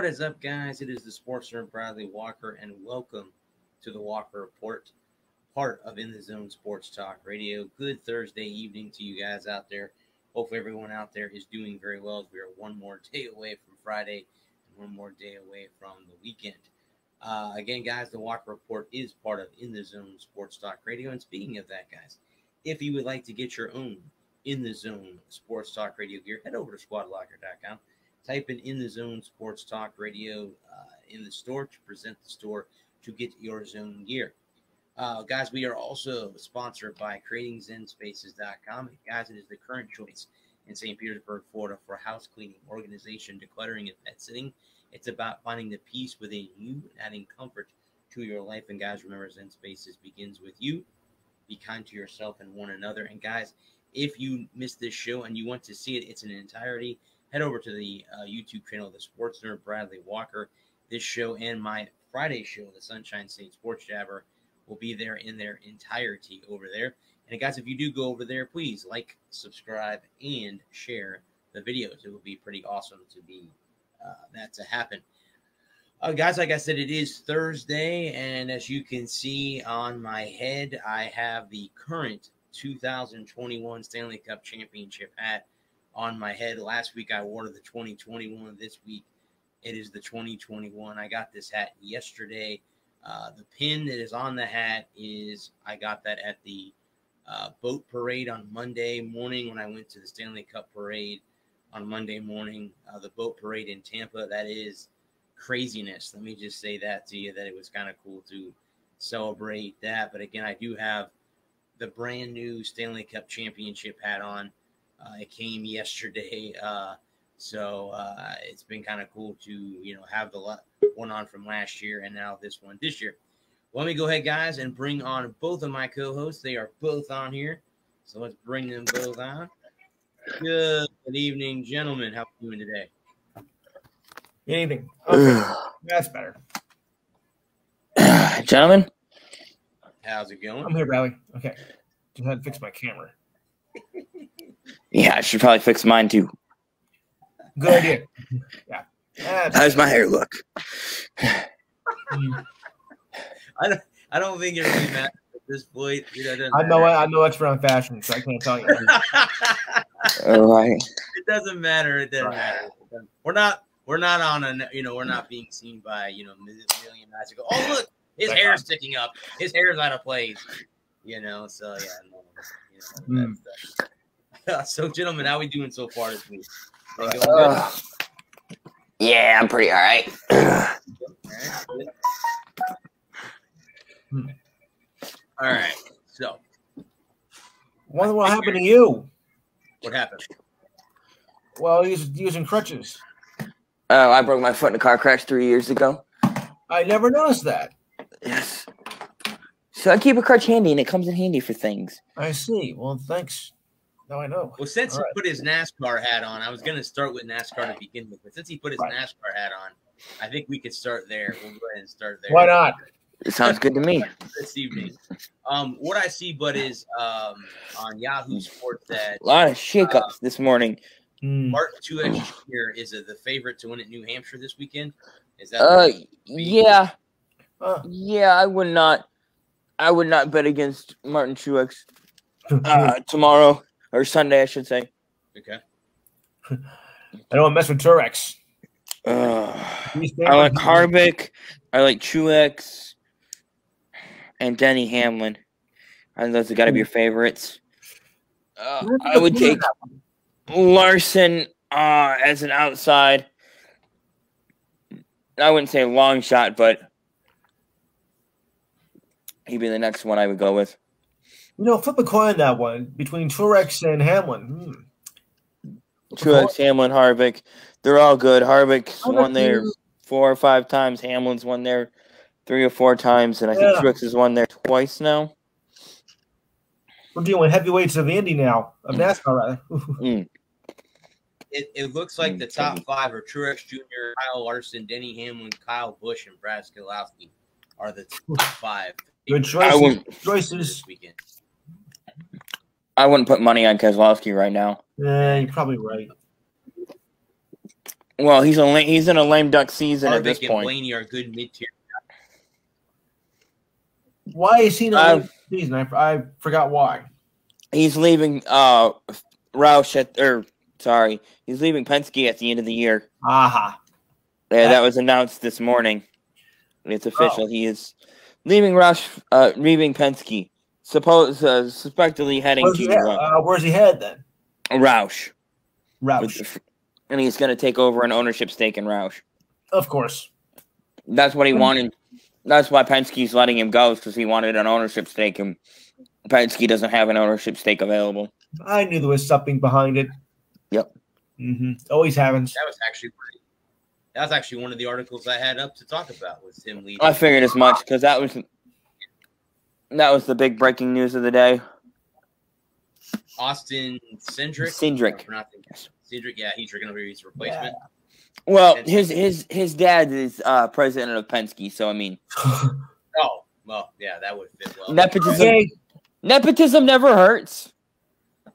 What is up, guys? It is the sports nerd Bradley Walker, and welcome to the Walker Report, part of In the Zone Sports Talk Radio. Good Thursday evening to you guys out there. Hopefully, everyone out there is doing very well we are one more day away from Friday and one more day away from the weekend. Uh, again, guys, the Walker Report is part of In the Zone Sports Talk Radio. And speaking of that, guys, if you would like to get your own In the Zone Sports Talk Radio gear, head over to squadlocker.com. Type in In the Zone Sports Talk Radio uh, in the store to present the store to get your zone gear. Uh, guys, we are also sponsored by creatingzenspaces.com. Guys, it is the current choice in St. Petersburg, Florida for house cleaning, organization, decluttering, and pet sitting. It's about finding the peace within you and adding comfort to your life. And guys, remember, Zen Spaces begins with you. Be kind to yourself and one another. And guys, if you missed this show and you want to see it, it's in entirety. Head over to the uh, YouTube channel, The Sports Nerd Bradley Walker. This show and my Friday show, The Sunshine State Sports Jabber, will be there in their entirety over there. And guys, if you do go over there, please like, subscribe, and share the videos. It would be pretty awesome to be uh, that to happen. Uh, guys, like I said, it is Thursday, and as you can see on my head, I have the current 2021 Stanley Cup Championship hat on my head. Last week I wore the 2021. This week it is the 2021. I got this hat yesterday. Uh, the pin that is on the hat is I got that at the uh, boat parade on Monday morning when I went to the Stanley Cup parade on Monday morning. Uh, the boat parade in Tampa. That is craziness. Let me just say that to you that it was kind of cool to celebrate that. But again, I do have the brand new Stanley Cup championship hat on. Uh, it came yesterday. Uh, so uh, it's been kind of cool to you know have the one on from last year and now this one this year. Let me go ahead, guys, and bring on both of my co-hosts. They are both on here, so let's bring them both on. Good evening, gentlemen. How are you doing today? Good evening. Okay. That's better. Gentlemen, How's it going? I'm here, Bradley. Okay. Just had to fix my camera. Yeah, I should probably fix mine too. Good idea. Yeah. That's- How's my hair look? Mm. I don't. I don't think it really matters at this point. You know, it doesn't I know matter. I know it's around fashion, so I can't tell you. All right. it doesn't matter. It doesn't matter. We're not. We're not on a. You know, we're not being seen by you know million million eyes. to Go. Oh look, his hair's sticking up. His hair's out of place. You know. So yeah. No, you know, Hmm. That's, that's, so, gentlemen, how we doing so far this week? Been going good? Uh, yeah, I'm pretty all right. All right, good. All right. So, Wonder what happened to you? what happened? Well, he's using crutches. Oh, I broke my foot in a car crash three years ago. I never noticed that. Yes. So I keep a crutch handy, and it comes in handy for things. I see. Well, thanks. Now I know. Well, since All he right. put his NASCAR hat on, I was going to start with NASCAR to begin with, but since he put his Right. NASCAR hat on, I think we could start there. We'll go ahead and start there. Why not? It sounds good to me. This evening. Um, what I see, but is um, on Yahoo Sports that A lot of shakeups this morning. Mark Martin Truex Jr. a, the favorite to win at New Hampshire this weekend. Is that Uh, yeah, Uh, yeah. I would not. I would not bet against Martin Truex uh, tomorrow or Sunday, I should say. okay? I don't want to mess with Truex. Uh, I like Harvick. I like Truex and Denny Hamlin. And those have got to be your favorites. Uh, I would take Larson uh, as an outside. I wouldn't say a long shot, but he'd be the next one I would go with. You know, flip a coin that one between Truex and Hamlin. Hmm. Truex, Hamlin, Harvick. They're all good. Harvick's How won there four or five times. Hamlin's won there three or four times. And I think Truex has won there twice now. We're doing heavyweights of Indy now, of mm. NASCAR rather. Mm. It, it looks like the mm. top five are Truex Jr., Kyle Larson, Denny Hamlin, Kyle Busch, and Brad Keselowski are the top five. Good I choices. wouldn't, Choices. this weekend. I wouldn't put money on Keselowski right now. Yeah, you're probably right. Well, he's a la- he's in a lame duck season at Harvick this and point. Blaney are good mid tier. Why is he not in the season? I, I forgot why. He's leaving uh Roush at or sorry, he's leaving Penske at the end of the year. Aha. Yeah, that was announced this morning. It's official. He is leaving Roush, uh, leaving Penske. Suppose uh, suspectedly heading Where's to head? uh, Uh, where's he head then? Roush, Roush. the- and he's going to take over an ownership stake in Roush. Of course. That's what he wanted. That's why Penske's letting him go because he wanted an ownership stake, and Penske doesn't have an ownership stake available. I knew there was something behind it. Yep. Mm-hmm. Always happens. That was actually pretty, that was actually one of the articles I had up to talk about was him leaving. I figured as much because that was that was the big breaking news of the day. Austin Cindric. Cindric. Or not Cindric, yeah, he's going to be his replacement. Well, And- his his his dad is uh, president of Penske, so I mean, Oh, well, yeah, that would fit well. nepotism okay. nepotism never hurts.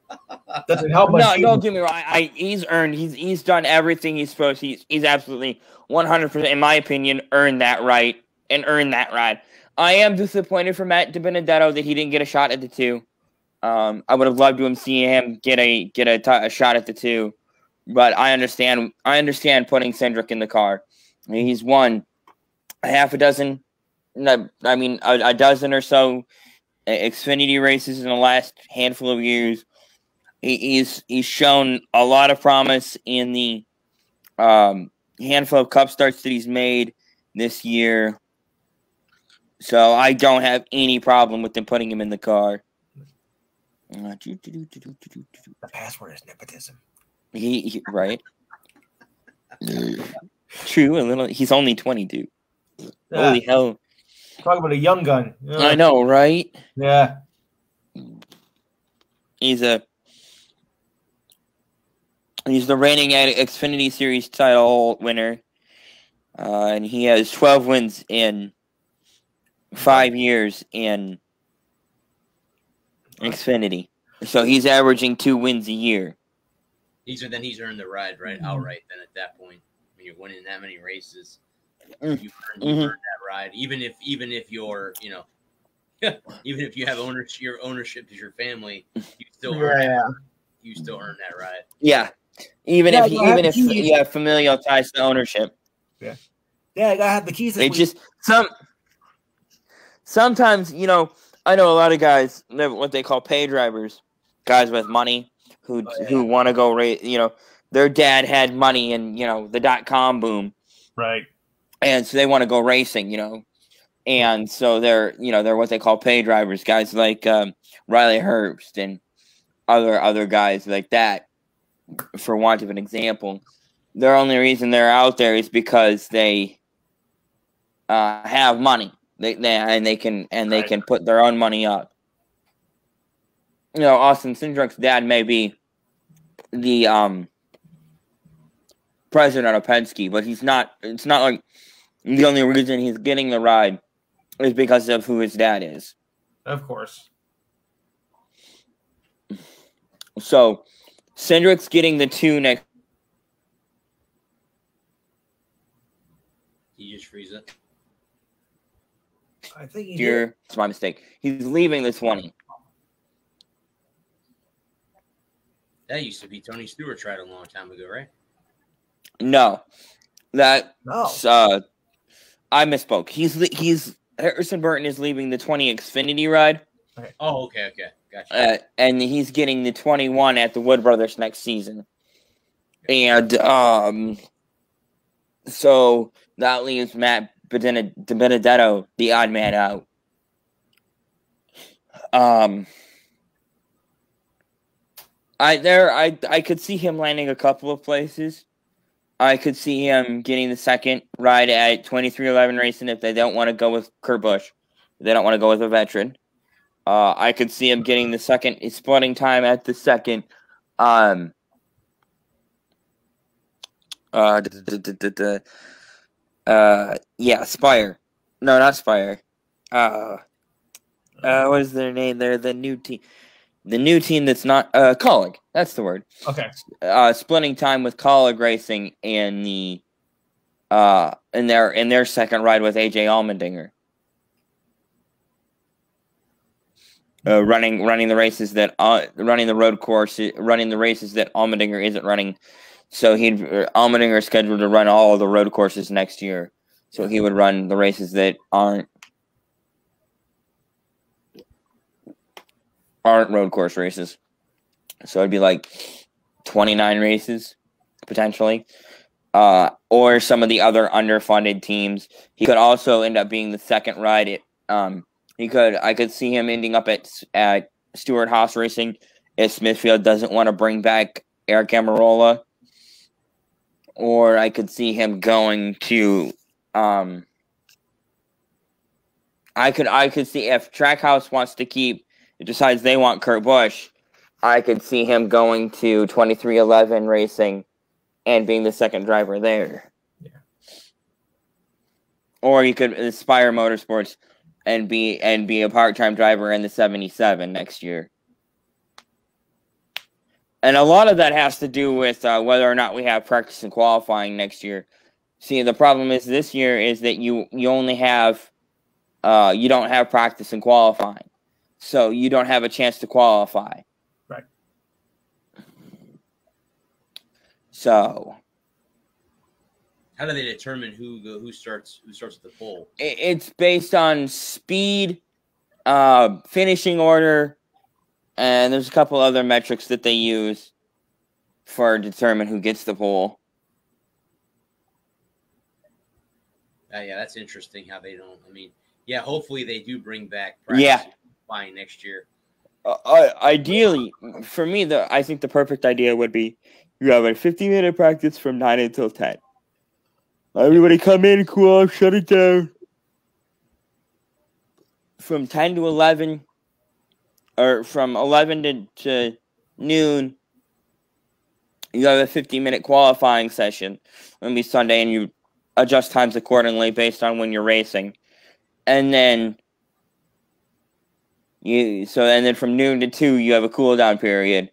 Doesn't help. No, either. don't get me wrong. I, I he's earned. He's he's done everything he's supposed. to. He's he's absolutely one hundred percent, in my opinion, earned that right and earned that ride. I am disappointed for Matt DiBenedetto that he didn't get a shot at the two. Um, I would have loved to have seen him get a get a, t- a shot at the two, but I understand. I understand putting Cindric in the car. I mean, he's won a half a dozen. I mean, a, a dozen or so Xfinity races in the last handful of years. He, he's he's shown a lot of promise in the um, handful of Cup starts that he's made this year. So I don't have any problem with them putting him in the car. Uh, the password is nepotism. He, he right. True, a little. He's only twenty-two. Yeah. Holy hell! Talk about a young gun. Yeah. I know, right? Yeah. He's a. He's the reigning Xfinity Series title winner, uh, and he has twelve wins in five years in Xfinity. So he's averaging two wins a year. He's then he's earned the ride right Mm-hmm. outright. Then at that point, when you're winning that many races, Mm. you've earned, you've Mhm. earned that ride. Even if even if you're you know, even if you have ownership, your ownership is your family, you still earn Yeah. that, you still earn that ride. Yeah, even Yeah, if you even have if you have familial ties to ownership. Yeah, yeah, I gotta have the keys. this They just some sometimes you know I know a lot of guys what they call pay drivers, guys with money who Oh, yeah. who want to go rate. You know, their dad had money and you know the dot com boom, right. and so they want to go racing. You know, and so they're you know they're what they call pay drivers, guys like um, Riley Herbst and other other guys like that. For want of an example, their only reason they're out there is because they uh, have money. They, they and they can and they Right. can put their own money up. You know, Austin Cindric's dad may be the um president of Penske, but he's not. It's not like the only reason he's getting the ride is because of who his dad is. Of course. So, Cindric's getting the two next You just freeze it. I think he did. It's my mistake. He's leaving the twenty. That used to be Tony Stewart's ride a long time ago, right? No, that No. uh, I misspoke. He's le- he's Harrison Burton is leaving the twenty Xfinity ride, Oh, okay, okay, gotcha. uh, and he's getting the twenty one at the Wood Brothers next season, and um, so that leaves Matt Beden- Benedetto the odd man out. Um. I there I I could see him landing a couple of places. I could see him getting the second ride at 2311 Racing if they don't want to go with Kurt Busch. They don't want to go with a veteran. Uh, I could see him getting the second splitting time at the second. Um, uh, uh, yeah, Spire. No, not Spire. Uh, uh, what is their name? They're the new team. the new team that's not uh Kaulig. That's the word. Okay. Uh, splitting time with Kaulig Racing in the uh in their in their second ride with AJ Allmendinger. Uh, running running the races that uh, running the road course running the races that Allmendinger isn't running, so he'd uh, Allmendinger is scheduled to run all the road courses next year, so he would run the races that aren't aren't road course races. So it'd be like 29 races potentially. Uh, or some of the other underfunded teams. He could also end up being the second ride. At, um, he could. I could see him ending up at at Stewart-Haas Racing if Smithfield doesn't want to bring back Eric Almirola. Or I could see him going to. Um, I could. I could see if Trackhouse wants to keep. It decides they want Kurt Busch. I could see him going to 2311 Racing and being the second driver there. Yeah. Or you could aspire motorsports and be and be a part-time driver in the 77 next year. And a lot of that has to do with uh, whether or not we have practice and qualifying next year. See, the problem is this year is that you you only have uh, you don't have practice and qualifying, so you don't have a chance to qualify. Right. So How do they determine who go, who starts who starts at the pole? it's based on speed, uh, finishing order, and there's a couple other metrics that they use for determine who gets the pole. Uh, yeah, that's interesting how they don't. I mean, yeah, hopefully they do bring back Yeah. practice flying next year. Uh, ideally, for me, the I think the perfect idea would be you have a 50 minute practice from nine until ten. Everybody come in, cool off, shut it down. From 10 to 11, or from 11 to, to noon, you have a 50 minute qualifying session. It'll be Sunday, and you adjust times accordingly based on when you're racing. And then you so and then from noon to two you have a cool down period.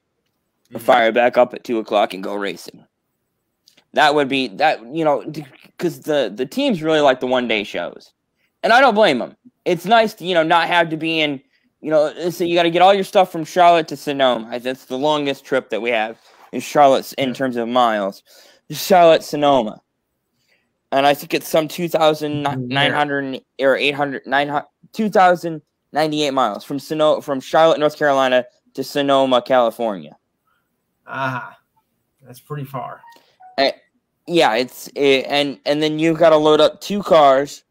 Mhm. Fire back up at two o'clock and go racing. That would be that you know because the the teams really like the one day shows, and I don't blame them. It's nice to you know not have to be in you know so you got to get all your stuff from Charlotte to Sonoma. That's the longest trip that we have in Charlotte in terms of miles. Charlotte Sonoma, and I think it's some two thousand nine hundred or 800, 900 2,098 miles from Sonoma, from Charlotte, North Carolina to Sonoma, California. Ah, that's pretty far. Yeah, it's it, and and then you've got to load up two cars.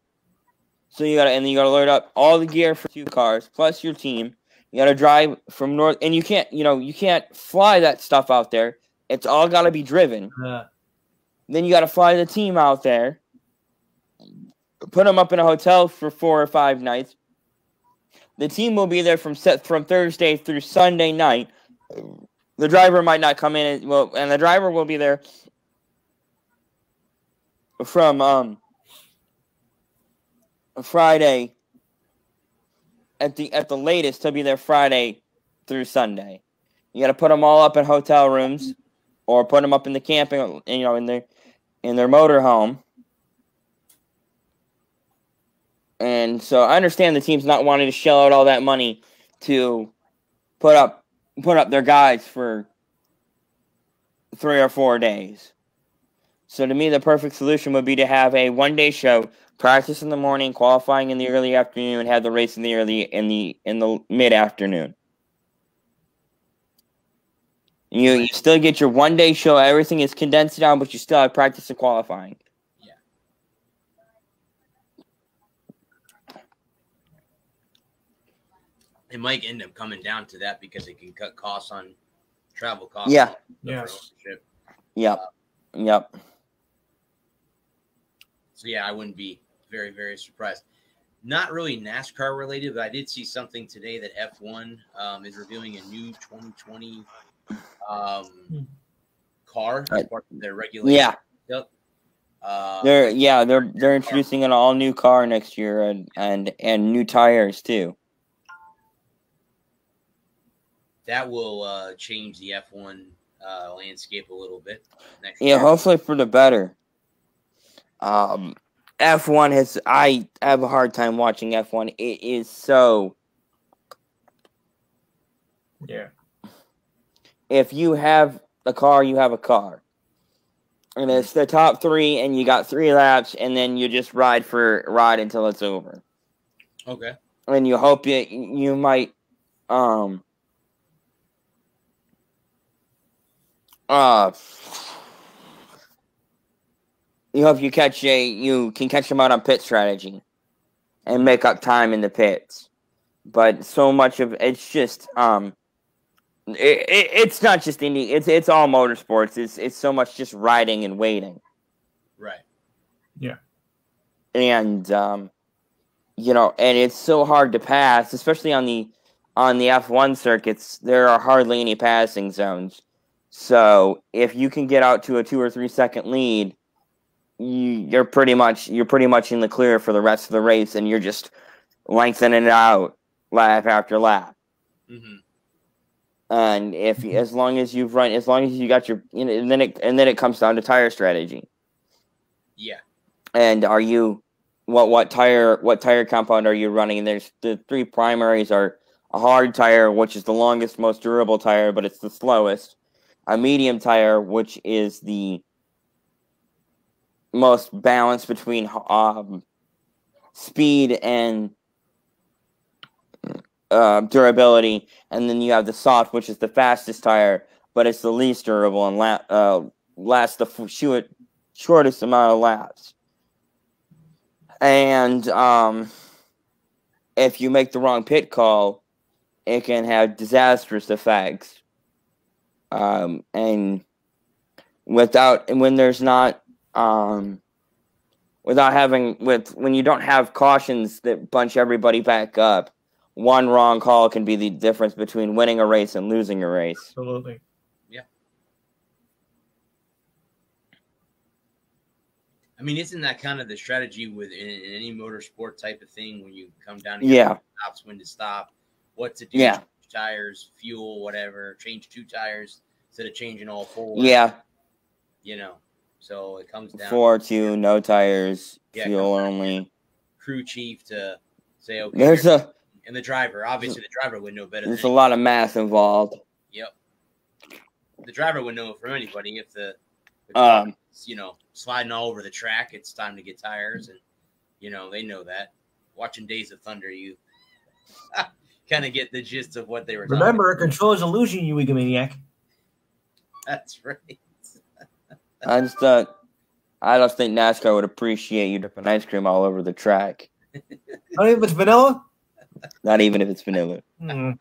So you got to and then you got to load up all the gear for two cars plus your team. You got to drive from north, and you can't you know you can't fly that stuff out there. It's all got to be driven. Uh, Then you got to fly the team out there, put them up in a hotel for four or five nights. The team will be there from set from Thursday through Sunday night. The driver might not come in, and, well, and the driver will be there from um Friday at the at the latest. He'll be there Friday through Sunday. You got to put them all up in hotel rooms or put them up in the camping, you know, in their in their motorhome. And so I understand the team's not wanting to shell out all that money to put up put up their guys for three or four days. So to me, the perfect solution would be to have a one day show, practice in the morning, qualifying in the early afternoon, and have the race in the early in the in the mid afternoon. You you still get your one day show. Everything is condensed down, but you still have practice and qualifying. Yeah. It might end up coming down to that because it can cut costs on travel costs. Yeah. for Yes. ownership. Yep. Yep. So yeah, I wouldn't be very very surprised. Not really NASCAR related, but I did see something today that F1 um, is reviewing a new 2020 um, car as part of their regulation. Yeah. Yep. Uh, They're yeah, they're they're introducing an all new car next year and and and new tires too. that will uh, change the F1 uh, landscape a little bit. Next Yeah, year. hopefully for the better. Um, F1 has I have a hard time watching F1. It is so Yeah. if you have a car, you have a car. And it's the top three, and you got three laps, and then you just ride for ride until it's over. Okay. And you hope you you might um uh you hope you catch a you can catch them out on pit strategy and make up time in the pits. But so much of it's just um it, it, it's not just indie it's it's all motorsports. It's it's so much just riding and waiting. Right. Yeah. And um, you know, and it's so hard to pass, especially on the on the F1 circuits. There are hardly any passing zones, so if you can get out to a two or three second lead, you, you're pretty much you're pretty much in the clear for the rest of the race, and you're just lengthening it out lap after lap. hmm And if as long as you've run, as long as you got your, you know, and then it and then it comes down to tire strategy. Yeah. And are you what what tire what tire compound are you running? And there's the three primaries are a hard tire, which is the longest, most durable tire, but it's the slowest. A medium tire, which is the most balanced between um, speed and uh, durability, and then you have the soft, which is the fastest tire, but it's the least durable and la- uh, lasts the f- short, shortest amount of laps. And um, if you make the wrong pit call, it can have disastrous effects. Um, and without, and when there's not, um, without having, with when you don't have cautions that bunch everybody back up, one wrong call can be the difference between winning a race and losing a race. Absolutely. Yeah. I mean, isn't that kind of the strategy with in, in any motorsport type of thing when you come down to Yeah. stops, when to stop, what to do, Yeah. tires, fuel, whatever, change two tires instead of changing all four. Yeah, You know, so it comes down four two, no tires, Yeah, fuel only. crew chief to say, okay, There's a and the driver, obviously the driver would know better. there's a lot of math involved. Yep. The driver would know from anybody if the, the Um, car's, you know, sliding all over the track, it's time to get tires, and you know they know that. Watching Days of Thunder, you kind of get the gist of what they were. talking Remember, control is illusion, you egomaniac. about. that's right. I just don't. I don't think NASCAR would appreciate you dripping ice cream all over the track. Not even if it's vanilla. Not even if it's vanilla. Hmm.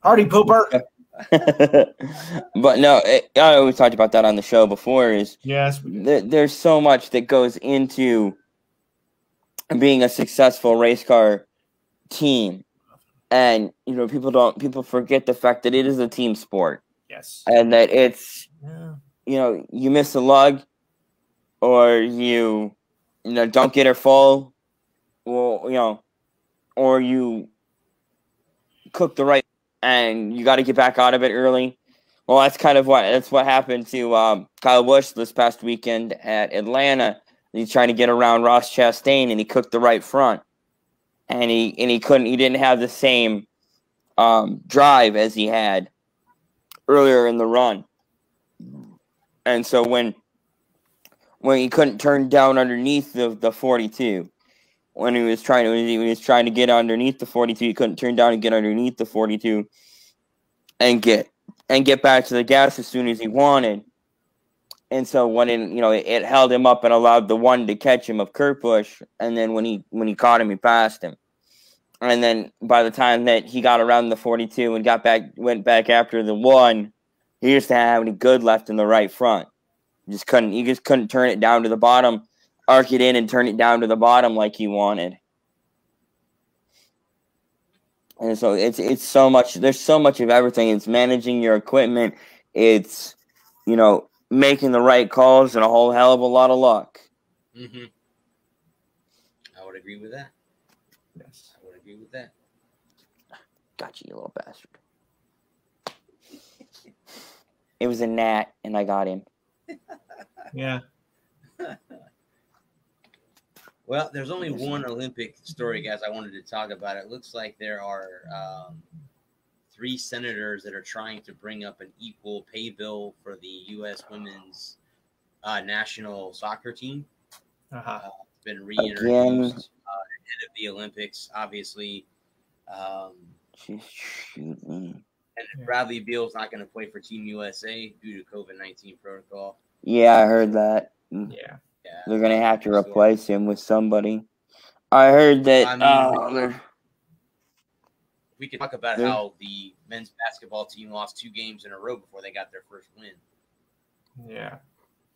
Hardy pooper. but no, it, I always talked about that on the show before. Is Yes. there, there's so much that goes into being a successful race car team, and you know people don't people forget the fact that it is a team sport Yes. and that it's Yeah. You know you miss a lug or you you know don't get her full, well you know, or you cook the right and you got to get back out of it early. Well, that's kind of what that's what happened to um, Kyle Busch this past weekend at Atlanta. He's trying to get around Ross Chastain, and he cooked the right front, and he and he couldn't. He didn't have the same um, drive as he had earlier in the run, and so when when he couldn't turn down underneath the the forty two, when he was trying to when he was trying to get underneath the forty two, he couldn't turn down and get underneath the forty two, and get and get back to the gas as soon as he wanted. And so when it, you know it, it held him up and allowed the one to catch him of Kurt Busch, and then when he when he caught him, he passed him. And then by the time that he got around the forty two and got back went back after the one, he just didn't have any good left in the right front. He just couldn't he just couldn't turn it down to the bottom, arc it in and turn it down to the bottom like he wanted. And so it's it's so much there's so much of everything. It's managing your equipment, it's you know, making the right calls and a whole hell of a lot of luck. Mm-hmm. I would agree with that. Yes. I would agree with that. Got you, you little bastard. It was a gnat, and I got him. Yeah. Well, there's only one Olympic story, guys. I wanted to talk about. It looks like there are um, three senators that are trying to bring up an equal pay bill for the U.S. women's uh, national soccer team. Uh-huh. Uh, it's been reintroduced uh, ahead of the Olympics, obviously. Um, She's shooting. And Bradley Beal's not going to play for Team USA due to COVID 19 protocol. Yeah, I heard that. Yeah. Yeah. They're gonna have to replace him with somebody. I heard that. I mean- uh, We could talk about how the men's basketball team lost two games in a row before they got their first win. Yeah.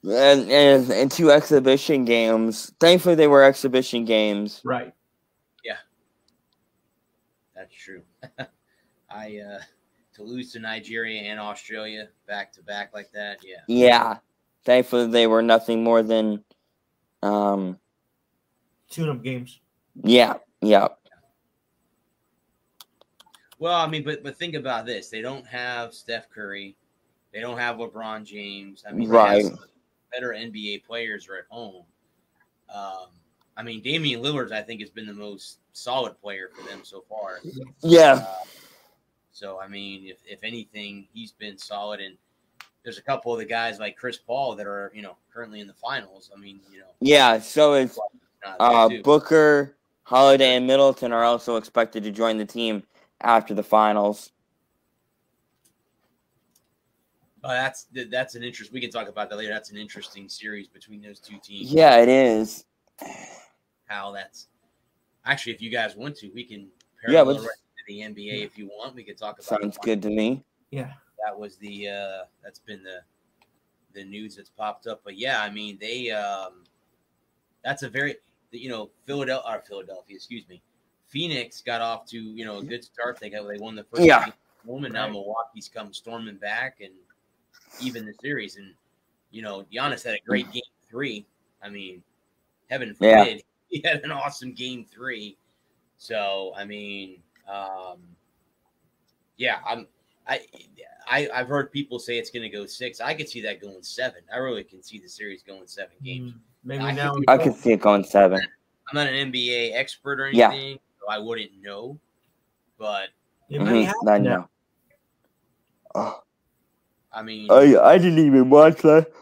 and, and and two exhibition games. Thankfully, they were exhibition games. Right. Yeah. That's true. I uh to lose to Nigeria and Australia back to back like that, yeah. Yeah, thankfully they were nothing more than, um, Tune up games. yeah, yeah, Well, I mean, but but think about this: they don't have Steph Curry, they don't have LeBron James. I mean, they have Right. better NBA players are at home. Um, I mean, Damian Lillard, I think, has been the most solid player for them so far. yeah, Uh, so I mean, if if anything, he's been solid, and there's a couple of the guys like Chris Paul that are you know currently in the finals. I mean, you know, yeah. So it's uh. Booker, Holiday, and Middleton are also expected to join the team after the finals. Oh, that's that's an interest. We can talk about that later. That's an interesting series between those two teams. Yeah, it is. how that's actually, if you guys want to, we can Yeah, let's- right to the NBA if you want. We could talk about Sounds good to me. Yeah. That was the uh that's been the the news that's popped up. But yeah, I mean they um that's a very you know Philadelphia or Philadelphia, excuse me. Phoenix got off to you know a good start. They got they won the first Yeah. game at home, and now Right. Milwaukee's come storming back and even the series. And you know Giannis had a great game three. I mean, heaven Yeah. forbid he had an awesome game three. So I mean, um, yeah, I'm I, I I've heard people say it's going to go six. I could see that going seven. I really can see the series going seven games. Mm, Maybe I now. think I could see it going seven. I'm not an NBA expert or Yeah. anything, so I wouldn't know. But It may Mhm, I know. Oh, I mean, I I didn't even watch that.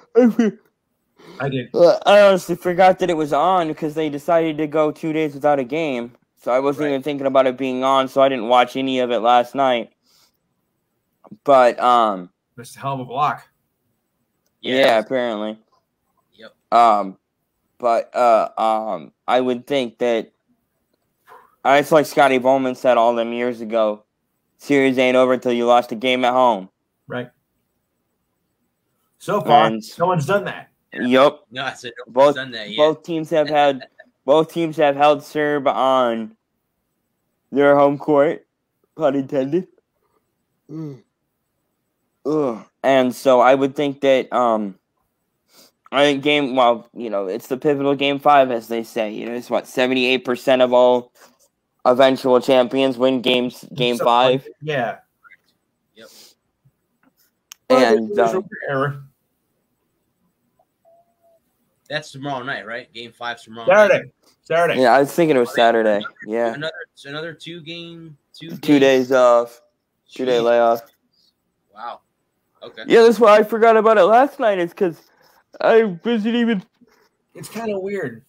I did. I honestly forgot that it was on because they decided to go two days without a game. So I wasn't Right. even thinking about it being on, so I didn't watch any of it last night. But um, That's a hell of a block. yeah, apparently. Yep. Um, but uh, um, I would think that uh, it's like Scotty Bowman said all them years ago. Series ain't over until you lost a game at home. Right. So far, And- no one's done that. Yep. No, I said nobody's Both- done that yet. both teams have had both teams have held serve on their home court, pun intended. Ugh. And so I would think that um I think game well, you know, it's the pivotal game five as they say. You know, it's what, seventy eight percent of all eventual champions win games game So- five. Yeah. Yep. And There's a error. That's tomorrow night, right? Game five tomorrow. night. Saturday. Saturday. yeah, I was thinking it was Saturday. Yeah. Another it's another two game two Two days off. Two day layoff. Wow. Okay. Yeah, that's why I forgot about it last night. Is because I wasn't even It's kind of weird.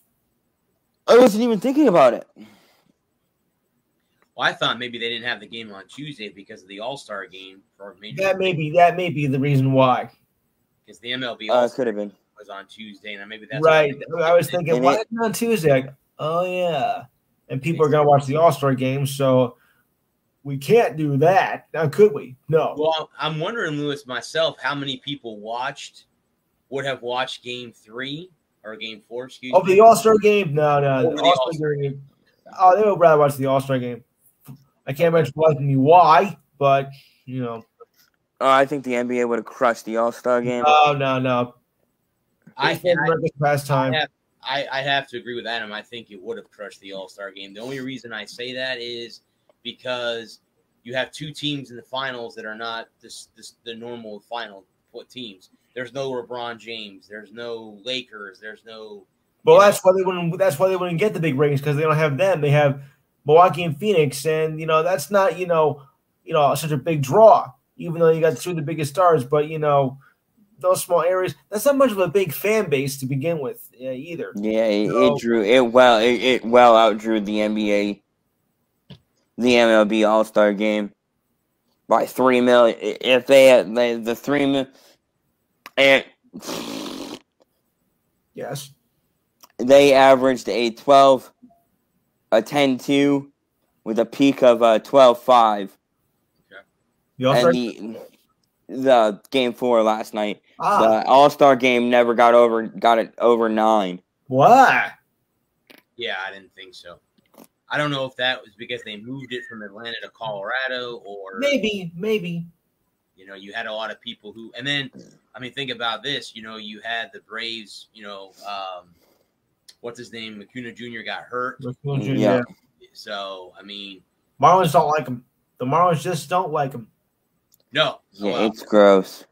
I wasn't even thinking about it. Well, I thought maybe they didn't have the game on Tuesday because of the All Star game for major That may be that may be the reason why. because the MLB Uh, it could have been. Was on Tuesday, and maybe that's right. I was thinking, And why it- is it on Tuesday? Like, oh yeah. And people are gonna watch the All Star game, so we can't do that. Now could we? No. Well, I'm wondering, Lewis, myself, how many people watched would have watched Game Three or Game Four? Excuse oh, Over me. the All Star game? No, no. Oh, the the All-Star game. Oh, they would rather watch the All Star game. I can't imagine me why, but you know, Oh, I think the NBA would have crushed the All Star game. Oh no, no. I, It's and I, time. I have, I, I have to agree with Adam. I think it would have crushed the All Star game. The only reason I say that is because you have two teams in the finals that are not this, this the normal final what teams. There's no LeBron James. There's no Lakers. There's no. Well, that's why they wouldn't. That's why they wouldn't get the big ratings because they don't have them. They have Milwaukee and Phoenix, and you know that's not you know you know such a big draw. Even though you got two of the biggest stars, but you know those small areas, that's not much of a big fan base to begin with yeah, either. Yeah, it, So- it drew it well. It, it well outdrew the NBA, the MLB All Star Game by three million. If they had they, the three mil, and Yes. they averaged a twelve, a 10-2 with a peak of uh, a 12-5. The All-Star- and the the game four last night. ah, The All Star game never got over got it over nine. What? Yeah, I didn't think so. I don't know if that was because they moved it from Atlanta to Colorado or Maybe, maybe. you know, you had a lot of people who and then I mean think about this, you know, you had the Braves, you know, um what's his name? McCuna Jr. got hurt. Jr. Yeah. So I mean, Marlins don't like him. The Marlins just don't like him. No. Yeah, well, it's gross.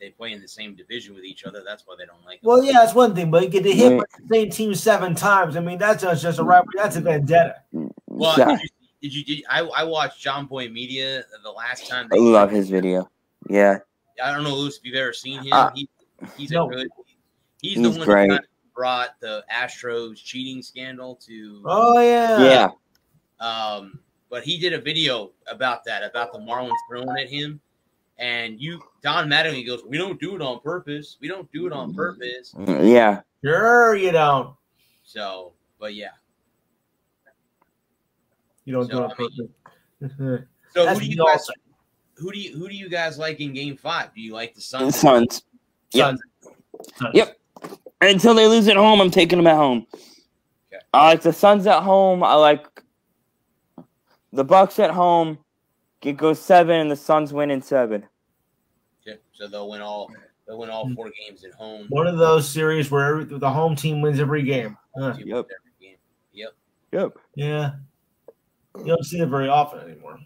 they play in the same division with each other. That's why they don't like. Well, yeah, that's one thing, but you get to hit Yeah. the same team seven times. I mean, that's just, just a rivalry. That's a vendetta. Well, Yeah, did you, did you? Did, I I watched Jomboy Media the last time. I love his video. Yeah, I don't know, Luce, if you've ever seen him. Uh, he, he's no. a good. He's, He's the one great. who kind of brought the Astros cheating scandal to. Oh yeah. yeah. Um, but he did a video about that, about the Marlins throwing at him. And you, Don Mattingly goes, "We don't do it on purpose. We don't do it on purpose." Mm, yeah. Sure, you don't. So, but yeah. You don't So, do it on purpose. So That's who do you guys? also- Who do you who do you guys like in Game Five? Do you like the Suns? Suns. Yep. Suns. Suns. Yep. Until they lose at home, I'm taking them at home. Okay. I like the Suns at home. I like the Bucks at home. It goes seven, and the Suns win in seven. Okay, so they'll win all. They'll win all four games at home. One of those series where every, the home team wins every game. Huh. Yep. every game. Yep. Yep. Yeah. You don't see it very often anymore.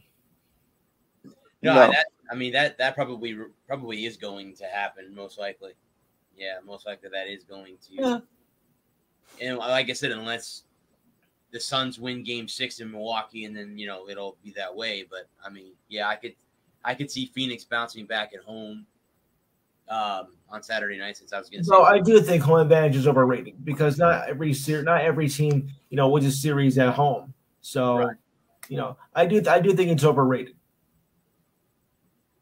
No, No. That, I mean that that probably probably is going to happen most likely. Yeah, most likely that is going to. Yeah. And like I said, unless the Suns win Game Six in Milwaukee, and then you know it'll be that way. But I mean, yeah, I could I could see Phoenix bouncing back at home um, on Saturday night. Since I was going to say, So I do think home advantage is overrated because not every ser- not every team, you know, wins a series at home. So, Right. you know, I do I do think it's overrated.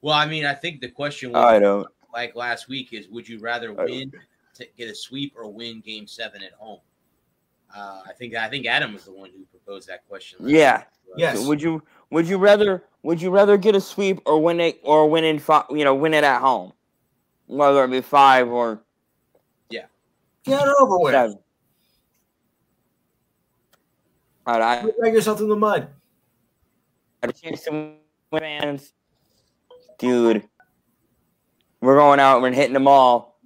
well, I mean, I think the question I was don't. like last week is: Would you rather win to get a sweep or win Game Seven at home? Uh, I think I think Adam was the one who proposed that question. last Yeah. week. Yes. So would you would you rather would you rather get a sweep or win it or win in five? You know, win it at home, whether it be five or yeah, Get it over with. seven. All right, I Drag yourself through the mud. had a chance to win fans, dude. We're going out. We're hitting them all.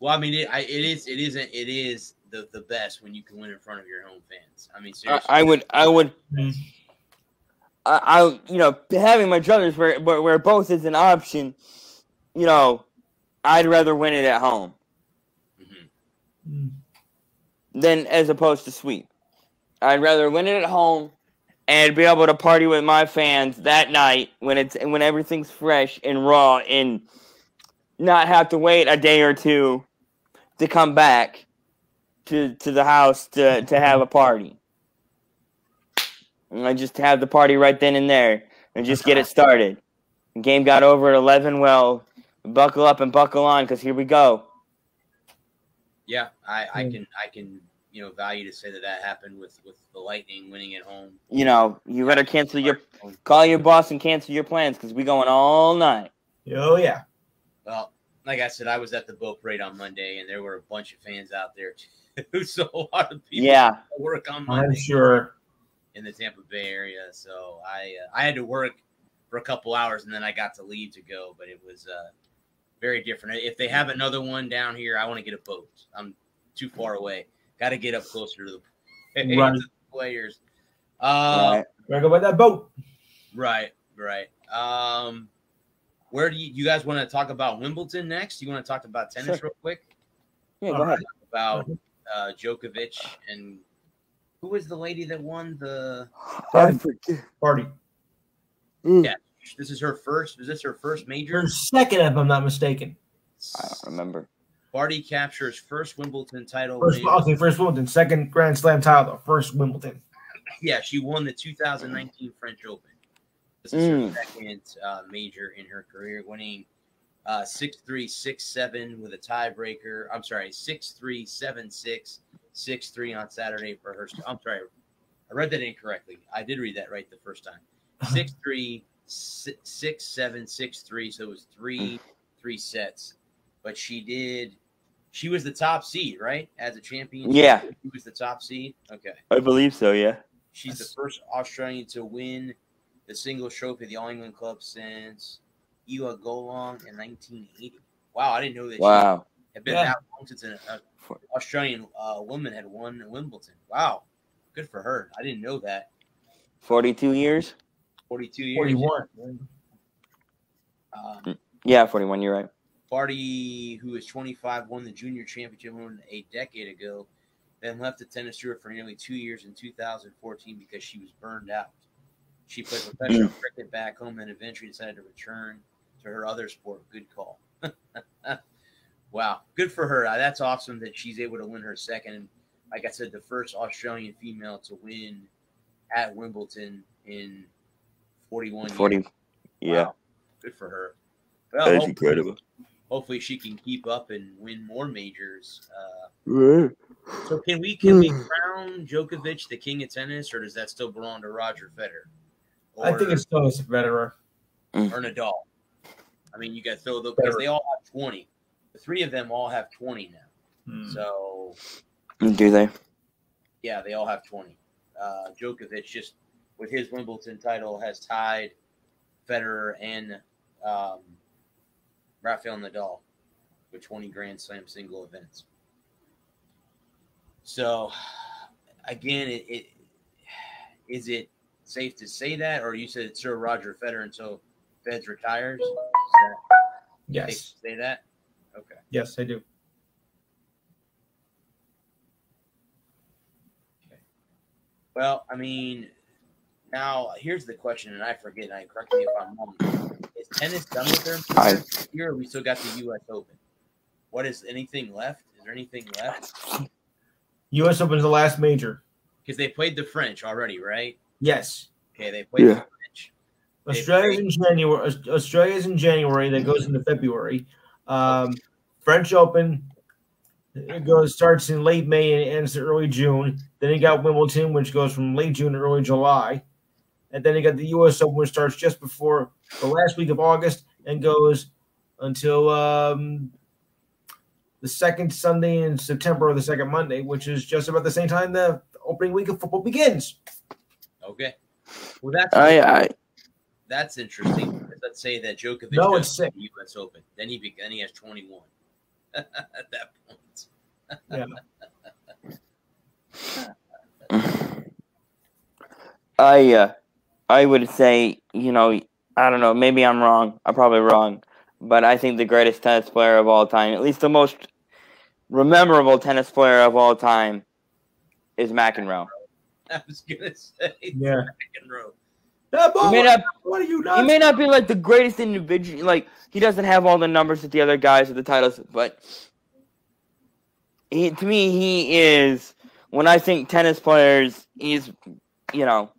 Well, I mean, it, I, it is it isn't it is the the best when you can win in front of your home fans. I mean, I, seriously. I would. I would. Mhm. I, I, you know, having my brothers where, where where both is an option. You know, I'd rather win it at home Mhm. Mm. than as opposed to sweep. I'd rather win it at home and be able to party with my fans that night when it's when everything's fresh and raw and not have to wait a day or two to come back to to the house to to have a party. And I just have the party right then and there and just get it started. The game got over at eleven. Well, buckle up and buckle on because here we go. Yeah, I, I Mm. can I can you know value to say that that happened with with the Lightning winning at home. You know, you better cancel your Call your boss and cancel your plans because we going all night. Oh yeah. Well, like I said, I was at the boat parade on Monday, and there were a bunch of fans out there too. so a lot of people Yeah, work on I'm sure. in the Tampa Bay area. So I uh, I had to work for a couple hours, and then I got to leave to go. But it was uh, very different. If they have another one down here, I want to get a boat. I'm too far away. Got to get up closer to the, Right. to the players. Uh, right. Go by that boat. Right, right. Um, where do you, you guys want to talk about Wimbledon next? You want to talk about tennis Sure. real quick? Yeah, All go ahead. About uh, Djokovic and who was the lady that won the? I forget. Barty. Yeah. This is her first. Is this her first major? Her second, if I'm not mistaken. I don't remember. Barty captures first Wimbledon title. First, okay, first Wimbledon, second Grand Slam title, though. First Wimbledon. Yeah, she won the 2019 French Open. This is her Mm. second uh, major in her career, winning uh, 6 3, 6 7 with a tiebreaker. I'm sorry, 6 3, 7 6, 6 3 on Saturday for her. I'm sorry, I read that incorrectly. I did read that right the first time. 6 3, 6 3. So it was three, three sets. But she did, she was the top seed, right? As a champion. Yeah. She was the top seed. Okay. I believe so. Yeah. She's the first Australian to win the singles trophy of the All England Club since Evonne Goolagong in 1980. Wow, I didn't know that she Wow. had been Yeah. that long since an uh, Australian uh, woman had won Wimbledon. Wow, good for her. I didn't know that. Forty-two years. 42 years. 41. Um, Yeah, forty-one. You're right. Barty, who is 25, won the junior championship more than a decade ago, then left the tennis tour for nearly two years in 2014 because she was burned out. She played professional cricket back home and eventually decided to return to her other sport. Good call. wow, good for her. That's awesome that she's able to win her second. And like I said, the first Australian female to win at Wimbledon in 41 Forty. years. Yeah. Wow, good for her. Well, That's hopefully- incredible. hopefully she can keep up and win more majors. Uh, so can we can we crown Djokovic the king of tennis, or does that still belong to Roger Federer? Or, I think it's still a Federer. or Nadal. I mean, you got to throw the because they all have twenty. The three of them all have twenty now. Hmm. So Do they? yeah, they all have twenty. Uh, Djokovic just with his Wimbledon title has tied Federer and um, Rafael Nadal with 20 Grand Slam single events. So, again, it, it is it safe to say that, or you said it's Sir Roger Federer until Feds retires? Is that Yes. to say that? Okay. Yes, I do. Okay. Well, I mean, now here's the question, and I forget. And I correct me if I'm wrong. Is tennis done with their I- improvement here? Or we still got the U.S. Open. What is anything left? Is there anything left? U.S. Open is the last major. Because they played the French already, right? Yes. Okay, they played Yeah. the French. Australia's in January. Australia's in January. That goes into February. Um, French Open it goes starts in late May and ends in early June. Then you got Wimbledon, which goes from late June to early July, and then you got the U.S. Open, which starts just before the last week of August and goes until um, the second Sunday in September or the second Monday, which is just about the same time the opening week of football begins. Okay. Well, that's I. I. that's interesting. Let's say that Djokovic No, it's sick. the U.S. Open, then he be, then he has 21 at that point. Yeah. I. Uh, I would say, you know, I don't know. Maybe I'm wrong. I'm probably wrong, but I think the greatest tennis player of all time, at least the most memorable tennis player of all time, is McEnroe. I was gonna say Yeah. McEnroe. Yeah, He may not. what are you He may not be like the greatest individual. Like he doesn't have all the numbers that the other guys with the titles, but he, to me, he is. When I think tennis players, he's, you know,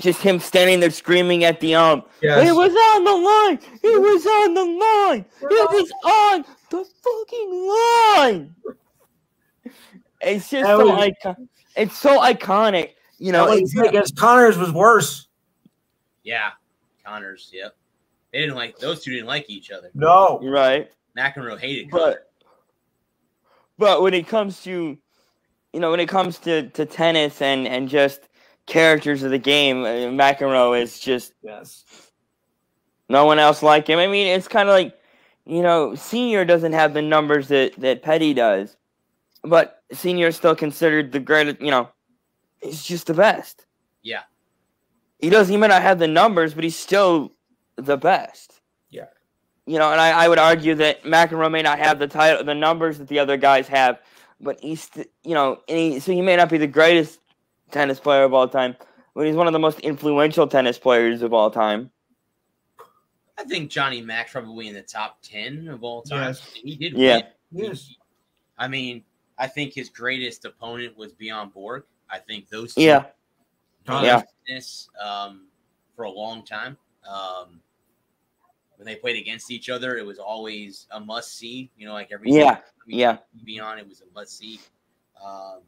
just him standing there screaming at the ump. Yes. It was on the line. It was on the line. It was on the fucking line. It's just That so was- icon- It's so iconic. You know, No, it's- against Connors was worse. Yeah, Connors. Yep. They didn't like those two. Didn't like each other. No. right. McEnroe hated Connors. But but when it comes to you know when it comes to, to tennis and, and just characters of the game, uh, McEnroe is just Yes. no one else like him. I mean, it's kind of like you know, Senior doesn't have the numbers that that Petty does, but Senior is still considered the greatest. You know, he's just the best. Yeah. He does. He may not have the numbers, but he's still the best. Yeah. You know, and I, I would argue that McEnroe may not have the title, the numbers that the other guys have, but he's, you know, he, so he may not be the greatest tennis player of all time, but he's one of the most influential tennis players of all time. I think Johnny Mac's probably in the top ten of all time. Yes. He did. Yeah. win. Yes. I mean, I think his greatest opponent was Bjorn Borg. I think those two Yeah, held Yeah. this um, for a long time. Um, when they played against each other, it was always a must see. You know, like every Yeah. time yeah. Beyond it was a must see. Um,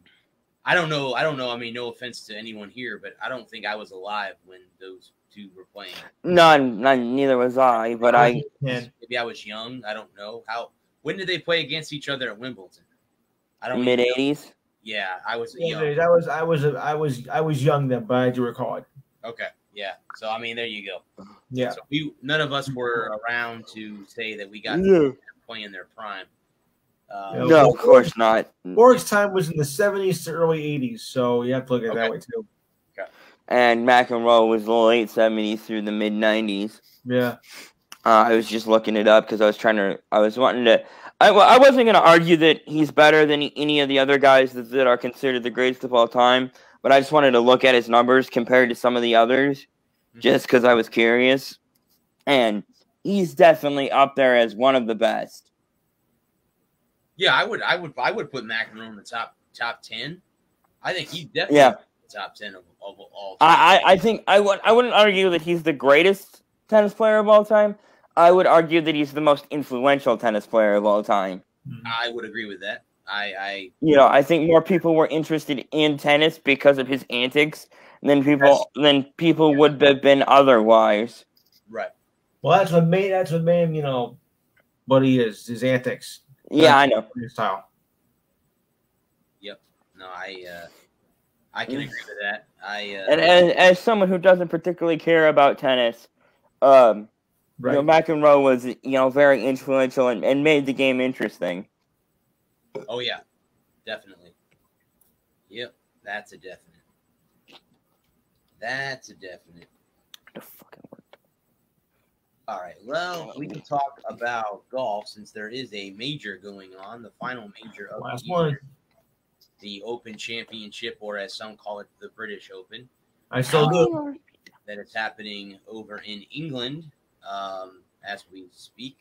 I don't know. I don't know. I mean, no offense to anyone here, but I don't think I was alive when those two were playing. None, none, neither was I, but I, And Maybe I was young. I don't know how. When did they play against each other at Wimbledon? I don't mid even know. 80s. Yeah, I was yeah, young. I was I was I was I was young then, but I do recall it. Okay, yeah. So I mean, there you go. Yeah. So we none of us were around to say that we got No. playing their prime. Uh, Yeah. No, of course not. Borg's time was in the seventies to early eighties, so you have to look at it that Okay. way too. And McEnroe was the late 70s through the mid 90s. Yeah. Uh, I was just looking it up because I was trying to. I was wanting to. I, well, I wasn't going to argue that he's better than any of the other guys that, that are considered the greatest of all time, but I just wanted to look at his numbers compared to some of the others, mm-hmm. just because I was curious. And he's definitely up there as one of the best. yeah, I would, I would, I would put McEnroe in the top top ten. I think he's definitely Yeah. in the top ten of, of all. time. I, I, I think I would. I wouldn't argue that he's the greatest tennis player of all time. I would argue that he's the most influential tennis player of all time. I would agree with that. I, I you know, I think more people were interested in tennis because of his antics than people than people would have been otherwise. right. Well, that's what made that's what made him, you know, what he is, his antics, Yeah, I know. his style. Yep. No, I, uh, I can agree with that. I, uh, And, and as someone who doesn't particularly care about tennis, um, Right. you know, McEnroe was you know very influential and, and made the game interesting. oh yeah, definitely. Yep, that's a definite. That's a definite. The fucking word. All right. Well, we can talk about golf since there is a major going on, the final major of Last the year, one. the Open Championship, or as some call it, the British Open, I still um, do. that is happening over in England um, as we speak,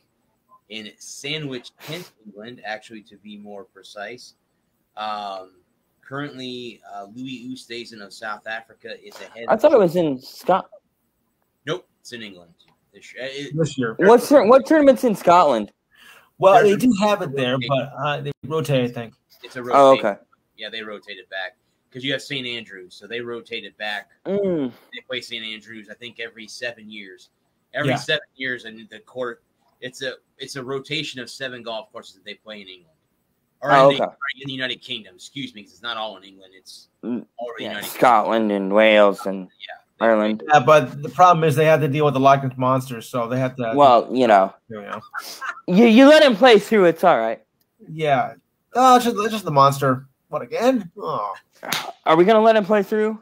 in Sandwich, Kent, England, actually to be more precise. Um, currently, uh, Louis Oosthuizen of South Africa is ahead. I thought it was in Scott. Nope, it's in England. This- uh, it- This year. What tur- what tournament's in Scotland? Well, There's they do have it there, but uh, they rotate, I think. It's a rotate. Oh, okay. Yeah, they rotate it back because you have St. Andrews, so they rotate it back. Mm. They play St. Andrews, I think, every seven years. Every Yeah. seven years, and the court, it's a it's a rotation of seven golf courses that they play in England or Oh, in, the, okay. in the United Kingdom. Excuse me, because it's not all in England. It's Mm, all Yeah, United Scotland and Wales and They- Ireland. Yeah, but the problem is they have to deal with the Loch Ness monsters, so they have to. Well, you know, you know. you you let him play through. It's all right. Yeah. Oh, it's just, it's just the monster. What again? Oh, Are we gonna let him play through?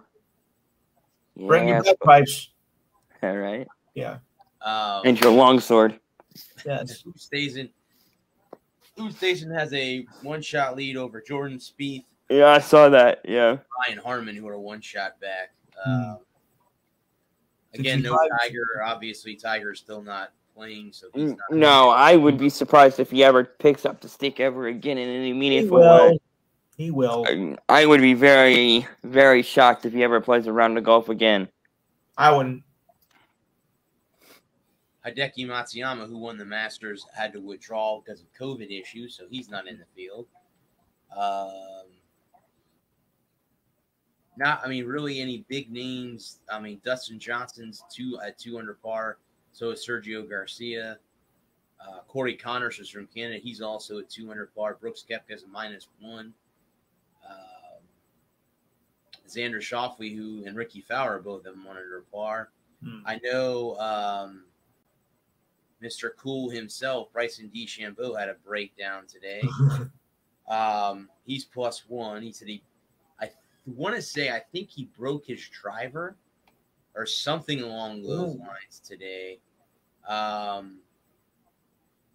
bring your Yes, bagpipes. all right. Yeah. Um, And your longsword. Yes. Oosthuizen, Oosthuizen has a one shot lead over Jordan Spieth, Yeah, I saw that. Yeah. Ryan Harman, who are one shot back. Hmm. Um, again, no 65. Tiger. Obviously, Tiger is still not playing, so he's not. No, I would be surprised if he ever picks up the stick ever again in any meaningful way. He will. I- I would be very, very shocked if he ever plays a round of golf again. I wouldn't. Hideki Matsuyama, who won the Masters, had to withdraw because of COVID issues, so he's not in the field. Um, not, I mean, really any big names. I mean, Dustin Johnson's two at two under par. So is Sergio Garcia. Uh, Corey Conners is from Canada. He's also at two under par. Brooks Koepka's a minus one. Um, Xander Schauffele, who and Rickie Fowler, both of them one under par. Hmm. I know um, Mr. Cool himself, Bryson DeChambeau, had a breakdown today. um, he's plus one. He said he, I want to say, I think he broke his driver or something along those Ooh. lines today. Um,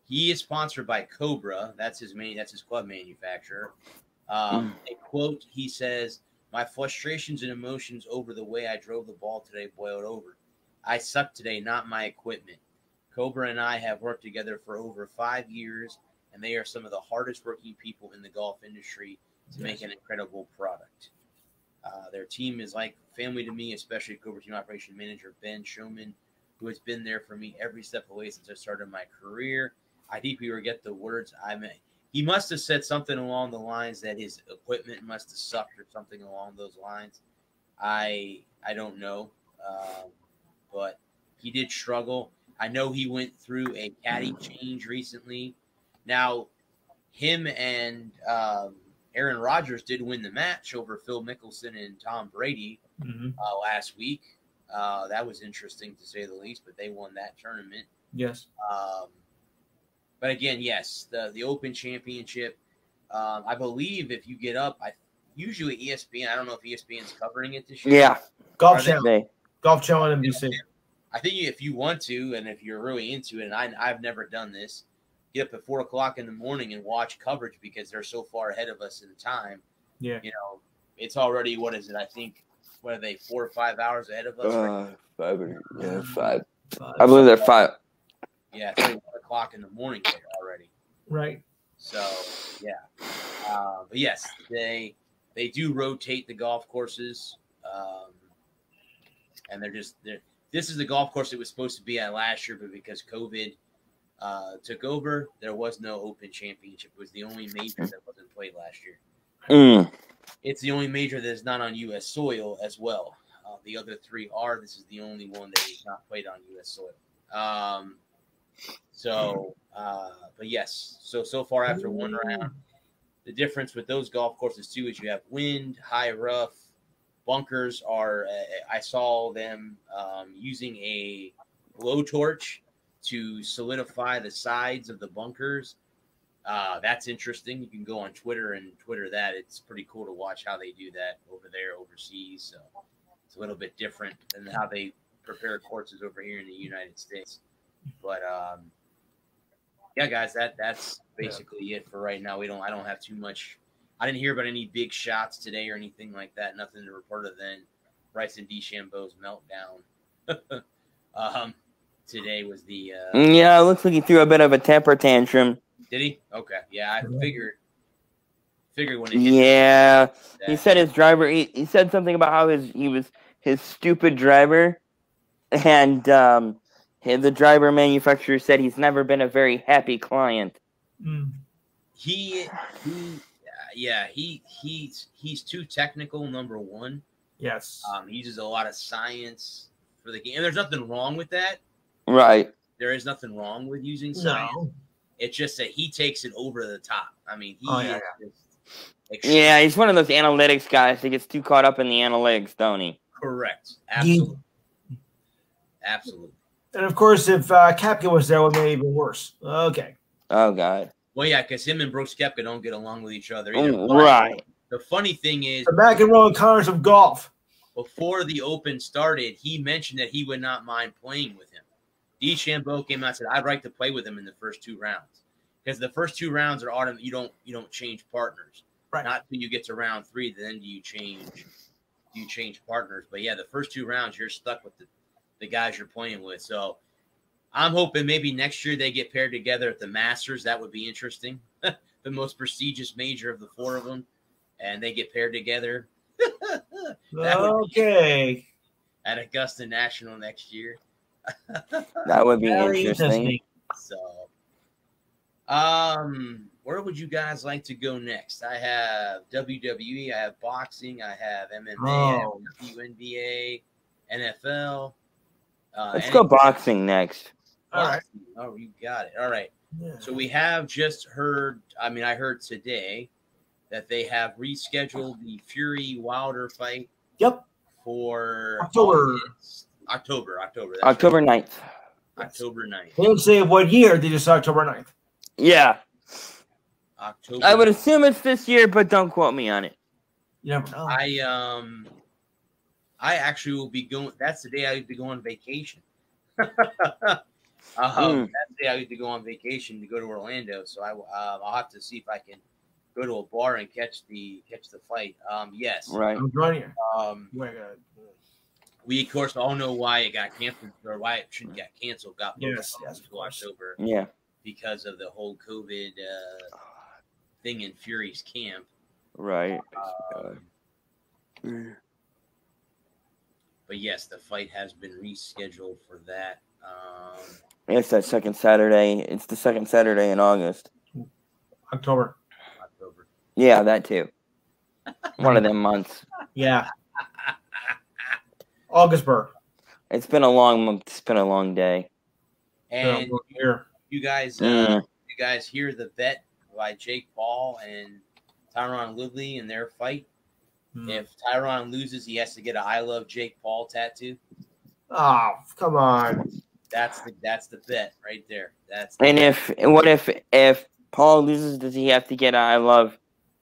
he is sponsored by Cobra. That's his main. That's his club manufacturer. Um, a quote: He says, "My frustrations and emotions over the way I drove the ball today boiled over. I suck today, not my equipment. Cobra and I have worked together for over five years, and they are some of the hardest working people in the golf industry to make an incredible product. Uh, their team is like family to me, especially Cobra Team Operation Manager Ben Schomin, who has been there for me every step of the way since I started my career. I deeply regret the words I made. He must have said something along the lines that his equipment must have sucked or something along those lines. I I don't know, um, but he did struggle. I know he went through a caddy change recently. Now, him and um, Aaron Rodgers did win the match over Phil Mickelson and Tom Brady Mm-hmm. uh, last week. Uh, that was interesting to say the least, but they won that tournament. Yes. Um, but again, yes, the the Open Championship. Um, I believe if you get up, I usually ESPN. I don't know if ESPN's covering it this year. Yeah, Golf channel. Golf channel on NBC. I think if you want to, and if you're really into it, and I, I've never done this, get up at four o'clock in the morning and watch coverage because they're so far ahead of us in time. Yeah. You know, it's already what is it? I think what are they four or five hours ahead of us? Uh, five, or- yeah, five. Uh, I believe they're five. yeah, it's one o'clock in the morning there already. Right. So yeah, uh, but yes, they they do rotate the golf courses, um, and they're just they're, this is the golf course it was supposed to be at last year, but because COVID uh, took over, there was no Open Championship. It was the only major that wasn't played last year. Mm. It's the only major that is not on U.S. soil as well. Uh, the other three are. This is the only one that is not played on U.S. soil. Um, so, uh, but yes. So so far after one round, the difference with those golf courses too is you have wind, high rough, bunkers are. Uh, I saw them um, using a blowtorch to solidify the sides of the bunkers. Uh, that's interesting. You can go on Twitter and Twitter that. It's pretty cool to watch how they do that over there overseas. So it's a little bit different than how they prepare courses over here in the United States. But um, yeah, guys, that that's basically it for right now. We don't. I don't have too much. I didn't hear about any big shots today or anything like that. Nothing to report other than Bryson DeChambeau's meltdown. um, today was the. Uh, Yeah, it looks like he threw a bit of a temper tantrum. Did he? Okay. Yeah, I figured. Figured when it hit Yeah, that- he said his driver. He, he said something about how his he was his stupid driver, and um, the driver manufacturer said he's never been a very happy client. Mm. he he yeah he he's he's too technical. Number one, Yes. um, he uses a lot of science for the game. And there's nothing wrong with that. Right. There is nothing wrong with using science. no. It's just that he takes it over the top. I mean, he Oh, yeah, is just Yeah, he's one of those analytics guys that gets too caught up in the analytics, don't he? correct. Absolutely. Absolutely. And of course, if uh, Koepka was there, it would have made it even worse. Okay. Oh God. Well, yeah, because him and Brooks Koepka don't get along with each other either. Mm, right. The funny thing is, The McEnroe Connors of golf. before the Open started, he mentioned that he would not mind playing with him. DeChambeau came out and said, "I'd like to play with him in the first two rounds because the first two rounds are autumn. You don't you don't change partners. Right. Not till you get to round three, then do you change do you change partners. But yeah, the first two rounds you're stuck with the the guys you're playing with. So I'm hoping maybe next year they get paired together at the Masters. That would be interesting. the most prestigious major of the four of them, and they get paired together. That would be- Okay. at Augusta National next year. That would be Very interesting. So, um, where would you guys like to go next? I have WWE, I have boxing, I have MMA, Oh. I have WNBA, NFL. Uh, Let's any- go boxing next. All right. boxing. Oh, you got it. All right. Yeah. So we have just heard. I mean, I heard today that they have rescheduled the Fury Wilder fight Yep. for October. August- October. October. that's right. October 9th. October 9th. They didn't say what year. They just said October 9th. Yeah. October. I would assume it's this year, but don't quote me on it. You never know. I um, I actually will be going. That's the day I'll be going on vacation. Um, Mm. That day I used to go on vacation to go to Orlando, so I uh, I'll have to see if I can go to a bar and catch the catch the fight. Um, yes. Right. I'm joining you. Um, Oh we of course all know why it got canceled or why it shouldn't get canceled. Got Yes, yes, of to course. October Yeah. because of the whole COVID uh, thing in Fury's camp. Right. Um, but yes, the fight has been rescheduled for that. Um, It's that second Saturday. It's the second Saturday in August. October. October. Yeah, that too. One of them months. Yeah. Augustburg. It's been a long month. It's been a long day. And here. you guys, uh, Mm. you guys hear the bet by Jake Paul and Tyron Woodley in their fight. Hmm. If Tyron loses, he has to get a "I love Jake Paul" tattoo. Oh, come on. That's the that's the bet right there. That's the And if what if if Paul loses, does he have to get a I love?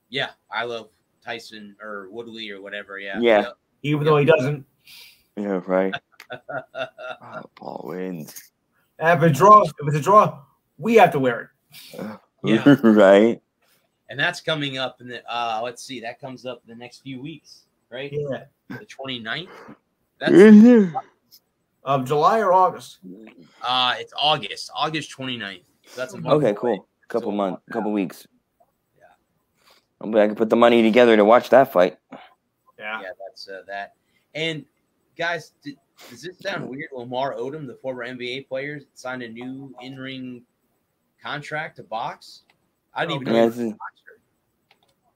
yeah, I love Tyson or Woodley or whatever. Yeah, Yeah. Even though he doesn't. Yeah, right. Yep. Oh, Paul wins. If it's a draw, if it's a draw, we have to wear it. Yeah. right. and that's coming up in the uh let's see, that comes up in the next few weeks, right? Yeah. The 29th. That's. Of July or August. uh it's August, August 29th. So that's a month Okay, away. cool. Couple So, months, couple weeks. Yeah. Hopefully I can put the money together to watch that fight. Yeah. Yeah, that's uh, that. And guys, d- does this sound weird? Lamar Odom, the former NBA player, signed a new in-ring contract to box. I didn't even know he this was a is-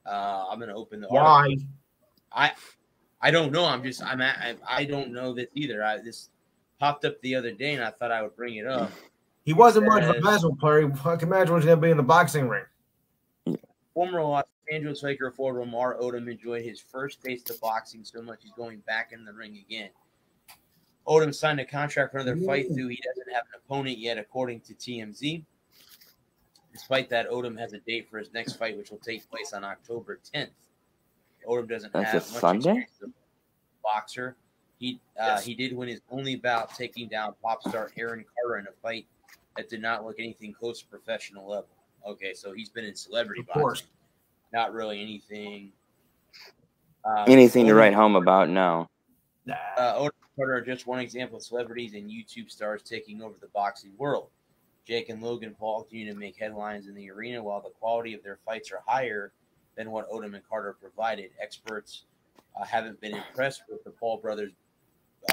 Uh, I'm gonna open the article. Why? I I don't know. I'm just I'm at, I, I don't know this either. I this popped up the other day and I thought I would bring it up. He wasn't much of a Says- basketball player. I can imagine what's going to be in the boxing ring. Former Los Angeles Laker forward Lamar Odom enjoyed his first taste of boxing so much he's going back in the ring again. Odom signed a contract for another fight, though he doesn't have an opponent yet, according to TMZ. Despite that, Odom has a date for his next fight, which will take place on October 10th. Odom doesn't That's a have much Sunday? experience as a boxer. He uh, he did win his only bout, taking down pop star Aaron Carter in a fight that did not look anything close to professional level. Okay, so he's been in celebrity Of course. boxing, not really anything. Uh, Anything to write home about now. Uh, Odom and Carter are just one example of celebrities and YouTube stars taking over the boxing world. Jake and Logan Paul continue to make headlines in the arena while the quality of their fights are higher than what Odom and Carter provided. Experts uh, haven't been impressed with the Paul brothers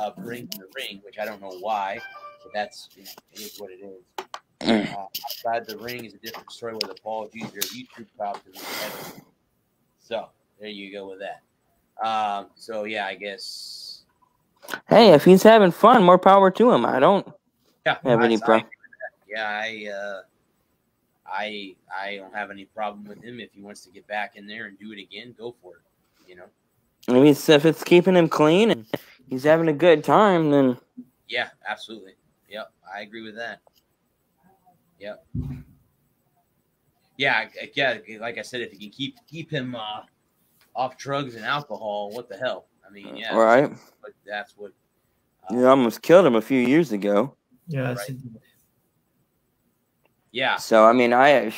uh, bring to the ring, which I don't know why, but that's you know, it is what it is. Mm. Uh, outside the ring is a different story the Pauls use YouTube crowd to make headlines. So there you go with that. Um, so yeah, I guess Hey, if he's having fun, more power to him. I don't Yeah, have I- any I pro. agree with that. Yeah, I, uh, I, I don't have any problem with him if he wants to get back in there and do it again. Go for it. You know. I mean, if it's keeping him clean and he's having a good time, then Yeah, absolutely. Yep, I agree with that. Yep. Yeah, yeah. Like I said, if you can keep keep him uh, off drugs and alcohol, what the hell? I mean, yeah, right? But that's what. uh, You almost killed him a few years ago. Yeah. it's- Yeah, So I mean, I,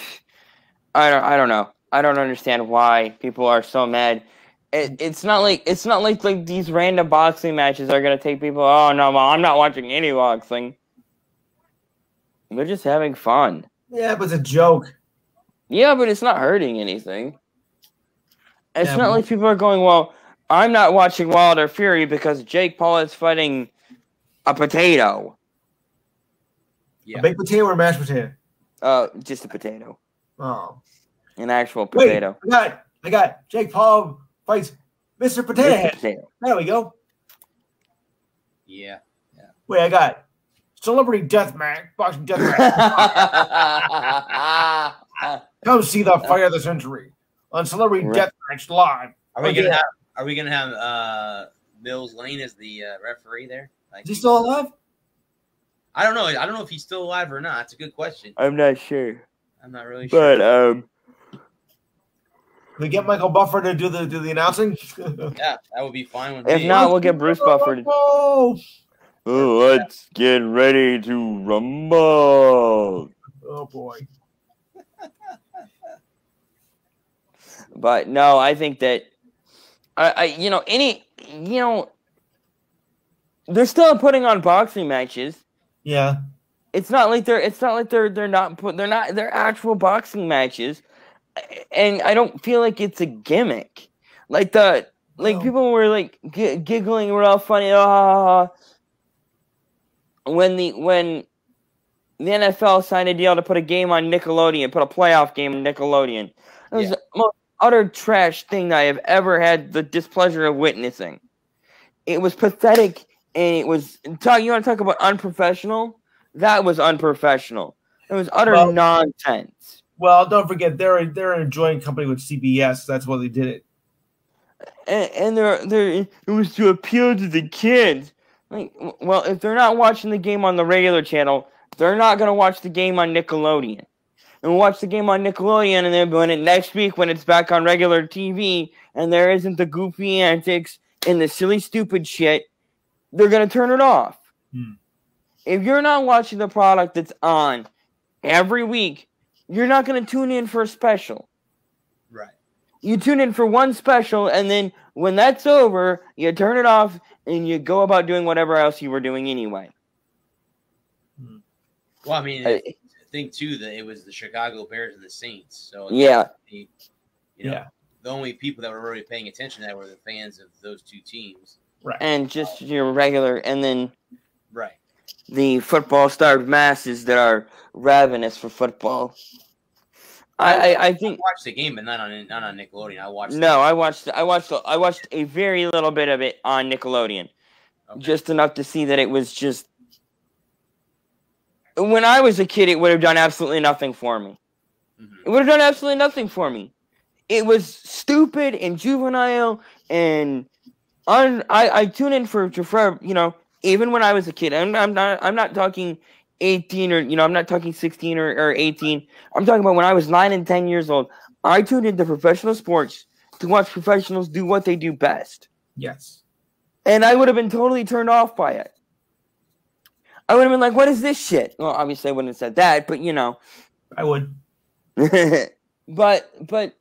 I don't, I don't know. I don't understand why people are so mad. It, it's not like it's not like like these random boxing matches are gonna take people. Oh no, well, I'm not watching any boxing. They're just having fun. Yeah, but it's a joke. Yeah, but it's not hurting anything. It's Yeah, not like people are going, well, I'm not watching Wilder Fury because Jake Paul is fighting a potato. yeah. A baked potato or a mashed potato? Uh, just a potato. Oh. An actual potato. Wait. I got. I got. Jake Paul fights Mr. Potato Head. There we go. yeah. yeah. Wait, I got it. Celebrity death match, boxing death match. Come see the fight of the century on Celebrity Right. Death Match live. Are we gonna have? Are we gonna have uh, Mills Lane as the uh, referee there? Like, Is he still alive? I don't know. I don't know if he's still alive or not. It's a good question. I'm not sure. I'm not really sure. But um Can we get Michael Buffer to do the do the announcing? yeah, that would be fine with if me. not, we'll get Bruce Buffer. to- Oh, Let's get ready to rumble. Oh boy. But no, I think that I, I you know, any you know they're still putting on boxing matches. Yeah. It's not like they're it's not like they're they're not put they're not they're actual boxing matches. And I don't feel like it's a gimmick. Like the like Well- people were like g- giggling were all funny ah when the when the NFL signed a deal to put a game on Nickelodeon, put a playoff game on Nickelodeon. It was Yeah. the most utter trash thing that I have ever had the displeasure of witnessing. It was pathetic and it was talk you want to talk about unprofessional? That was unprofessional. It was utter Well- nonsense. Well, don't forget they're they're a joint company with CBS. That's why they did it. and, and they're they're it was to appeal to the kids. Like, well, if they're not watching the game on the regular channel, they're not gonna watch the game on Nickelodeon. And watch the game on Nickelodeon, and then when it next week when it's back on regular TV, and there isn't the goofy antics and the silly stupid shit, they're gonna turn it off. Hmm. If you're not watching the product that's on every week, you're not gonna tune in for a special Right. you tune in for one special and then when that's over you turn it off and you go about doing whatever else you were doing anyway hmm. Well, I mean, I- I think too that it was the Chicago Bears and the Saints. So yeah the, you know, Yeah. the only people that were really paying attention to that were the fans of those two teams. Right. and just your regular and then Right. The football starved masses that are ravenous for football i i, I I think watched the game, but not on not on Nickelodeon. I watched. no i watched i watched i watched a very little bit of it on nickelodeon Okay. just enough to see that it was just when i was a kid it would have done absolutely nothing for me Mhm. It would have done absolutely nothing for me. It was stupid and juvenile, and un, I I tune in for for you know even when I was a kid. I'm, I'm not I'm not talking eighteen or you know I'm not talking sixteen or, or eighteen. I'm talking about when I was nine and ten years old. I tuned into professional sports to watch professionals do what they do best, Yes. and I would have been totally turned off by it. I would have been like, "What is this shit?" Well, obviously I wouldn't have said that, but you know. I would. but but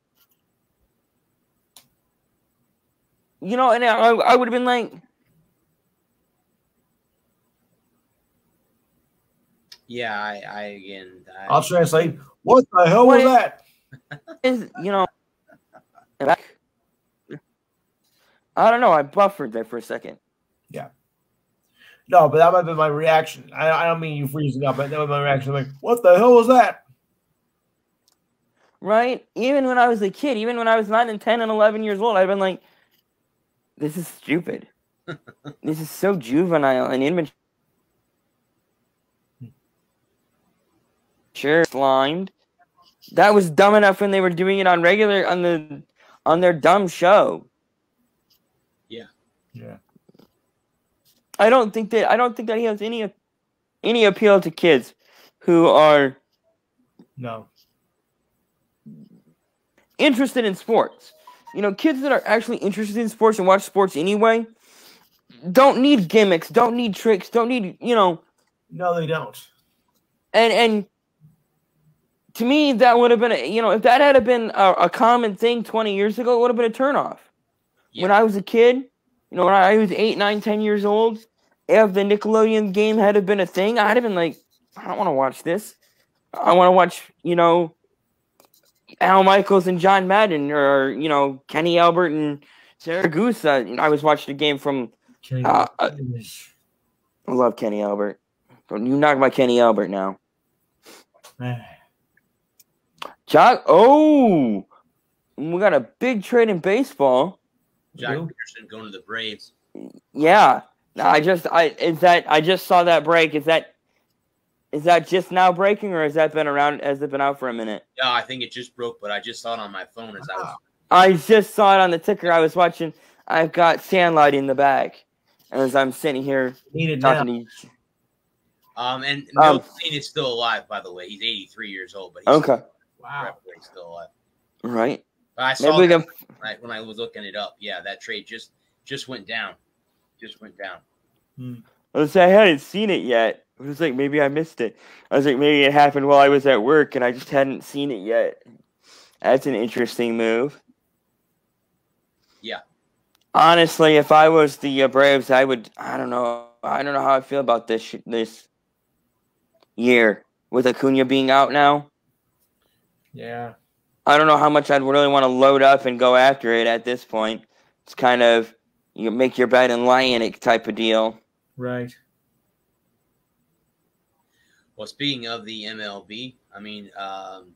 you know, and I, I would have been like, Yeah, I, I again. I, I'll translate. What the hell What was is- that? is you know, back. I don't know. I buffered there for a second. Yeah. No, but that might have been my reaction. I, I don't mean you freezing up, but that was my reaction. Like, what the hell was that? Right? Even when I was a kid, even when I was nine and ten and eleven years old, I've been like, "This is stupid. this is so juvenile and immature." Sure, slimed. That was dumb enough when they were doing it on regular on the on their dumb show. Yeah. Yeah. I don't think that I don't think that he has any any appeal to kids who are No. interested in sports. You know, kids that are actually interested in sports and watch sports anyway don't need gimmicks, don't need tricks, don't need, you know, No, they don't. and and to me that would have been a, you know, if that had been a, a common thing 20 years ago, it would have been a turnoff. When I was a kid, you know, when I was eight, nine, ten years old, if the Nickelodeon game had been a thing, I'd have been like, I don't want to watch this. I want to watch, you know, Al Michaels and John Madden, or you know, Kenny Albert and Siragusa. You know, I was watching a game from. Kenny- Uh, uh, I love Kenny Albert. Don't you knock my Kenny Albert now. Joc. Oh, we got a big trade in baseball. Jack Who? Pederson going to the Braves. Yeah. I just I is that I just saw that break. Is that is that just now breaking or has that been around has it been out for a minute? Yeah, I think it just broke, but I just saw it on my phone as I was. I just saw it on the ticker. I was watching I've got Sandlot in the back. As I'm sitting here Need it now. talking to you. Um, and Um, is still alive, by the way. He's 83 years old, but he's Okay. Wow. still alive. Right. I saw we that when I, when I was looking it up. Yeah, that trade just just went down, just went down. I was like, I hadn't seen it yet. I was like, maybe I missed it. I was like, maybe it happened while I was at work and I just hadn't seen it yet. That's an interesting move. Yeah. Honestly, if I was the uh, Braves, I would. I don't know. I don't know how I feel about this sh- this year with Acuna being out now. Yeah. I don't know how much I'd really want to load up and go after it at this point. It's kind of you make your bed and lie in it type of deal. Right. Well, speaking of the MLB, I mean, um,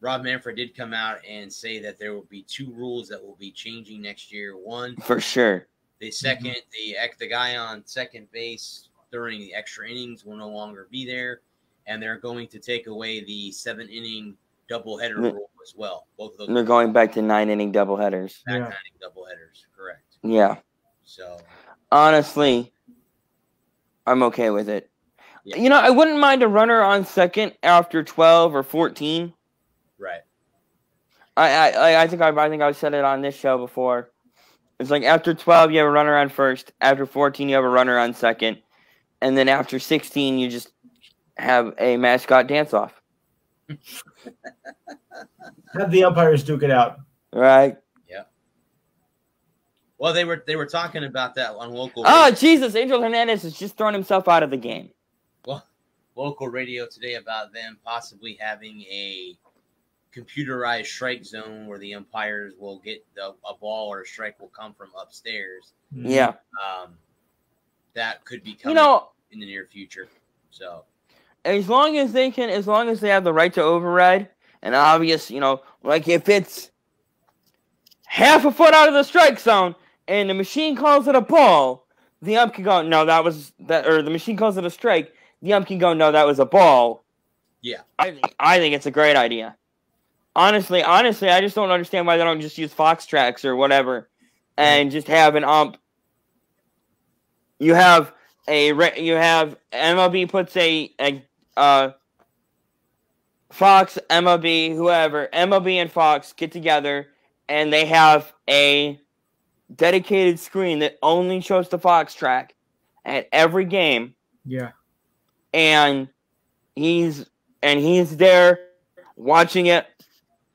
Rob Manfred did come out and say that there will be two rules that will be changing next year. One, For sure. the 2nd the ex the guy on second base during the extra innings will no longer be there, and they're going to take away the seven inning doubleheader Mm. rule as well. Both of those They're going back to nine inning doubleheaders. back Yeah. nine doubleheaders, correct? Yeah. So Honestly, I'm okay with it. Yeah. You know, I wouldn't mind a runner on second after 12 or 14. right, I I I- I think I I think I've said it on this show before. It's like after 12 you have a runner on first, after 14 you have a runner on second, and then after 16 you just have a mascot dance off. Have the umpires duke it out. Right? Yeah. Well they were they were talking about that on local Oh Jesus, Angel Hernandez has just thrown himself out of the game. Well, local radio today about them possibly having a computerized strike zone where the umpires will get the, a ball or a strike will come from upstairs. Yeah. Um, that could be You know, in the near future. So as long as they can as long as they have the right to override and obvious you know like if it's half a foot out of the strike zone and the machine calls it a ball the ump can go no that was that or the machine calls it a strike the ump can go no that was a ball. Yeah. i think i think it's a great idea. Honestly honestly i just don't understand why they don't just use fox tracks or whatever and just have an ump. You have a re- you have MLB puts a, a uh Fox, MLB, whoever, MLB and Fox get together and they have a dedicated screen that only shows the Fox track at every game Yeah. and he's and he's there watching it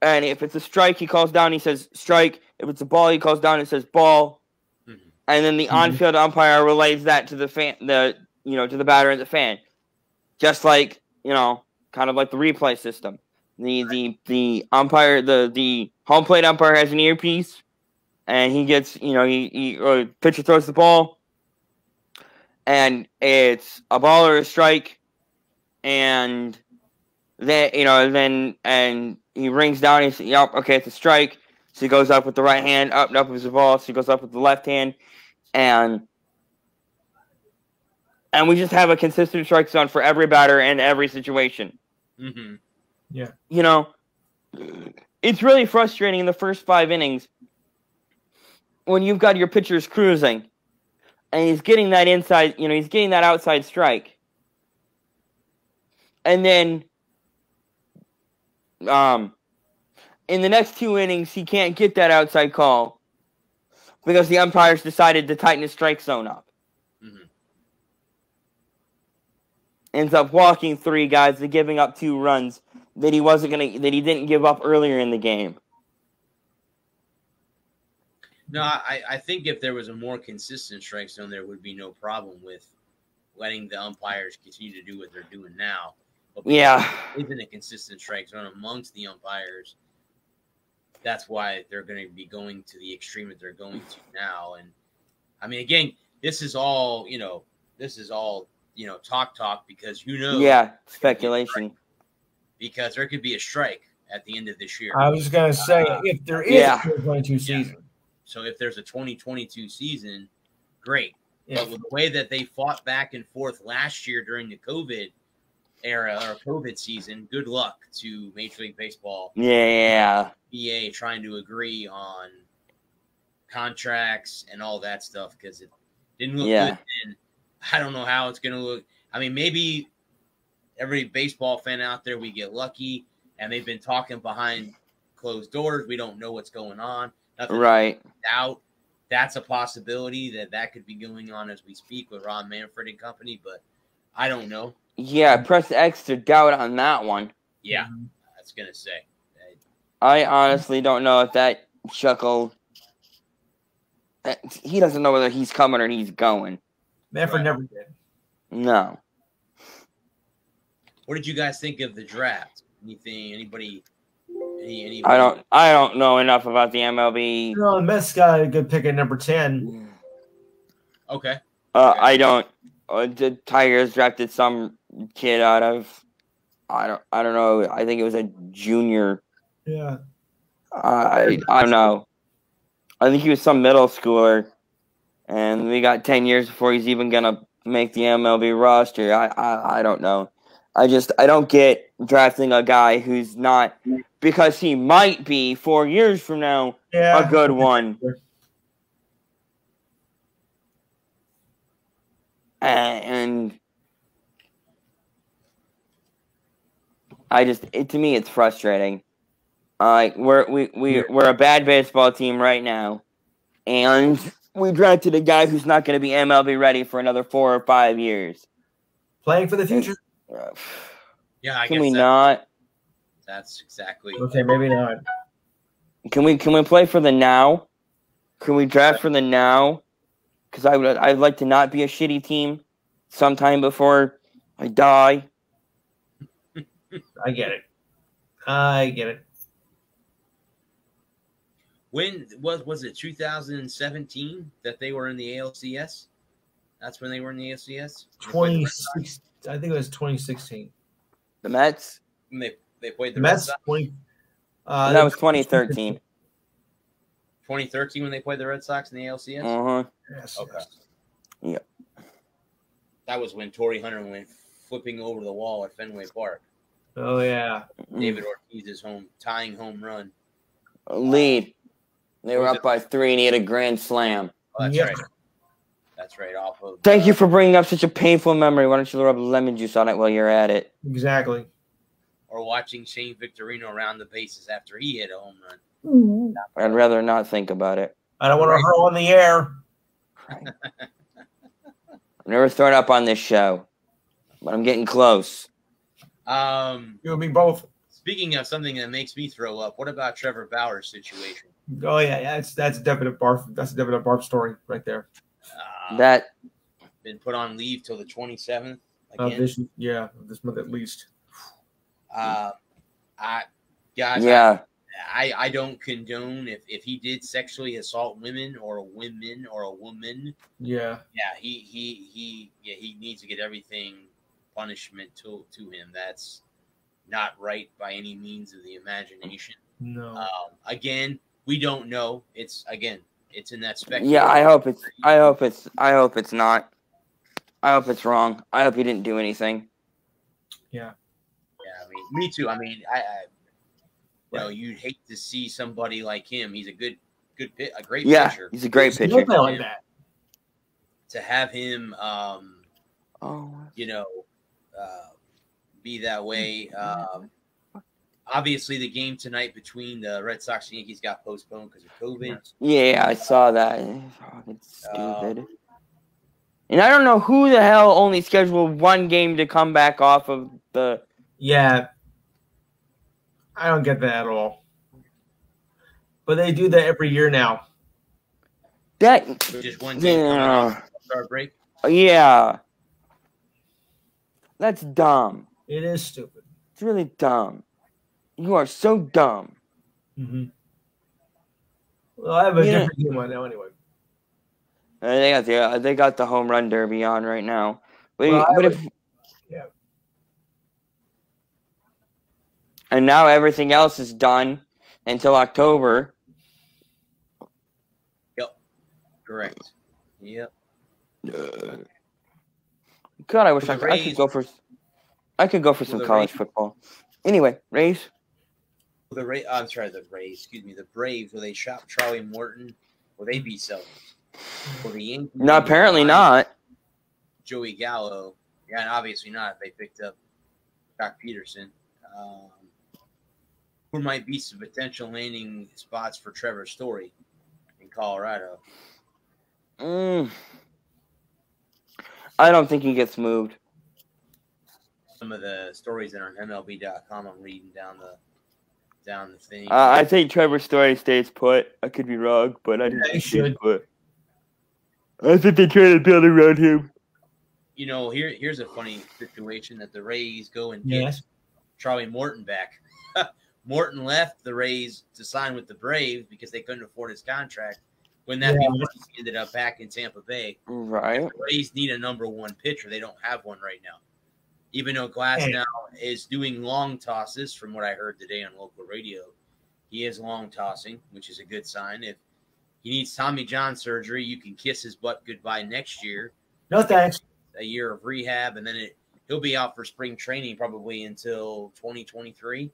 and if it's a strike he calls down he says strike if it's a ball he calls down and says ball Mhm. and then the Mhm. on-field umpire relays that to the fan the you know to the batter and the fan just like you know kind of like the replay system. The the the umpire the the home plate umpire has an earpiece and he gets you know he, he or pitcher throws the ball and it's a ball or a strike and then you know then and he rings down and he says yep okay it's a strike. So he goes up with the right hand up and up with the ball. So he goes up with the left hand and and we just have a consistent strike zone for every batter and every situation hmm you know, it's really frustrating in the first five innings when you've got your pitchers cruising and he's getting that inside, you know, he's getting that outside strike. And then um in the next two innings he can't get that outside call because the umpires decided to tighten his strike zone up. hmm Ends up walking three guys and giving up two runs that he wasn't gonna that he didn't give up earlier in the game. No, I, I think if there was a more consistent strike zone, there would be no problem with letting the umpires continue to do what they're doing now. But Yeah. isn't a consistent strike zone amongst the umpires. That's why they're going to be going to the extreme that they're going to now. And I mean, again, this is all you know. This is all you know, talk talk because who knows? Yeah, speculation. Because there could be a strike at the end of this year. I was gonna say Uh, if there is yeah. a 2022 season, So if there's a 2022 season, great. yeah. But with the way that they fought back and forth last year during the COVID era or COVID season, good luck to Major League Baseball, Yeah. BA trying to agree on contracts and all that stuff because it didn't look Yeah. good. And I don't know how it's going to look. I mean, maybe every baseball fan out there, we get lucky and they've been talking behind closed doors. We don't know what's going on. Nothing Right. out. that's a possibility that that could be going on as we speak with Rob Manfred and company, but I don't know. Yeah, press X to doubt on that one. Yeah, I was gonna say. I honestly don't know if that chuckle. He doesn't know whether he's coming or he's going. Manfred right. never did. No. What did you guys think of the draft? Anything? Anybody? Any, anybody? I don't. I don't know enough about the MLB. No, the Mets got a good pick at number ten. Okay. Uh, okay. I don't. Uh, the Tigers drafted some kid out of. I don't. I don't know. I think it was a junior. Yeah. I I don't know. I think he was some middle schooler, and we got ten years before he's even gonna make the MLB roster. I I, I don't know. I just I don't get drafting a guy who's not because he might be four years from now yeah. a good one. and I just it, to me it's frustrating. Like uh, we're we we we're a bad baseball team right now, and we drafted a guy who's not going to be MLB ready for another four or five years. Playing for the future. Yeah, I can we that, not? That's exactly. Okay, maybe not. Can we can we play for the now? Can we draft for the now? Because I would I'd like to not be a shitty team sometime before I die. I get it. I get it. When was was it 2017 that they were in the ALCS? That's when they were in the ALCS. 26. I think it was 2016. The Mets. When they they played the, the Mets. 20, uh, that was 2013. 2013 when they played the Red Sox in the ALCS. Uh huh. Yes. Okay. Yes. Yep. That was when Torii Hunter went flipping over the wall at Fenway Park. Oh yeah. David Ortiz's home tying home run. Lead. They were up by three, and he had a grand slam. Oh, that's yep. right. That's right. Off of. Thank you for bringing up such a painful memory. Why don't you rub lemon juice on it while you're at it? Exactly. Or watching Shane Victorino around the bases after he hit a home run. Mm-hmm. I'd rather not think about it. I don't want to hurl in the air. I've never thrown up on this show, but I'm getting close. Um, you and me both. Speaking of something that makes me throw up, what about Trevor Bauer's situation? Oh yeah, yeah, that's that's a definite barf. That's a definite barf story right there. Uh, that been put on leave till the twenty seventh. Uh, this, yeah, this month at least. Uh, I, guys, yeah. I, I don't condone if, if he did sexually assault women or a woman or a woman. Yeah. Yeah, he he he yeah, he needs to get everything punishment to to him. That's not right by any means of the imagination. No. Um, again, we don't know. It's again, it's in that spectrum. Yeah, I hope it's. I hope it's. I hope it's not. I hope it's wrong. I hope he didn't do anything. Yeah. Yeah, I mean, me too. I mean, I, I you know, you'd hate to see somebody like him. He's a good, good pit, a great yeah, pitcher. he's a great he's pitcher. Like that. To have him, um, oh, you know, uh, be that way. Um, obviously, the game tonight between the Red Sox and Yankees got postponed because of COVID. Yeah, I saw that. It's stupid. Um, and I don't know who the hell only scheduled one game to come back off of the. Yeah, I don't get that at all. But they do that every year now. That just one day yeah. break. Yeah, that's dumb. It is stupid. It's really dumb. You are so dumb. Mm-hmm. Well, I have a yeah. different game on now anyway. Uh, they got the uh, they got the home run derby on right now. But, well, but if yeah. And now everything else is done until October. Yep. Correct. Yep. Uh, God, I wish I, I could go for I could go for some college football. Anyway, Rays. The Ray, oh, I'm sorry, the Rays. Excuse me, the Braves. Will they shop Charlie Morton? Will they be selling? Will the Yankees? No, apparently not. Joey Gallo. Yeah, and obviously not. They picked up Joc Pederson. Um, who might be some potential landing spots for Trevor Story in Colorado? Mm. I don't think he gets moved. Some of the stories that are on MLB.com, I'm reading down the down the thing. Uh, I think Trevor Story stays put. I could be wrong, but I think Yeah, he he should. put. I think they try to build around him. you know, here here's a funny situation that the Rays go and get Yes. Charlie Morton back. Morton left the Rays to sign with the Braves because they couldn't afford his contract. When that Yeah. he ended up back in Tampa Bay, Right. the Rays need a number one pitcher. They don't have one right now. Even though Glass Hey. now is doing long tosses, from what I heard today on local radio, he is long tossing, which is a good sign. If he needs Tommy John surgery, you can kiss his butt goodbye next year No thanks. a year of rehab, and then it, he'll be out for spring training probably until 2023.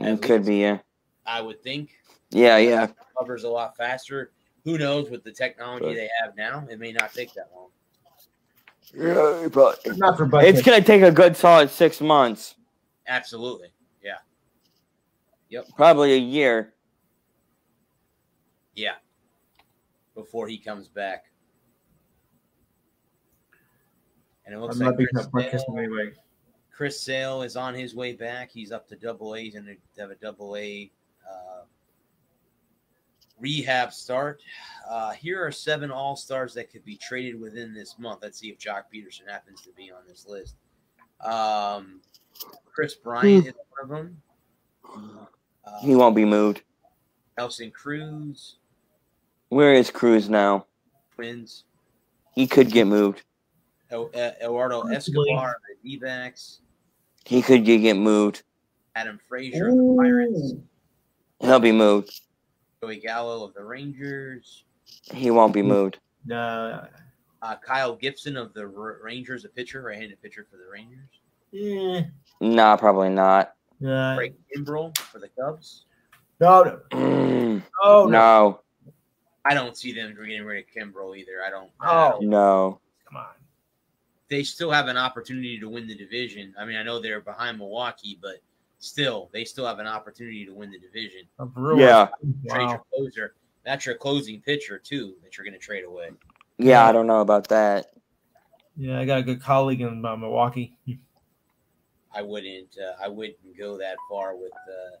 It could be, yeah. I would think. Yeah, yeah. Covers a lot faster. Who knows with the technology Right. they have now? It may not take that long. Yeah, but Not for Bud. it's gonna take a good solid six months, Absolutely. Yeah. Yep. Probably a year. Yeah. Before he comes back. And it looks I'm like Chris Sale, anyway. Chris Sale is on his way back. He's up to double A's and they have a double A uh, rehab start. Uh, here are seven All Stars that could be traded within this month. Let's see if Joc Pederson happens to be on this list. Um, Kris Bryant is one of them. Uh, He won't be moved. Nelson Cruz, Where is Cruz now? Twins. He could get moved. El- uh, Eduardo Escobar, the D-backs. He could get, moved. Adam Frazier the Pirates. He'll be moved. Joey Gallo of the Rangers. He won't be moved. No. Uh, Kyle Gibson of the R- Rangers, a pitcher, right-handed pitcher for the Rangers. Eh, Nah, probably not. nah. Craig Kimbrel for the Cubs. No, no, Mm, no, no. no, I don't see them getting rid of Kimbrel either. I don't. I Oh. don't- no. Come on. They still have an opportunity to win the division. I mean, I know they're behind Milwaukee, but still, they still have an opportunity to win the division. Yeah. Trade your closer. That's your closing pitcher too that you're going to trade away. Yeah, I don't know about that. Yeah, I got a good colleague in uh, Milwaukee. I wouldn't. Uh, I wouldn't go that far with uh,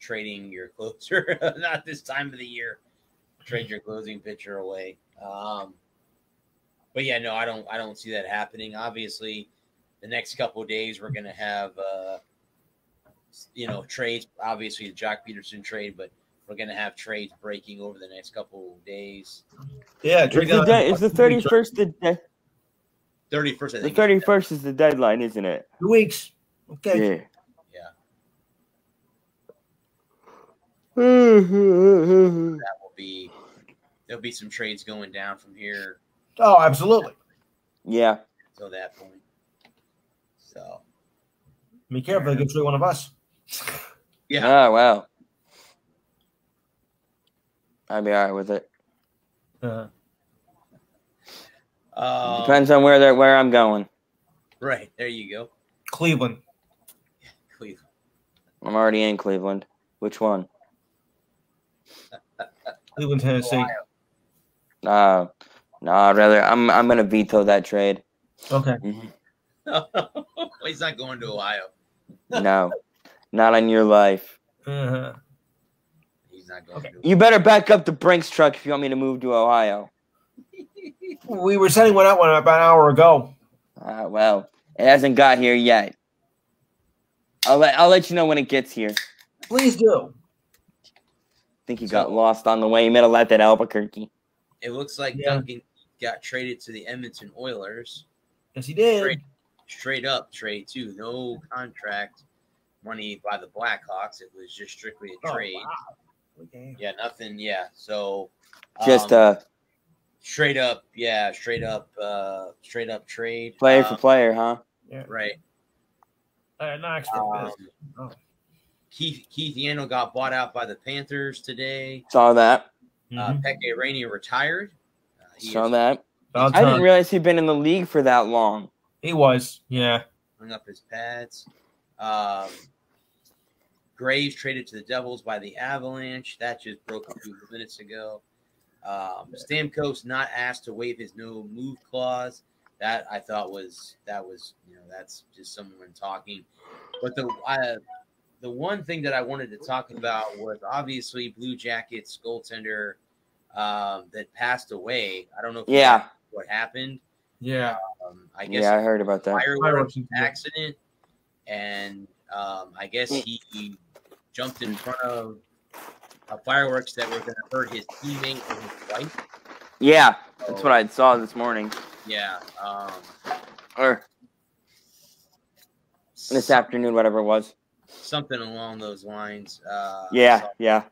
trading your closer. Not this time of the year. Trade your closing pitcher away. Um, but yeah, no, I don't. I don't see that happening. Obviously, the next couple of days we're going to have, uh, you know, trades. Obviously, the Joc Pederson trade, but we're going to have trades breaking over the next couple of days. Yeah, Is trade the, de- is the 31st the, de- Thirty first, I the 31st is the deadline, isn't it? Two weeks. Okay. Yeah. Yeah. Mm-hmm. That will be. There'll be some trades going down from here Oh, absolutely. yeah. till that point. So Be careful, they could trade one of us. yeah, Oh, wow. I'd be all right with it. Uh, um, Depends on where they're where I'm going. Right there, you go, Cleveland. Cleveland. I'm already in Cleveland. Which one? Cleveland, Tennessee. Uh, no, I'd rather. I'm I'm gonna veto that trade. Okay. He's not going to Ohio. No, not on your life. Uh-huh. He's not going Okay. to. You better back up the Brinks truck if you want me to move to Ohio. We were sending one out one about an hour ago. Uh, well, it hasn't got here yet. I'll let I'll let you know when it gets here. Please do. I think he So- got lost on the way. He might have left at Albuquerque. It looks like Yeah. Duncan got traded to the Edmonton Oilers. Yes, he did. Straight, straight up trade too. No contract money by the Blackhawks. It was just strictly a Oh, trade. wow. Okay. Yeah, nothing. Yeah, so Just um, uh, straight up. Yeah, straight up. Uh, straight up trade. player for Um, player, huh? Yeah. Right. Uh, not expert Um. Oh. Keith Keith Yandle got bought out by the Panthers today. Saw that. Uh, Mhm. Pekka Rinne retired. Uh, he Saw is that. About I didn't realize he'd been in the league for that long. he was. Yeah. hung up his pads. Um, Graves traded to the Devils by the Avalanche. That just broke a few minutes ago. Um, Stamkos not asked to waive his no move clause. That I thought was that was you know that's just someone talking. But the uh, the one thing that I wanted to talk about was obviously Blue Jackets goaltender um, that passed away. I don't know. If Yeah. what happened. Yeah. Um, I guess Yeah, I heard about that. fireworks Fireworks, accident, and um, I guess he, he jumped in front of uh, fireworks that were going to hurt his teammate and his wife. Yeah, that's what I saw this morning Yeah. Um, or this afternoon, whatever it was. something along those lines. Uh, Yeah, saw yeah.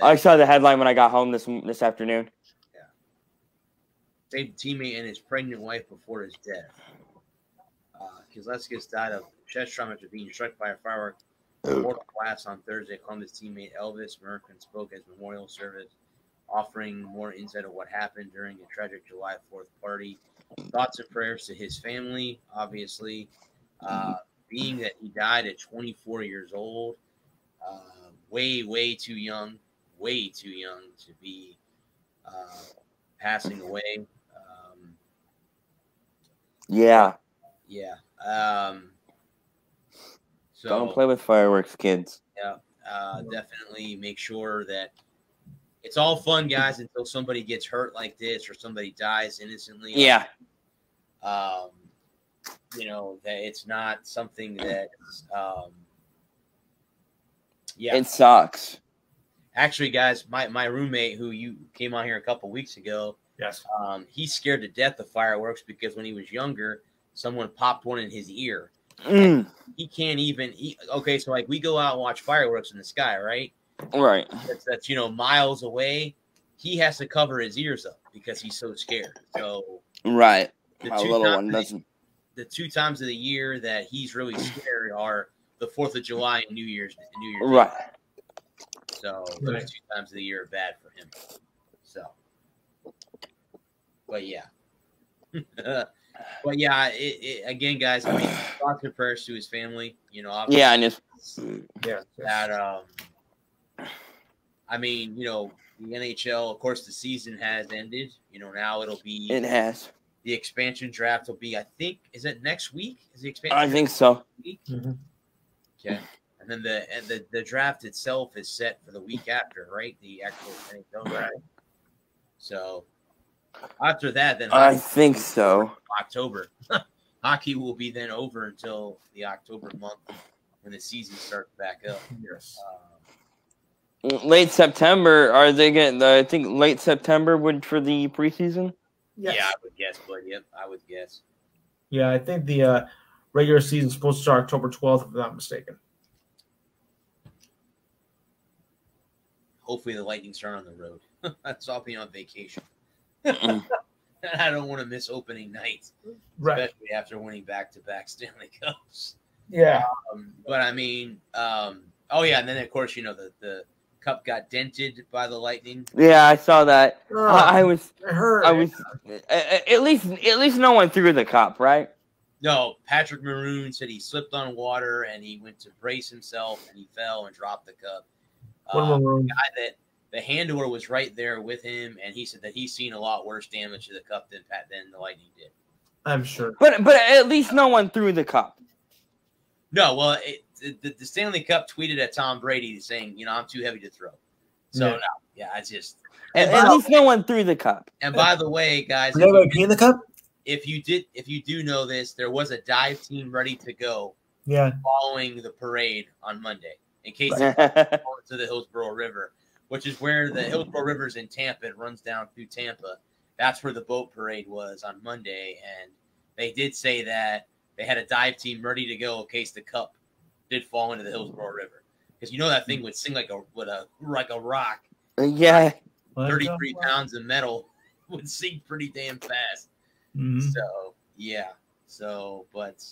I saw the headline when I got home this this afternoon. Yeah. Saved teammate and his pregnant wife before his death. Uh, Kivlenieks died of chest trauma after being struck by a firework mortal blast on Thursday. Columbus teammate Elvis Merzlikins spoke at memorial service, offering more insight of what happened during a tragic July 4th party. Thoughts and prayers to his family, obviously. Uh, being that he died at 24 years old, uh, way, way too young, way too young to be uh, passing away. Um, Yeah, yeah. Um, so don't play with fireworks, kids. uh, definitely make sure that it's all fun, guys, until somebody gets hurt like this or somebody dies innocently. Yeah, Um, you know that it's not something that. Um, yeah, it sucks. actually, guys, my my roommate who you came on here a couple weeks ago, Yes. um, he's scared to death of fireworks because when he was younger, someone popped one in his ear. Mm, He can't even. He, okay, so like we go out and watch fireworks in the sky, right? right. that's, that's you know miles away, he has to cover his ears up because he's so scared. So Right. the My two little times one of the- doesn't. the two times of the year that he's really scared are the Fourth of July and New Year's New Year's. Eve. Right. So Right. those two times of the year are bad for him. So, but yeah. but yeah, it, it, again, guys, I mean, thoughts and prayers to his family. You know, obviously, Yeah, and it's Yeah. that um I mean, you know, the NHL, of course, the season has ended. You know, now it'll be it has. the expansion draft will be, I think, is it next week? Is the expansion I draft think so. week? Mhm. Okay. And then the and the, the draft itself is set for the week after, right? The actual NHL draft. So after that, then I think so. October. hockey will be then over until the October month when the season starts back up. Yes. Um, Late September. Are they getting? I think late September would for the preseason. Yes. Yeah, I would guess, but yep, I would guess. Yeah, I think the uh, regular is supposed to start October 12th, if I'm not mistaken. Hopefully, the Lightning start on the road. That's I'll be on vacation. And I don't want to miss opening night, Right. especially after winning back-to-back Stanley Cups. Yeah. Um, but I mean, um, oh yeah, and then of course you know the the cup got dented by the Lightning. Yeah, I saw that. Oh, I, I was. I heard. I was. At least. At least no one threw the cup, right? No, Patrick Maroon said he slipped on water and he went to brace himself and he fell and dropped the cup. One Uh, more room. guy that the handler was right there with him, and he said that he's seen a lot worse damage to the cup than Pat than the Lightning did. I'm sure. But but at least no one threw the cup. No, well, it, the, the Stanley Cup tweeted at Tom Brady saying, you know, I'm too heavy to throw. So Yeah. no, yeah, I just. At, And at by, least no one threw the cup. and by the way, guys, Did if you, pee in the cup? if you did, if you do know this, there was a dive team ready to go Yeah. following the parade on Monday in case to the Hillsborough River, which is where the Hillsborough River is in Tampa. It runs down through Tampa. That's where the boat parade was on Monday, and they did say that they had a dive team ready to go in case the cup did fall into the Hillsborough River, because you know that thing would sing like a with a like a rock. Yeah, Thirty three pounds of metal would sink pretty damn fast. Mhm. So yeah. So, but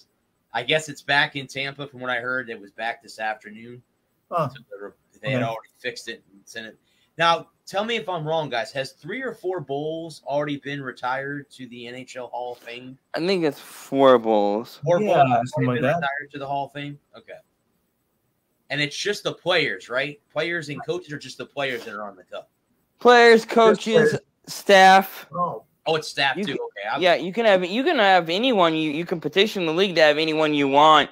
I guess it's back in Tampa. From what I heard, it was back this afternoon. Oh. So they were- had already fixed it and sent it. Now, tell me if I'm wrong, guys. Has three or four bowls already been retired to the NHL Hall of Fame? I think it's four bowls. Four Yeah, bowls have something already like been that. retired to the Hall of Fame. Okay. And it's just the players, right? Players and coaches are just the players that are on the cup. Players, coaches, staff. Oh, Oh, it's staff You too. can- Okay. I'm- Yeah, you can have you can have anyone you you can petition the league to have anyone you want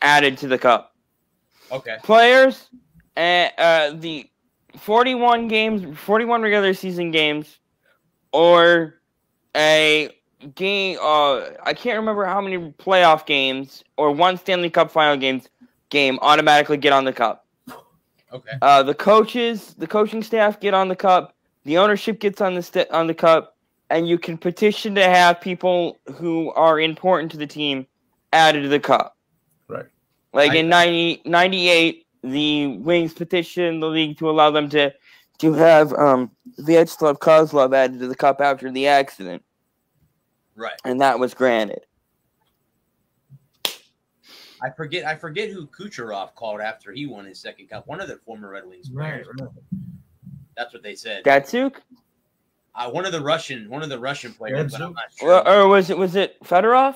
added to the cup. Okay. Players, uh, uh the forty-one games, forty-one regular season games, or a game. Uh, I can't remember how many playoff games or one Stanley Cup final games game automatically get on the cup. Okay. Uh, the coaches, the coaching staff get on the cup. The ownership gets on the st- on the cup, and you can petition to have people who are important to the team added to the cup. Right. Like I- in 90, 98, the Wings petitioned the league to allow them to to have um, Vyacheslav Kozlov added to the cup after the accident, Right. and that was granted. I forget. I forget who Kucherov called after he won his second cup. One of the former Red Wings right, players. right. That's what they said. Datsyuk, Uh, one of the Russian, one of the Russian players, but I'm not sure. or, or was it was it Fedorov?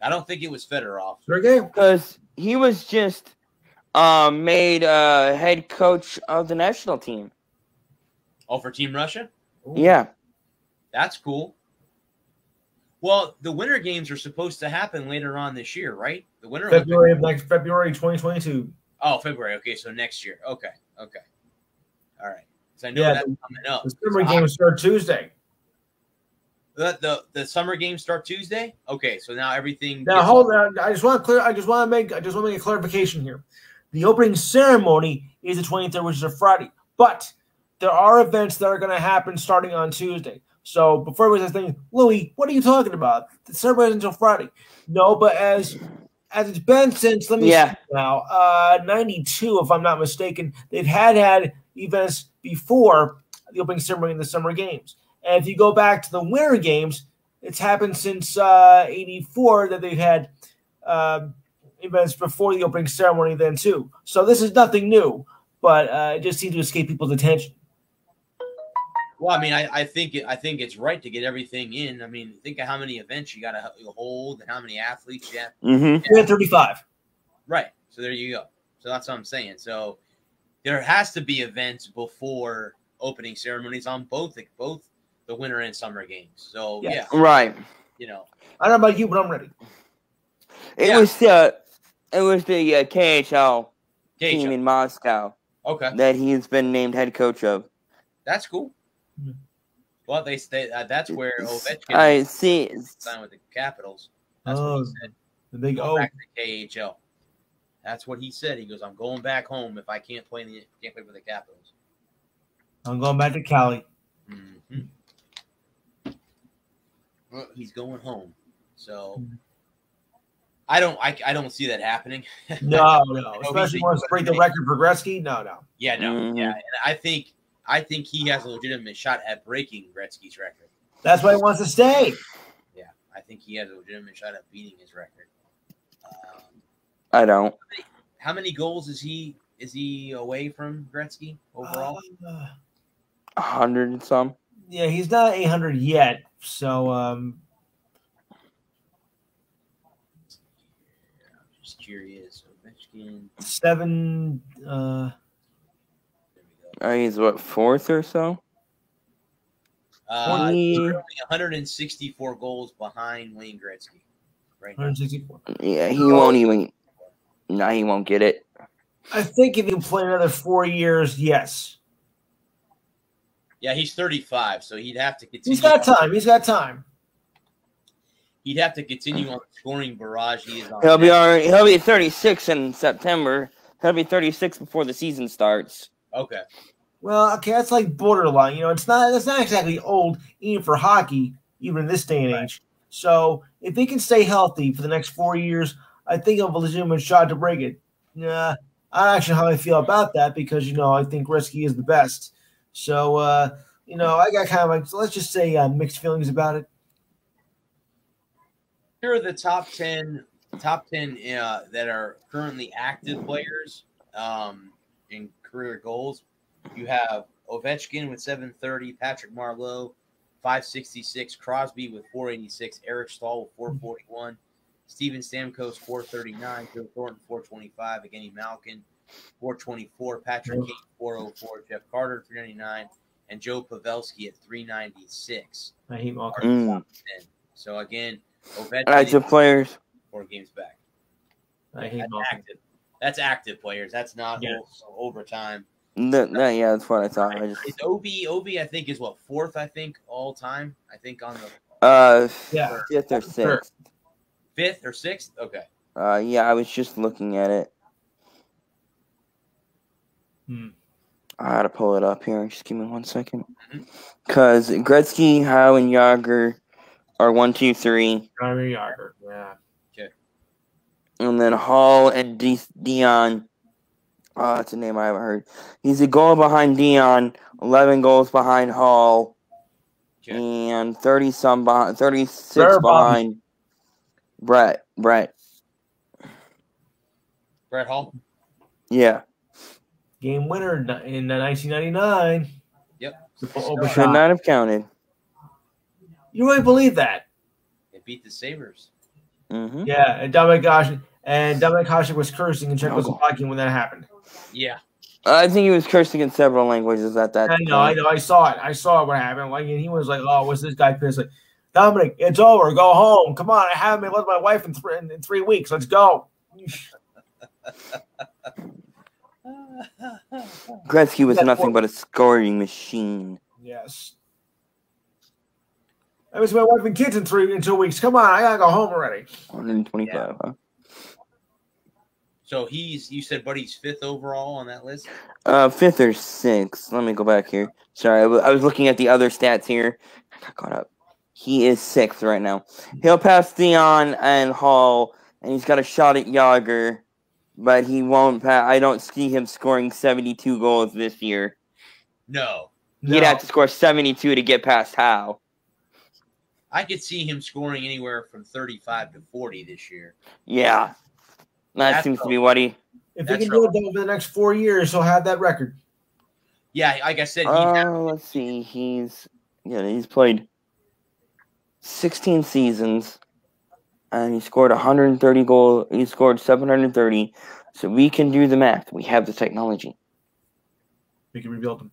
I don't think it was Fedorov. Sergey? because he was just um, made uh, head coach of the national team. Oh, for Team Russia. Yeah, That's cool. Well, the winter games are supposed to happen later on this year, right? The winter February of next February 2022. Oh, February. Okay, so next year. Okay, okay, all right. So I know Yeah, that's coming up. The summer games start Tuesday. The, the the summer games start Tuesday. Okay, so now everything. Now hold on. I just want to clear. I just want to make. I just want to make a clarification here. The opening ceremony is the 23rd, which is a Friday, but there are events that are going to happen starting on Tuesday. So before everybody says things, Louis, what are you talking about? The ceremony is until Friday. No, but as as it's been since let me Yeah. see now, uh, 92, if I'm not mistaken, they've had had events before the opening ceremony in the summer games. And if you go back to the winter games, it's happened since uh, 84 that they've had um, events before the opening ceremony then too. So this is nothing new, but uh, it just seemed to escape people's attention. Well, I mean, I, I think I think it's right to get everything in. I mean, think of how many events you got to hold and how many athletes you have. mm-hmm. We had 35. Right. So there you go. So that's what I'm saying. So there has to be events before opening ceremonies on both the, both the winter and summer games. So Yes. yeah, right. you know, I don't know about you, but I'm ready. It Yeah. was the it was the uh, KHL Gage, team in Moscow okay, that he's been named head coach of. that's cool. Mhm. Well, they say uh, that's where Ovechkin I see. signed with the Capitals. That's what Oh, he said. The big Going O. back to KHL. That's what he said. He goes, "I'm going back home if I can't play in the can't play for the Capitals." I'm going back to Cali. Mhm. Well, he's going home, so Mhm. I don't. I, I don't see that happening. No, no. he's- Especially once break the record for Gretzky. No, no. yeah, no, Mhm. yeah, and I think I think he has a legitimate shot at breaking Gretzky's record. That's why he wants to stay. Yeah, I think he has a legitimate shot at beating his record. Um, I don't. how many goals is he is he away from Gretzky overall? Uh, A hundred and some. yeah, he's not 800 yet. So, um, Just curious. Ovechkin. seven. Uh, There we go. Uh, he's what fourth or so. Uh, Twenty- 164 goals behind Wayne Gretzky. Right now. 164. Yeah, he won't even. No, he won't get it. I think if he can play another four years, yes. Yeah, he's 35, so he'd have to continue. He's got time. He's got time. He'd have to continue on the scoring barrage he is on. He'll be now. already, He'll be thirty six in September. He'll be thirty six before the season starts. Okay. Well, okay, that's like borderline. You know, it's not. That's not exactly old, even for hockey, even in this day and age. So, if he can stay healthy for the next four years, I think he'll have a legitimate shot to break it. Yeah, I don't actually know how I feel about that because you know I think Gretzky is the best. So, uh, you know, I got kind of like so let's just say uh, mixed feelings about it. Here are the top 10 top 10 uh, that are currently active players um, in career goals. You have Ovechkin with 730, Patrick Marleau 566, Crosby with 486, Eric Staal with 441, Steven Stamkos 439, Joe Thornton 425, Evgeny Malkin 424, Patrick Kane 404, Jeff Carter 399, and Joe Pavelski at 396. I hate Malkin. Mm. So again, Ovechkin That's the is players. four games back. I hate That's Malkin. active. That's active players. That's not Yes. o- overtime. The, the, yeah, that's what I thought. I just Is Obi Obi? I think is what fourth. I think all time. I think on the uh Yeah. fifth or sixth. fifth or sixth. Okay. Uh, yeah, I was just looking at it. Hmm. I had to pull it up here. Just give me one second. Because Gretzky, Howe, and Jagr are one, two, three. Jaromir Jagr. Yeah. Okay. And then Hull and D- Dionne. Oh, that's a name I haven't heard. He's a goal behind Dionne, 11 goals behind Hull, Okay. and 30 some behind, 36 Brett Bobby. behind Brett. Brett. Brett Hull. Yeah. Game winner in in 1999. Yep. Super Should not have counted. You really believe that? They beat the Sabres. hmm Yeah. And Dominik Hasek and Dominik Hasek was cursing in Czechoslovakian when that happened. Yeah. I think he was cursing in several languages at that I know, I know, I saw it. I saw it when it happened. Like, and he was like, "Oh, what's this guy pissed?" Like, Dominic, it's over. Go home. Come on, I haven't been with my wife in, three in, in three weeks. Let's go. Gretzky was nothing but a scoring machine. Yes. I was my wife and kids in three in two weeks. Come on, I gotta go home already. 125, huh? So he's you said Buddy's fifth overall on that list. Uh, fifth or sixth. Let me go back here. Sorry, I was looking at the other stats here. I got caught up. He is sixth right now. He'll pass Dionne and Hull, and he's got a shot at Jagr, but he won't pass. I don't see him scoring 72 goals this year. No, He'd have to score 72 to get past Howe. I could see him scoring anywhere from thirty-five to forty this year. Yeah. That That's seems to be what he. If he That's can do it over the next four years, he'll have that record. Yeah, like I said, he Oh, let's see. He's yeah, he's played 16 seasons, and he scored 130 goal. He scored 730. So we can do the math. We have the technology. We can rebuild him.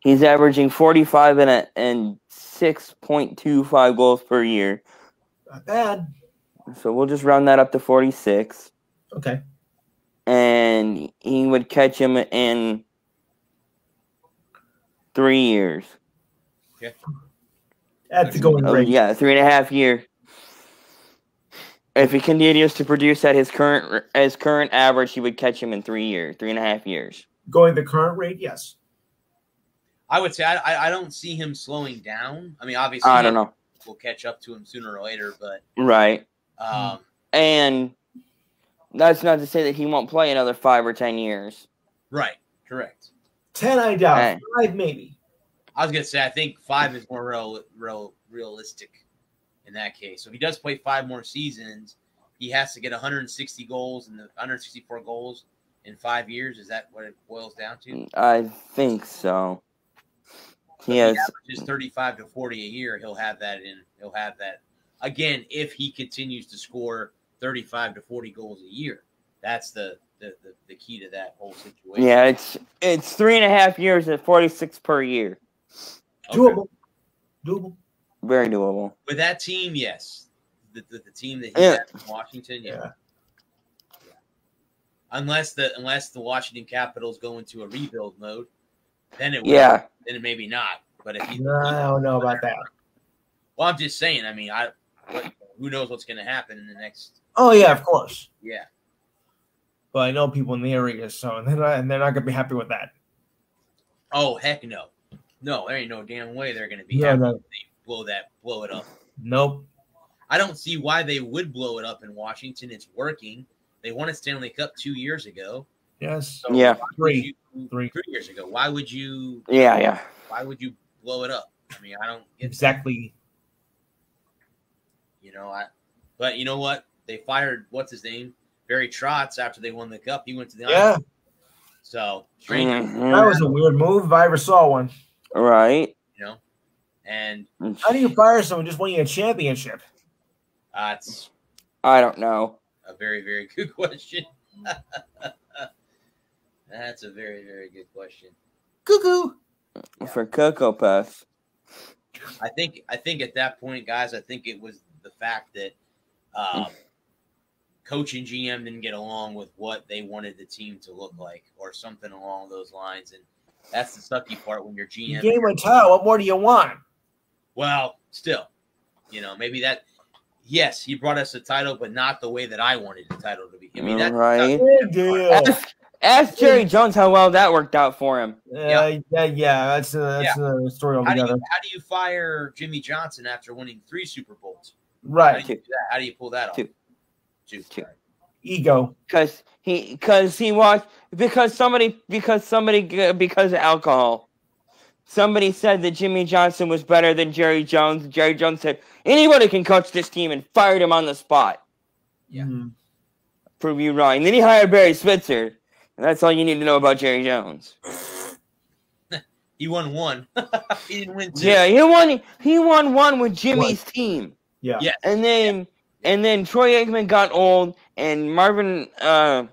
He's averaging 45 and a, and 6.25 goals per year. Not bad. So we'll just round that up to 46, Okay. and he would catch him in three years. Okay. That's the going Oh, yeah, three and a half year. If he continues to produce at his current his current average, he would catch him in three years, three and a half years. Going the current rate, yes. I would say I, I, I don't see him slowing down. I mean, obviously, I don't know, We'll catch up to him sooner or later, but right? um, And that's not to say that he won't play another five or ten years. right, correct. Ten, I doubt. Hey. Five, maybe. I was gonna say I think five is more real, real realistic in that case. So if he does play five more seasons, he has to get 160 goals and the 164 goals in five years. Is that what it boils down to? I think so. So He if has averages 35 to 40 a year. He'll have that in. He'll have that again if he continues to score 35 to 40 goals a year. That's the the, the, the key to that whole situation. yeah, it's it's three and a half years at forty six per year. Okay. Doable. Doable. Very doable. With that team, yes. The, the, the team that he Yeah. has in Washington, yeah. Yeah. Yeah. Unless the unless the Washington Capitals go into a rebuild mode, then it will. Yeah, Then it maybe not. But if he, No, I don't know about that. well, I'm just saying. I mean, I what, who knows what's going to happen in the next? Oh yeah, of course. Yeah. But I know people in the area, so and they're not, and they're not gonna be happy with that. Oh heck no, no, there ain't no damn way they're going to be No, happy no. if they blow that blow it up. Nope. I don't see why they would blow it up in Washington. It's working. They won a Stanley Cup two years ago. Yes. So Yeah. why Three. you- Three. three years ago. Why would you? yeah, yeah. Why would you blow it up? I mean, I don't get Exactly. You know, I. But you know what? They fired what's his name, Barry Trotz, after they won the cup. He went to the Yeah. Islanders. So strange, Mhm. That was a weird move if I ever saw one. Right. you know. And How do you fire someone just winning a championship? uh, it's I don't know. a very, very good question. That's a very, very good question. Cuckoo. for Cocoa Puff. I think I think at that point, guys, I think it was the fact that um, coach and GM didn't get along with what they wanted the team to look like, or something along those lines. And that's the sucky part when your You GM. gave him a title. What more do you want? Well, still, you know, maybe that. Yes, he brought us a title, but not the way that I wanted the title to be. I mean, that's right. Big deal. Ask, ask Jerry Jones how well that worked out for him. Yeah, yeah, yeah. That's a, that's a story how do you altogether. how do you fire Jimmy Johnson after winning three Super Bowls? How do Right. you do that? How do you pull that off? Two. Two. Two. sorry. Ego. Because he, because he watched, because somebody, because somebody, because of alcohol. Somebody said that Jimmy Johnson was better than Jerry Jones. Jerry Jones said anybody can coach this team and fired him on the spot. Yeah. Mhm. Prove you wrong. And then he hired Barry Switzer, and that's all you need to know about Jerry Jones. He won one. he didn't win two. Yeah, he won. He won one with Jimmy's team. Yeah. Yeah. And then and then Troy Aikman got old and Marvin uh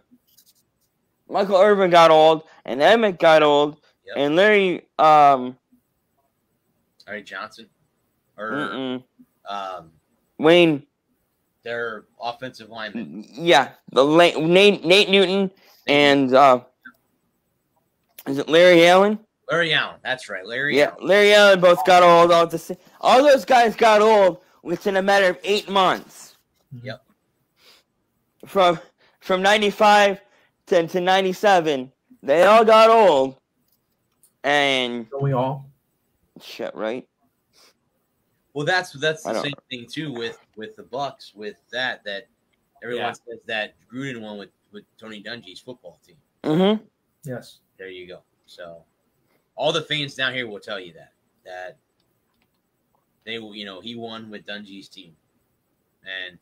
Michael Irvin got old and Emmitt got old Yep. and Larry um All right, Johnson. Or mm-mm, um, Wayne their offensive lineman. yeah, the La- Nate Nate Newton and uh is it Larry Allen? Larry Allen. That's right. Larry Yeah, Allen. Larry Allen both got old all the sa- all those guys got old within a matter of 8 months. Yep. From from 95 to, to 97, they all got old. And Don't we all? shit, right? Well, that's that's the don't- same thing too with with the Bucks. With that, that everyone Yeah. says that Gruden won with with Tony Dungy's football team. Mm-hmm. Yes. There you go. So, all the fans down here will tell you that that they will. You know, he won with Dungy's team, and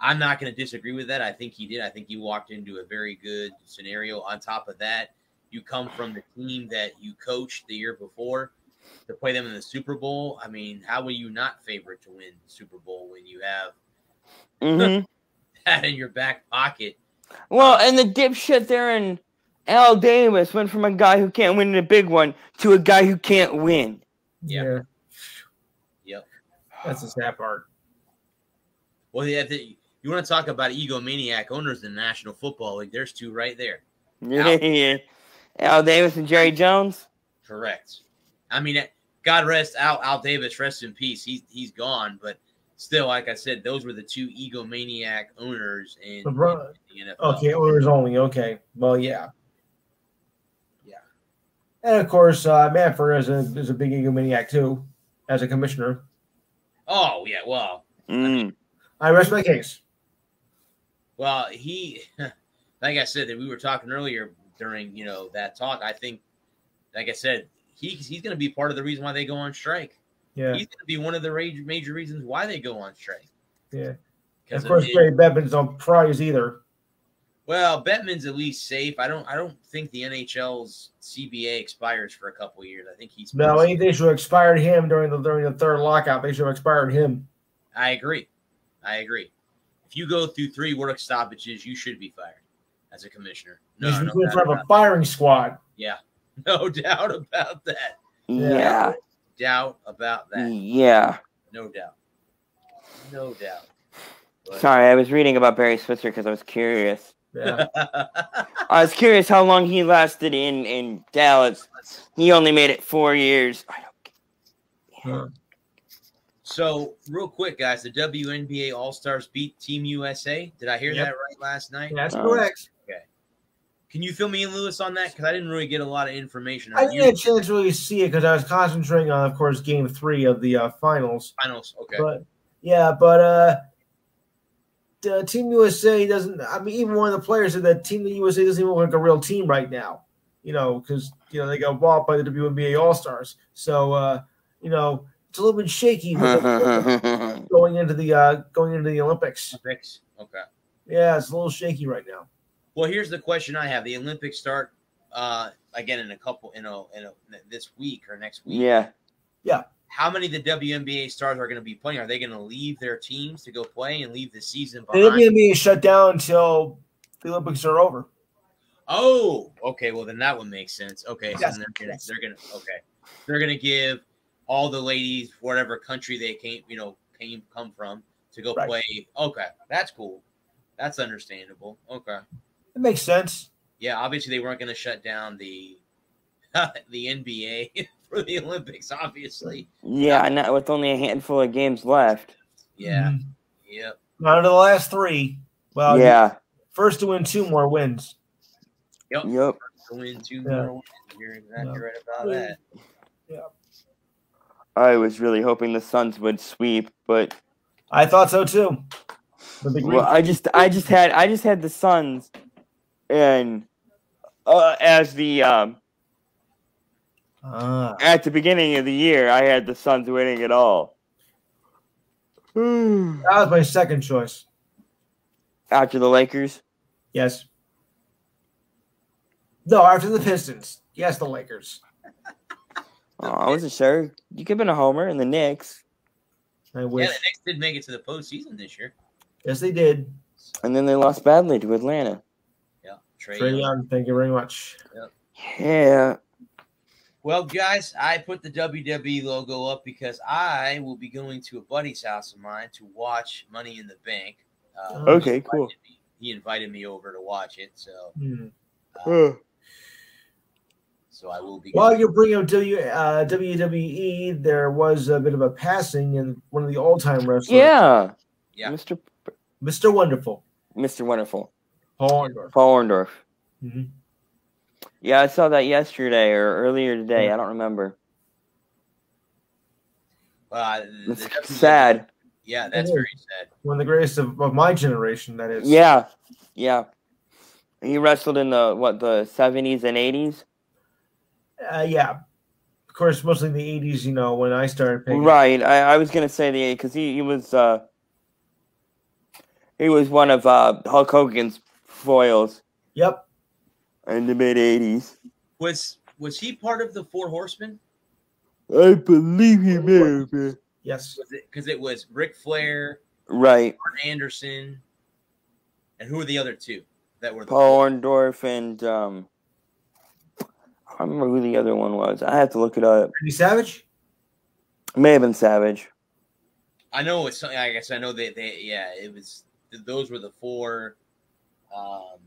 I'm not going to disagree with that. I think he did. I think he walked into a very good scenario. On top of that, you come from the team that you coached the year before to play them in the Super Bowl. I mean, how will you not favorite to win the Super Bowl when you have Mm-hmm. that in your back pocket? Well, and the dipshit there in Al Davis went from a guy who can't win in a big one to a guy who can't win. Yeah. Yeah. Yep. That's the sad part. Well, yeah, the, you want to talk about egomaniac owners in the National Football League? There's two right there. Yeah. Al Davis and Jerry Jones. Correct. I mean, God rest Al Al Davis, rest in peace. He's he's gone, but still, like I said, those were the two egomaniac owners in, LeBron- in the NFL. Okay, owners only. Okay. Well, yeah. Yeah. And of course, uh, Manfred is a is a big egomaniac too, as a commissioner. Oh yeah. Well, Mm. I rest my case. well, he, like I said, that we were talking earlier during you know that talk. I think, like I said, he he's going to be part of the reason why they go on strike. Yeah. He's going to be one of the major major reasons why they go on strike. Yeah. And Because of course, Gary Bettman's on prize either. Well, Bettman's at least safe. I don't. I don't think the NHL's CBA expires for a couple years. I think he's. No, they they should have expired him during the during the third lockout. They should have expired him. I agree. I agree. If you go through three work stoppages, you should be fired as a commissioner. No, No, no, have a about, firing squad. Yeah, no doubt about that. Yeah. Doubt about that. Yeah. No doubt. No doubt. But- Sorry, I was reading about Barry Switzer because I was curious. Yeah. I was curious how long he lasted in in Dallas. He only made it four years. I don't. so, real quick, guys, the WNBA All Stars beat Team USA. Did I hear Yep. that right last night? That's Uh, correct. Can you fill me in, Lewis, on that? Because I didn't really get a lot of information. I didn't you. get a chance to really see it because I was concentrating on, of course, Game Three of the uh, finals. Finals. Okay. But yeah, but uh, the Team USA doesn't. I mean, even one of the players said that Team USA doesn't even look like a real team right now. You know, because you know they got bought by the WNBA All Stars. So uh, you know, it's a little bit shaky going into the uh, going into the Olympics. Olympics. Okay. Yeah, it's a little shaky right now. Well, here's the question I have: The Olympics start uh, again in a couple, in a, in a this week or next week. yeah. Yeah. How many of the WNBA stars are going to be playing? Are they going to leave their teams to go play and leave the season The? WNBA is shut down until the Olympics are over. Oh, okay. Well, then that would make sense. Okay, Yes. then they're gonna, they're gonna. Okay, they're gonna give all the ladies whatever country they came, you know, came come from to go Right. play. Okay, that's cool. That's understandable. Okay. It makes sense. Yeah, obviously they weren't going to shut down the the NBA for the Olympics. Obviously, Yeah, not with only a handful of games left. yeah, Mhm. yep. Out of the last three, well, yeah. first to win two more wins. Yep. Yep. To win two Yeah. more wins. You're exactly Yeah. right about that. I was really hoping the Suns would sweep, but I thought so too. Well, I just I just had I just had the Suns and uh, as the um Ah, at the beginning of the year I had the Suns winning it all. that was my second choice. After the Lakers. Yes. No, after the Pistons. Yes, the Lakers. Oh, I wasn't sure. You could have been a homer in the Knicks. I Yeah, wish. the Knicks did make it to the postseason this year. yes, they did. And then they lost badly to Atlanta. Yeah, Trae. Trae Young. Young, thank you very much. Yeah. Well, guys, I put the WWE logo up because I will be going to a buddy's house of mine to watch Money in the Bank. Uh, Okay, invited cool. me- he invited me over to watch it, so Hmm. uh, so I will be. While you're bringing up w, uh, WWE, there was a bit of a passing in one of the all-time wrestlers, Yeah. Yeah. Mr. Mr. Wonderful, Mr. Wonderful. Paul Orndorff. Paul Orndorff. Mhm. Yeah, I saw that yesterday or earlier today. I don't remember. Uh, It's sad. Yeah, that's It is. very sad. One of the greatest of, of my generation, that is. Yeah. Yeah. He wrestled in the what the seventies and eighties. Uh, yeah. Of course, mostly in the 80s, you know, when I started paying. Right. I, I was gonna say the because he, he was uh he was one of uh Hulk Hogan's foils Yep. in the mid eighties. Was was he part of the Four Horsemen? I believe he may have been. Yes. Was it because it was Ric Flair, Right. Arn Anderson, and who were the other two that were the Paul Orndorff and um I don't remember who the other one was. I have to look it up. Randy Savage? May have been Savage. I know it's something. I guess I know they. They yeah, it was. Those were the four. Um,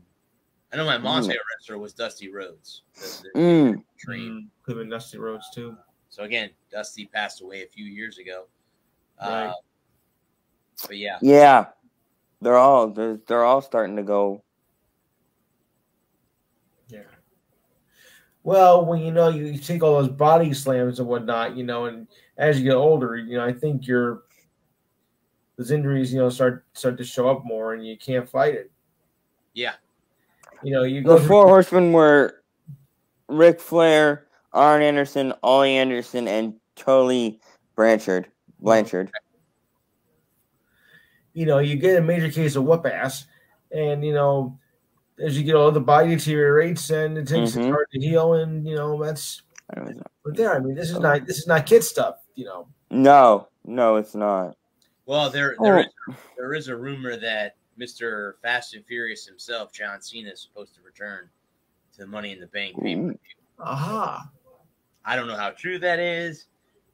I know my mom's Mm. favorite wrestler was Dusty Rhodes. The, the Mm. Dream. Mm, Could have been Dusty Rhodes, too. So again, Dusty passed away a few years ago. Right. Uh, but yeah, Yeah. They're all they're, they're all starting to go. Yeah. Well, when you know you, you take all those body slams and whatnot, you know, and as you get older, you know, I think your those injuries, you know, start start to show up more, and you can't fight it. Yeah, You know, you go The four horsemen were Ric Flair, Arn Anderson, Ole Anderson, and Tully Blanchard. Blanchard. you know, you get a major case of whoop ass, and you know, as you get older, the body deteriorates and it takes Mhm. it hard to heal, and you know, that's I don't know. but there. I mean, this is not this is not kid stuff, you know. No, no, it's not. Well, there there Oh. is there is a rumor that Mister Fast and Furious himself, John Cena, is supposed to return to the Money in the Bank. pay-per-view. Ooh. Aha. I don't know how true that is,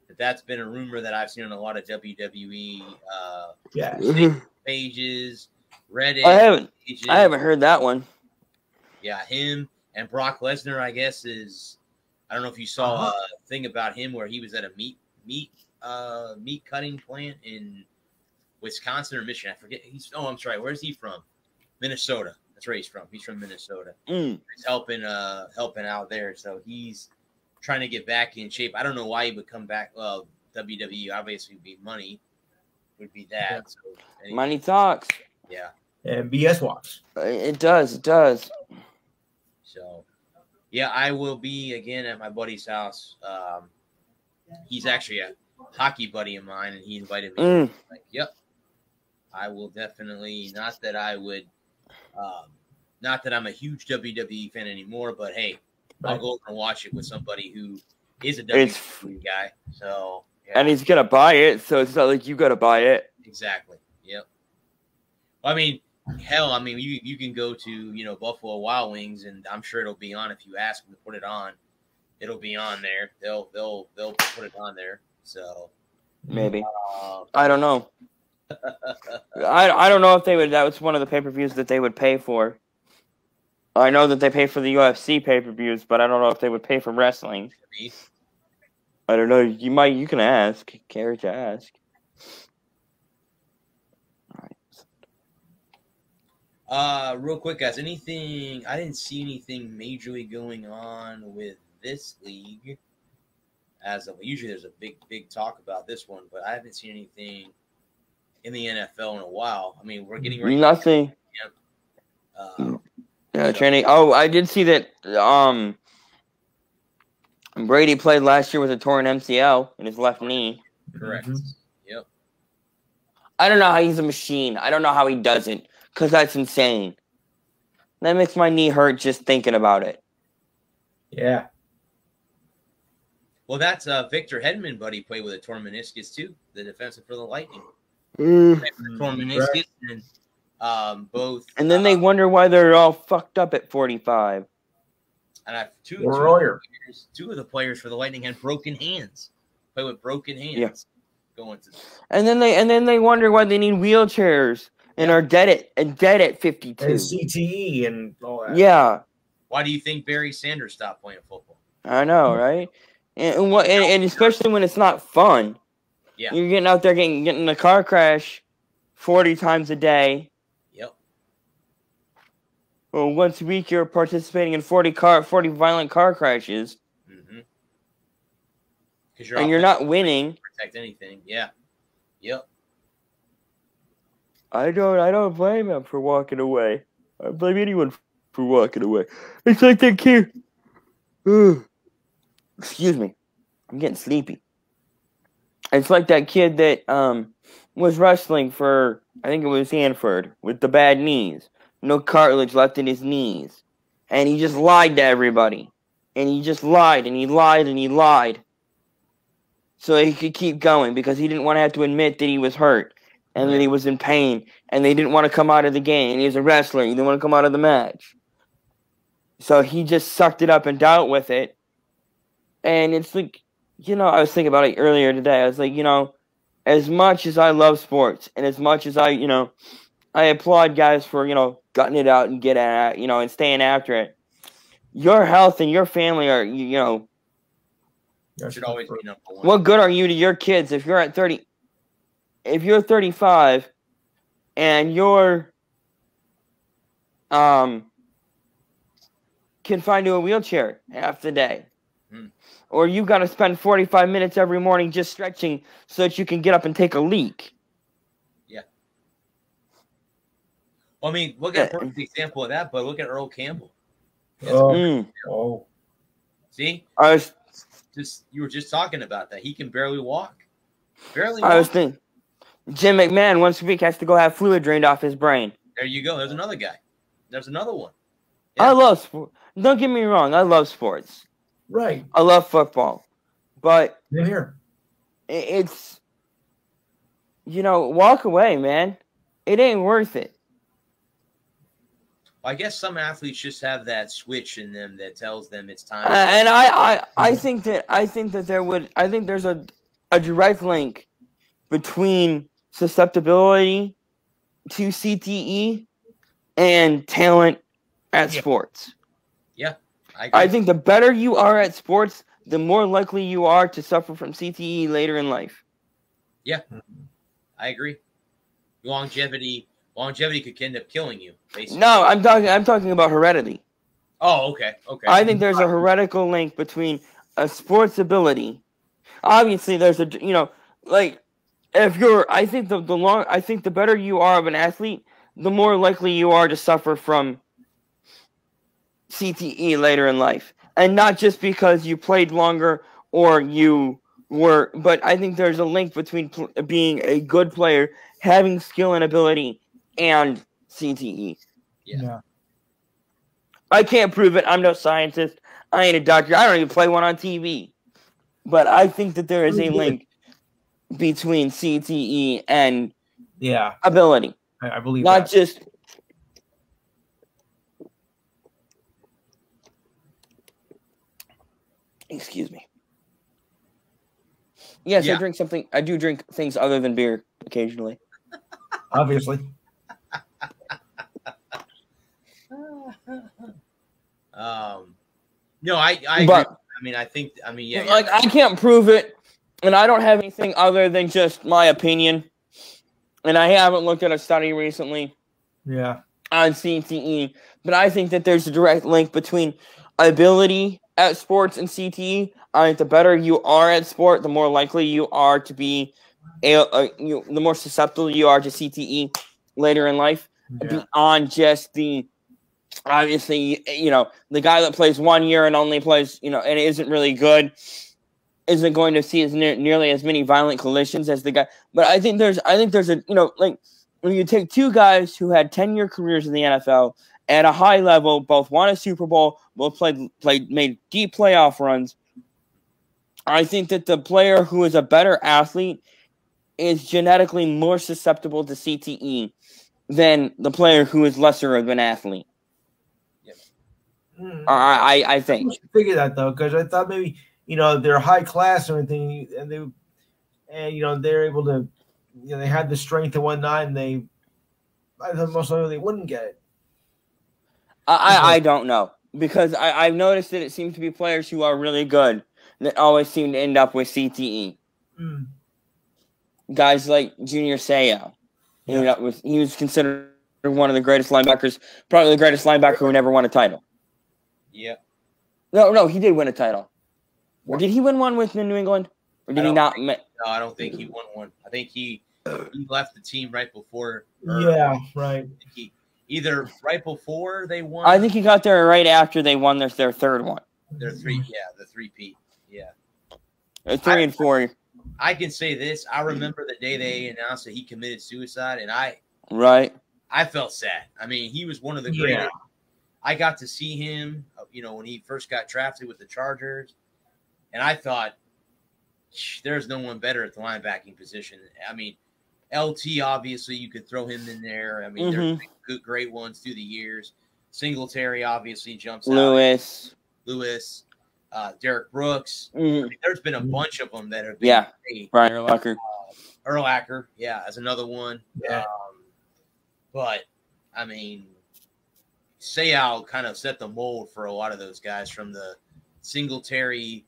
but that's been a rumor that I've seen on a lot of WWE uh, Yeah. pages, Reddit. I haven't pages. I haven't heard that one. Yeah, him and Brock Lesnar, I guess, is. I don't know if you saw Uh-huh. a thing about him where he was at a meat meat uh meat cutting plant in Wisconsin or Michigan. I forget. He's oh, I'm sorry. Where's he from? Minnesota. That's where he's from. He's from Minnesota. Mm. He's helping uh helping out there. So he's trying to get back in shape. I don't know why he would come back. Well, WWE obviously would be money. Would be that. Yeah. So anyway, Money talks. Yeah. And BS walks. It does. It does. So, yeah, I will be again at my buddy's house. Um, he's actually a hockey buddy of mine, and he invited me. Mm. Like, yep, I will definitely. Not that I would, um, not that I'm a huge WWE fan anymore, but hey, I'll go over and watch it with somebody who is a It's- WWE guy. So, yeah, And he's gonna buy it, so it's not like you gotta buy it. exactly. Yep. I mean, hell, I mean, you you can go to you know Buffalo Wild Wings, and I'm sure it'll be on if you ask them to put it on. it'll be on there. They'll they'll they'll put it on there. So Maybe uh, I don't know. I I don't know if they would. That was one of the pay per views that they would pay for. I know that they pay for the UFC pay per views, but I don't know if they would pay for wrestling. I don't know. You might. You can ask. Care to ask. Uh, real quick, guys. Anything? I didn't see anything majorly going on with this league. As of usually, there's a big, big talk about this one, but I haven't seen anything in the NFL in a while. I mean, we're getting ready. Nothing. Uh, Yeah, training. Oh, I did see that. Um, Brady played last year with a torn MCL in his left knee. correct. Mhm. Yep. I don't know how he's a machine. I don't know how he does it because that's insane. That makes my knee hurt just thinking about it. Yeah. Well, that's uh, Victor Hedman, buddy, played with a torn meniscus too. The defensive for the Lightning, Mm. Played with a and um, both. And then they uh, wonder why they're all fucked up at 45. and I, two, two, Or of players, two of the players for the Lightning had broken hands. Play with broken hands. Yeah. Going to And then they and then they wonder why they need wheelchairs and are dead at and dead at 52. And CTE and all that. Yeah, why do you think Barry Sanders stopped playing football? I know, right? And and, what, and, and especially when it's not fun. Yeah. You're getting out there getting getting in a car crash 40 times a day. Yep. Well, once a week you're participating in 40 car 40 violent car crashes Mm-hmm. You're and you're not winning. protect anything. Yeah. Yep. I don't I don't blame him for walking away. I blame anyone for walking away. It's like that kid. Excuse me. I'm getting sleepy. It's like that kid that um was wrestling for I think it was Hanford with the bad knees. No cartilage left in his knees. And he just lied to everybody. And he just lied and he lied and he lied. So he could keep going because he didn't want to have to admit that he was hurt and that he was in pain and they didn't want to come out of the game. He was a wrestler. He didn't want to come out of the match. So he just sucked it up and dealt with it. And it's like, you know, I was thinking about it earlier today. I was like, you know, as much as I love sports and as much as I, you know, I applaud guys for, you know, gutting it out and getting at, you know, and staying after it. Your health and your family are, you you know, Should always be number one. what good are you to your kids if you're at 30 if you're 35 and you're um confined to a wheelchair half the day. Or you got to spend 45 minutes every morning just stretching so that you can get up and take a leak Well, I mean, look at a perfect example of that, but look at Earl Campbell. Oh, Mm. oh. See, I was just you were just talking about that. He can barely walk. Barely I was thinking Jim McMahon once a week has to go have fluid drained off his brain. There you go. There's another guy. There's another one. I love sports. Don't get me wrong, I love sports. Right. I love football. But In here. it's you know walk away man it ain't worth it I guess some athletes just have that switch in them that tells them it's time. Uh, and I, I i think that i think that there would i think there's a a direct link between susceptibility to cte and talent at sports. Yeah. sports I, i think the better you are at sports the more likely you are to suffer from cte later in life Yeah, I agree. Longevity, longevity could end up killing you. Basically. no i'm talking i'm talking about heredity Oh, okay, okay. I think there's a heretical link between a sports ability. Obviously, there's a you know like if you're. I think the the long. I think the better you are of an athlete, the more likely you are to suffer from CTE later in life, and not just because you played longer or you were. But I think there's a link between pl- being a good player, having skill and ability, and. CTE. Yeah. I can't prove it. I'm no scientist. I ain't a doctor. I don't even play one on TV. But I think that there is a link between CTE and Yeah. ability, I, I believe not that. just. Excuse me. Yes, Yeah. I drink something. I do drink things other than beer occasionally. Obviously. um, no, I, I. But- I mean, I think, I mean, yeah, like I can't prove it, and I don't have anything other than just my opinion. And I haven't looked at a study recently Yeah. on CTE, but I think that there's a direct link between ability at sports and CTE. I think the better you are at sport, the more likely you are to be, a, a, you, the more susceptible you are to CTE later in life. Yeah. Beyond just the obviously, you know, the guy that plays one year and only plays, you know, and isn't really good, isn't going to see as ne- nearly as many violent collisions as the guy. But I think there's, I think there's a, you know, like when you take two guys who had ten year careers in the NFL at a high level, both won a Super Bowl, both played, played, made deep playoff runs. I think that the player who is a better athlete is genetically more susceptible to CTE than the player who is lesser of an athlete. Mm. I I, I I think. figure that though, because I thought maybe you know they're high class or anything, and they and you know they're able to, you know, they had the strength and whatnot, and they, I thought most likely they wouldn't get it. I, I, I don't know because I, I've noticed that it seems to be players who are really good that always seem to end up with CTE. Mm. Guys like Junior Seau, he, ended up with, he was considered one of the greatest linebackers, probably the greatest linebacker who never won a title. yeah. No, no, he did win a title. Or did he win one with New England? Or did he don't think- ma- No, I don't think he won one. I think he he left the team right before. or Yeah, right. He, either right before they won. I think he got there right after they won their, their third one. they're three. Yeah, the three P. Yeah, Three I- and four, I can say this. I remember the day they announced that he committed suicide, and I right? I felt sad. I mean, he was one of the Yeah. I got to see him, uh, you know, when he first got drafted with the Chargers, and I thought, there's no one better at the linebacking position. I mean, LT obviously you could throw him in there. I mean, there's Mhm. been good, great ones through the years. Singletary obviously jumps out. Lewis. Lewis, uh, Derrick Brooks. Mhm. I mean, there's been a bunch of them that have been Yeah. great. Brian Urlacher. Erlacher, yeah, as another one. Yeah. Um, but I mean, Seau kind of set the mold for a lot of those guys from the Singletary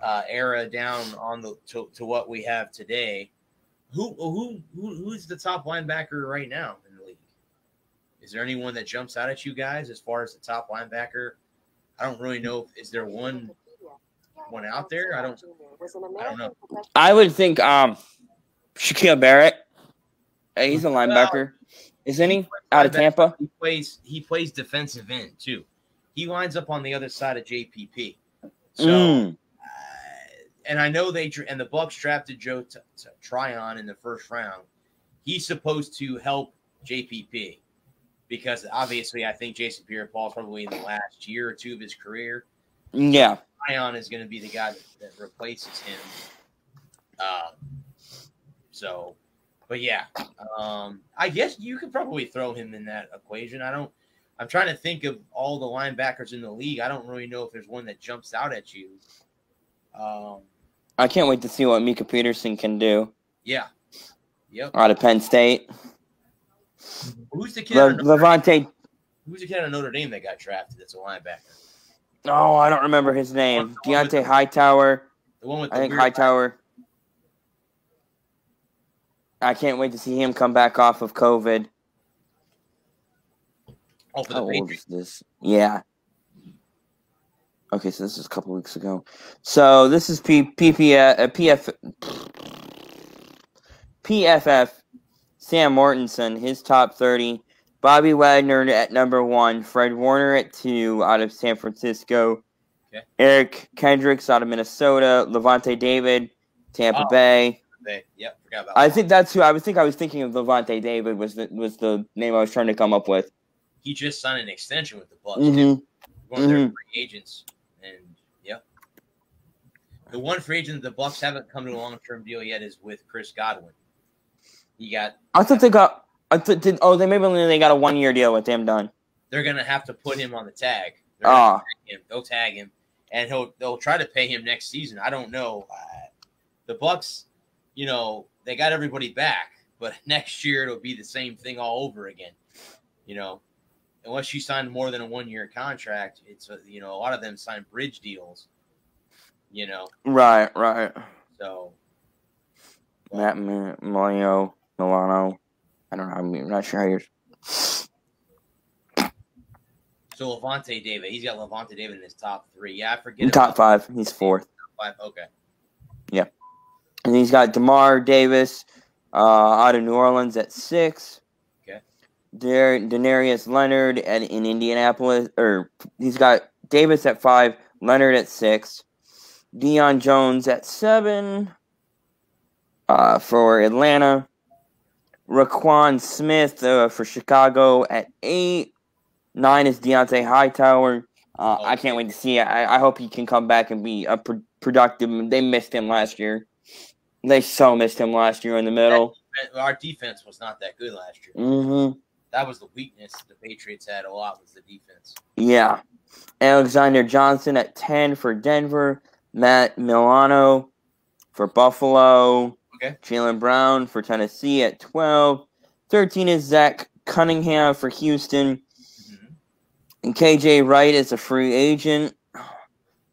uh, era down on the to, to what we have today. Who who who who's the top linebacker right now in the league? Is there anyone that jumps out at you guys as far as the top linebacker? I don't really know. Is there one one out there? I don't. I don't know. I would think um Shaquille Barrett. He's a linebacker, isn't he? Out of Tampa. He plays he plays defensive end too. He lines up on the other side of JPP. So, Mm. Uh, and I know they and the Bucs drafted Joe Tryon in the first round. He's supposed to help JPP because obviously I think Jason Pierre-Paul probably in the last year or two of his career. Yeah. Tryon is going to be the guy that, that replaces him. Um, so, but yeah, um, I guess you could probably throw him in that equation. I don't. I'm trying to think of all the linebackers in the league. I don't really know if there's one that jumps out at you. Um, I can't wait to see what Micah Peterson can do yeah, yep. out of Penn State. Who's the kid? Le- out of Notre- Lavonte. who's the kid out of Notre Dame that got drafted? That's a linebacker. Oh, I don't remember his name. The with Dont'a the- Hightower. The one with I think Hightower. I can't wait to see him come back off of COVID. Oh, for the How old is this? Yeah. Okay, so this is a couple weeks ago. So this is P, PP, uh, PF, PFF. Sam Mortensen, his top 30. Bobby Wagner at number one. Fred Warner at two out of San Francisco. Okay. Eric Kendricks out of Minnesota. Lavonte David, Tampa Oh. Bay. They, yep, forgot about I that. think that's who I would think I was thinking of Lavonte David was the was the name I was trying to come up with. he just signed an extension with the Bucs. Mhm. One of their Mhm. free agents. The one free agent the Bucs haven't come to a long term deal yet is with Chris Godwin. He got. I thought they got. I thought did oh they maybe only they got a one year deal with him done. They're gonna have to put him on the tag. They're gonna Ah, tag him. They'll tag him, and he'll they'll try to pay him next season. I don't know. The Bucs, you know, they got everybody back, but next year it'll be the same thing all over again. You know, unless you sign more than a one year contract, it's a, you know a lot of them sign bridge deals. You know, Right, right. so Matt M- Mario Milano. I don't know. I'm not sure how you're. so Lavonte David, he's got Lavonte David in his top three. Yeah, I forget Top five. He's fourth. five. Okay, Yeah, And he's got DeMar Davis uh, out of New Orleans at six. Okay. Dar- Denarius Leonard at, in Indianapolis. Or he's got Davis at five, Leonard at six, Deion Jones at seven uh, for Atlanta. Roquan Smith uh, for Chicago at eight. Nine is Dont'a Hightower. Uh, I can't wait to see it. I, I hope he can come back and be a pro- productive. They missed him last year. They so missed him last year in the middle. Our defense was not that good last year. hmm That was the weakness the Patriots had a lot was the defense. Yeah. Alexander Johnson at 10 for Denver. Matt Milano for Buffalo. Okay. Jalen Brown for Tennessee at 12. 13 is Zach Cunningham for Houston. Mhm. And KJ Wright is a free agent.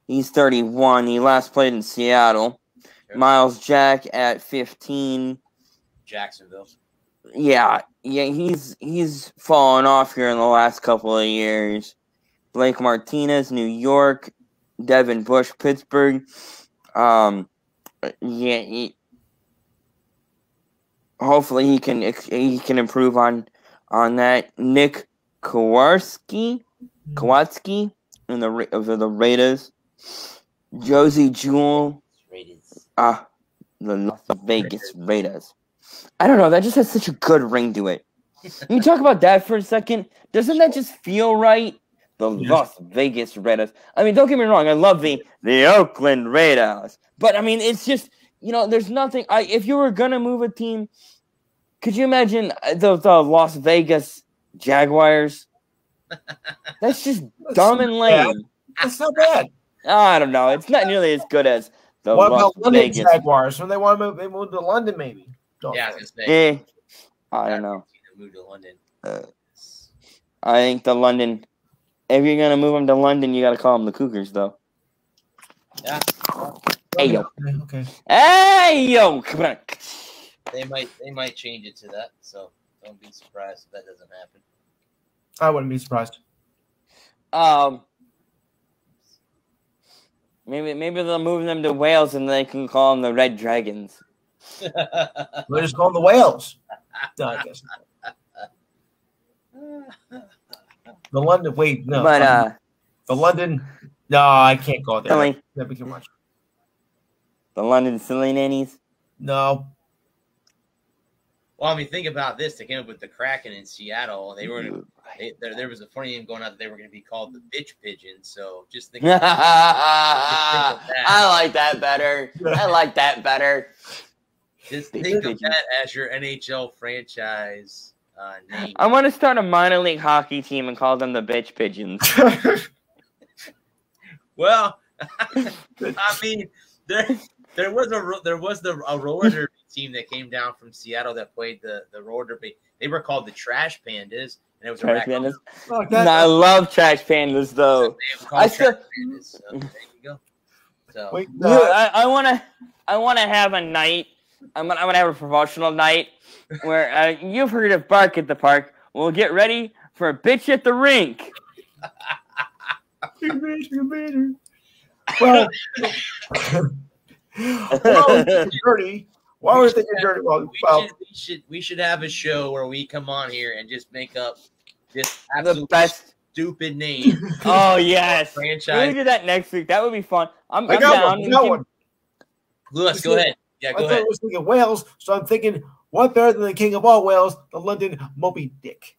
He's 31. He last played in Seattle. Okay. Myles Jack at 15. Jacksonville. Yeah, yeah, he's he's fallen off here in the last couple of years. Blake Martinez, New York, Devin Bush, Pittsburgh. Um, yeah, he, hopefully he can he can improve on on that. Nick Kowarski, Kowalski in the of the Raiders. Josey Jewell, Raiders. Ah, the Las Vegas Raiders. I don't know. That just has such a good ring to it. Can you talk about that for a second? Doesn't that just feel right? The Yeah. Las Vegas Raiders. I mean, don't get me wrong. I love the the Oakland Raiders, but I mean, it's just you know, there's nothing. I if you were gonna move a team, could you imagine uh, the the Las Vegas Jaguars? That's just That's dumb and lame. That's not bad. I don't know. It's not nearly as good as the what Las about London Vegas. Jaguars? When they want to move, they moved to London, maybe. Don't Yeah, I was gonna say. Eh, I don't know. Moved to London. Uh, I think the London. If you're gonna move them to London, you gotta call them the Cougars, though. Yeah, Hey yo, Okay, okay. hey yo, come on. they might they might change it to that. So don't be surprised if that doesn't happen. I wouldn't be surprised. Um, maybe maybe they'll move them to Wales and they can call them the Red Dragons. We'll just call them the Whales. No, I guess not. The London. Wait, no. but uh, the London. No, I can't go there. Silly. That'd be too much. the London Silly Nannies. No. well, I mean, think about this. They came up with the Kraken in Seattle. They were they, there. There was a funny name going out that they were going to be called the Bitch Pigeons. So just think. I like that better. I like that better. Just think of that as your NHL franchise uh, name. I want to start a minor league hockey team and call them the Bitch Pigeons. Well, I mean, there there was a there was the a roller derby team that came down from Seattle that played the the roller derby. They were called the Trash Pandas, and it was Trash. Pandas. Fuck No, that. I love trash pandas though. They were called I still- Pandas. So there you go. So Wait, You- uh, I, I want to, I want to have a night. I'm gonna, I'm gonna have a promotional night where uh, you've heard of Bark at the Park. We'll get ready for a bitch at the rink. well, well, it's dirty. Why would they dirty? Well, we well, should we should we should have a show where we come on here and just make up this the best. stupid name Oh yes. We franchise. do that next week. That would be fun. I'm, I I'm got down. one. I got one. Lewis, go ahead. Yeah, I go thought ahead. it was thinking Wales, so I'm thinking what better than the king of all whales, the London Moby Dick.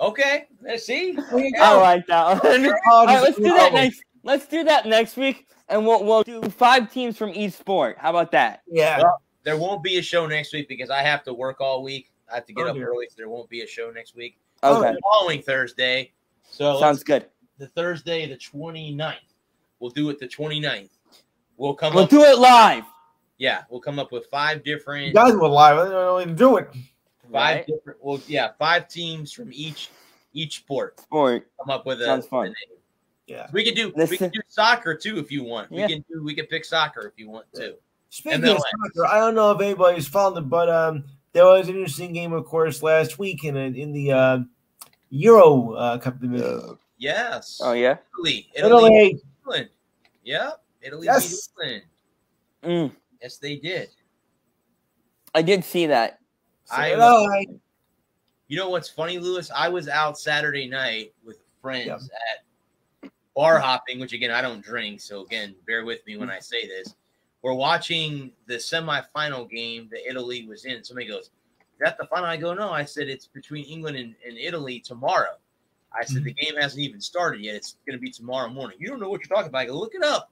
Okay, let's see. There you I like that. Oh, All right, let's do that next. Let's do that next week, and we'll we'll do five teams from each sport. How about that? Yeah. Well, There won't be a show next week because I have to work all week. I have to get Oh, up dear. early, so there won't be a show next week. Oh, Okay, The following Thursday. So sounds good. the Thursday, the 29th. We'll do it the 29th. We'll come We'll up. do it live. Yeah, we'll come up with five You different, guys will live. I don't know to do it. five Right? different. Well, yeah, five teams from each each sport. Sport. Come up with a. Sounds fun. a name. Yeah. We could do we Listen- can do soccer too if you want. Yeah. We can do we can pick soccer if you want to. Speaking MLS. of soccer, I don't know if anybody's followed it, but um, there was an interesting game, of course, last week in in the uh, Euro uh, Cup division. Yes. Oh yeah. Italy. Italy. Italy, England. Yep. Italy Yes. England. Mm, Yes, they did. I did see that. I Italy. You know what's funny, Lewis? I was out Saturday night with friends at bar hopping, which again I don't drink, so again, bear with me when I say this. We're watching the semifinal game that Italy was in. Somebody goes, Is that the final? I go, No. I said it's between England and, and Italy tomorrow. I said mm-hmm. the game hasn't even started yet. It's gonna be tomorrow morning. You don't know what you're talking about. I go, look it up.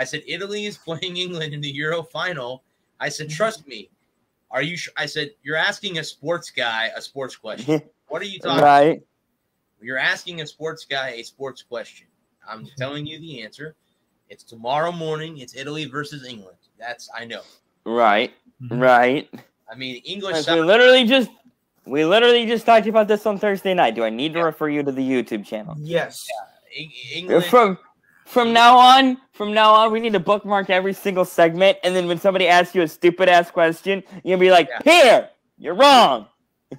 I said Italy is playing England in the Euro final. I said, trust me. Are you? Sh-? I said you're asking a sports guy a sports question. What are you talking? right. You're asking a sports guy a sports question. I'm telling you the answer. It's tomorrow morning. It's Italy versus England. That's I know. Right. Mhm. Right. I mean English. we literally just we literally just talked about this on Thursday night. Do I need to Yeah. refer you to the YouTube channel? Yes. Eng- England. From from now on, from now on, we need to bookmark every single segment, and then when somebody asks you a stupid ass question, you'll be like, "Here, you're wrong."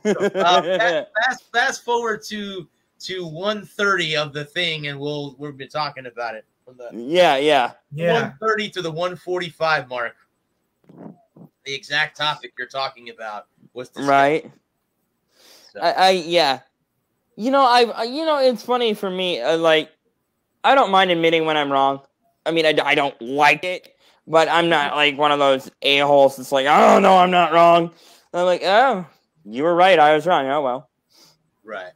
Uh, fast, fast, fast forward to to 130 of the thing, and we'll we'll be talking about it from the yeah, yeah. Yeah. 130 to the 145 mark. The exact topic you're talking about was discussed. Right. So, I, I yeah. You know, I, I you know it's funny for me. Uh, like, I don't mind admitting when I'm wrong. I mean, I, I don't like it, but I'm not like one of those a holes that's like, oh no, I'm not wrong. I'm like, oh, you were right, I was wrong. Oh well. Right.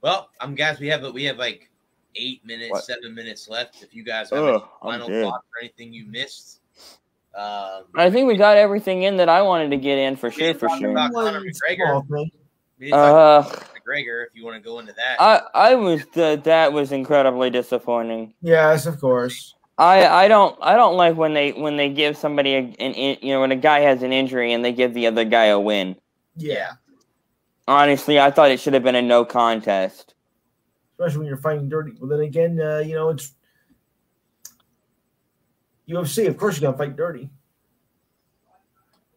Well, I'm guys. We have we have like eight minutes, What? seven minutes left. If you guys have Ugh, any final thoughts or anything you missed, um, I think we got everything in that I wanted to get in for We sure, for sure. about- Conor McGregor. we didn't talk Uh, about McGregor. If you want to go into that, I I was th- that was incredibly disappointing. Yes, of course. I I don't I don't like when they when they give somebody a, an in, you know when a guy has an injury and they give the other guy a win. Yeah. Honestly, I thought it should have been a no contest. Especially when you're fighting dirty. But then again, uh, you know, it's UFC. Of course, you're gonna fight dirty.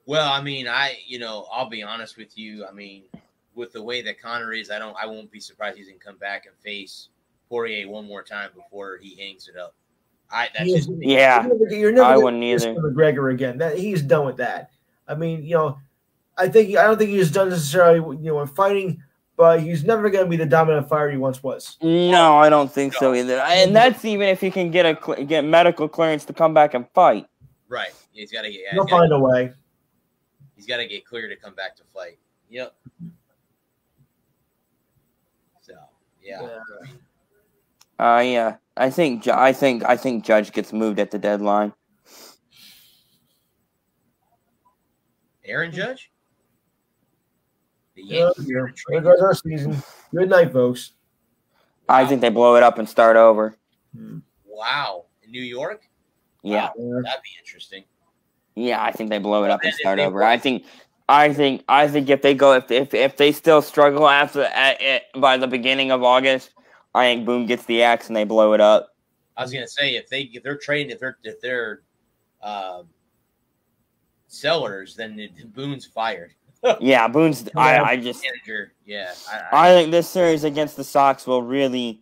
well, I mean, I you know, I'll be honest with you. I mean, with the way that Conor is, I don't, I won't be surprised he's gonna come back and face Poirier one more time before he hangs it up. I that's He just is- me. Yeah, You're never, you're never I gonna wouldn't see either. McGregor again. That he's done with that. I mean, you know, I think I don't think he's done necessarily, you know, in fighting, but he's never going to be the dominant fighter he once was. No, I don't think so either. And that's even if he can get a get medical clearance to come back and fight. Right. He's got to get. He'll he's gotta- find a way. He's got to get clear to come back to fight. Yep. So yeah, Uh, yeah, I think I think I think Judge gets moved at the deadline. Aaron Judge. The Yeah, Yankees here. are There trading- goes our season. Good night, folks. I think they blow it up and start over. Wow, in New York, Yeah, Yeah. that'd be interesting. yeah, I think they blow it up and And start over. blow- I think, I think, I think if they go if if if they still struggle after at, at, by the beginning of August, I think Boone gets the axe and they blow it up. I was gonna say if they if they're trading if they're if they're um, sellers, then it, Boone's fired. Yeah, Boone's. I I just Manager, yeah. I, I, I think this series against the Sox will really.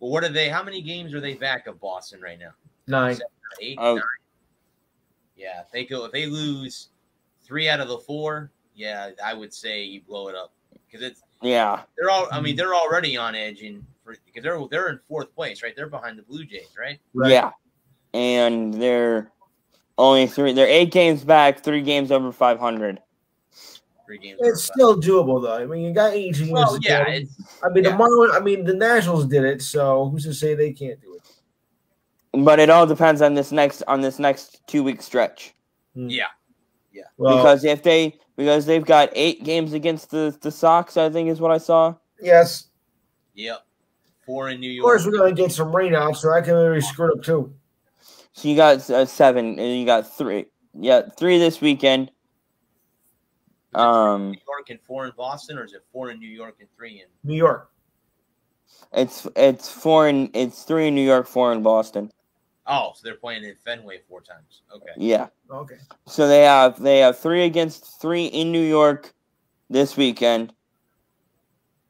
well, what are they? How many games are they back of Boston right now? Nine. Eight, Oh. nine. Yeah, if they go if they lose three out of the four, yeah, I would say you blow it up because it's Yeah, they're all. I mean, mm-hmm. they're already on edge and because they're they're in fourth place, right? They're behind the Blue Jays, right? Right. yeah, and they're only three. They're eight games back, three games over five hundred. Three games. It's over still doable though. I mean, you got 18 years. Well, yeah, it's I mean, yeah. the Marlin. I mean, the Nationals did it, so who's to say they can't do it? But it all depends on this next on this next two week stretch. yeah. Well, because if they because they've got eight games against the the Sox, I think is what I saw. yes, Yep. four in New York. Of York. course, we're gonna get some rain out, so I can maybe screw it up too. So you got uh, seven, and you got three. Yeah, three this weekend. Um, New York and four in Boston, or is it four in New York and three in? New York. it's it's four in it's three in New York, four in Boston. Oh, so they're playing in Fenway four times. Okay. Yeah. Okay. So they have they have three against three in New York this weekend,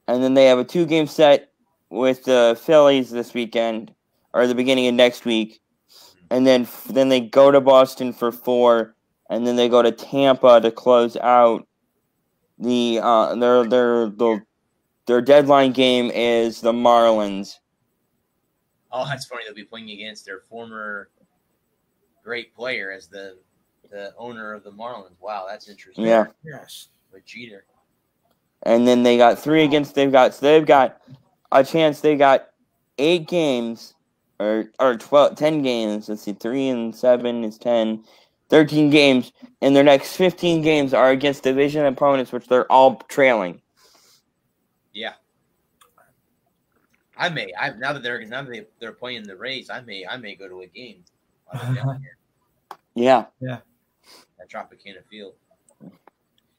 and then they have a two game set with the Phillies this weekend or the beginning of next week, and then then they go to Boston for four, and then they go to Tampa to close out the uh their their their, their deadline game is the Marlins. Oh, that's funny. They'll be playing against their former great player as the the owner of the Marlins. Wow, that's interesting. Yeah. Yes. With Jeter. and then they got three against they've got so they've got a chance they got eight games or or 12 10 games let's see 3 and 7 is 10 13 games and their next 15 games are against division opponents which they're all trailing Yeah. I may. I now that they're now that they, they're playing the Rays, I may I may go to a game while I'm down here yeah at Tropicana Field.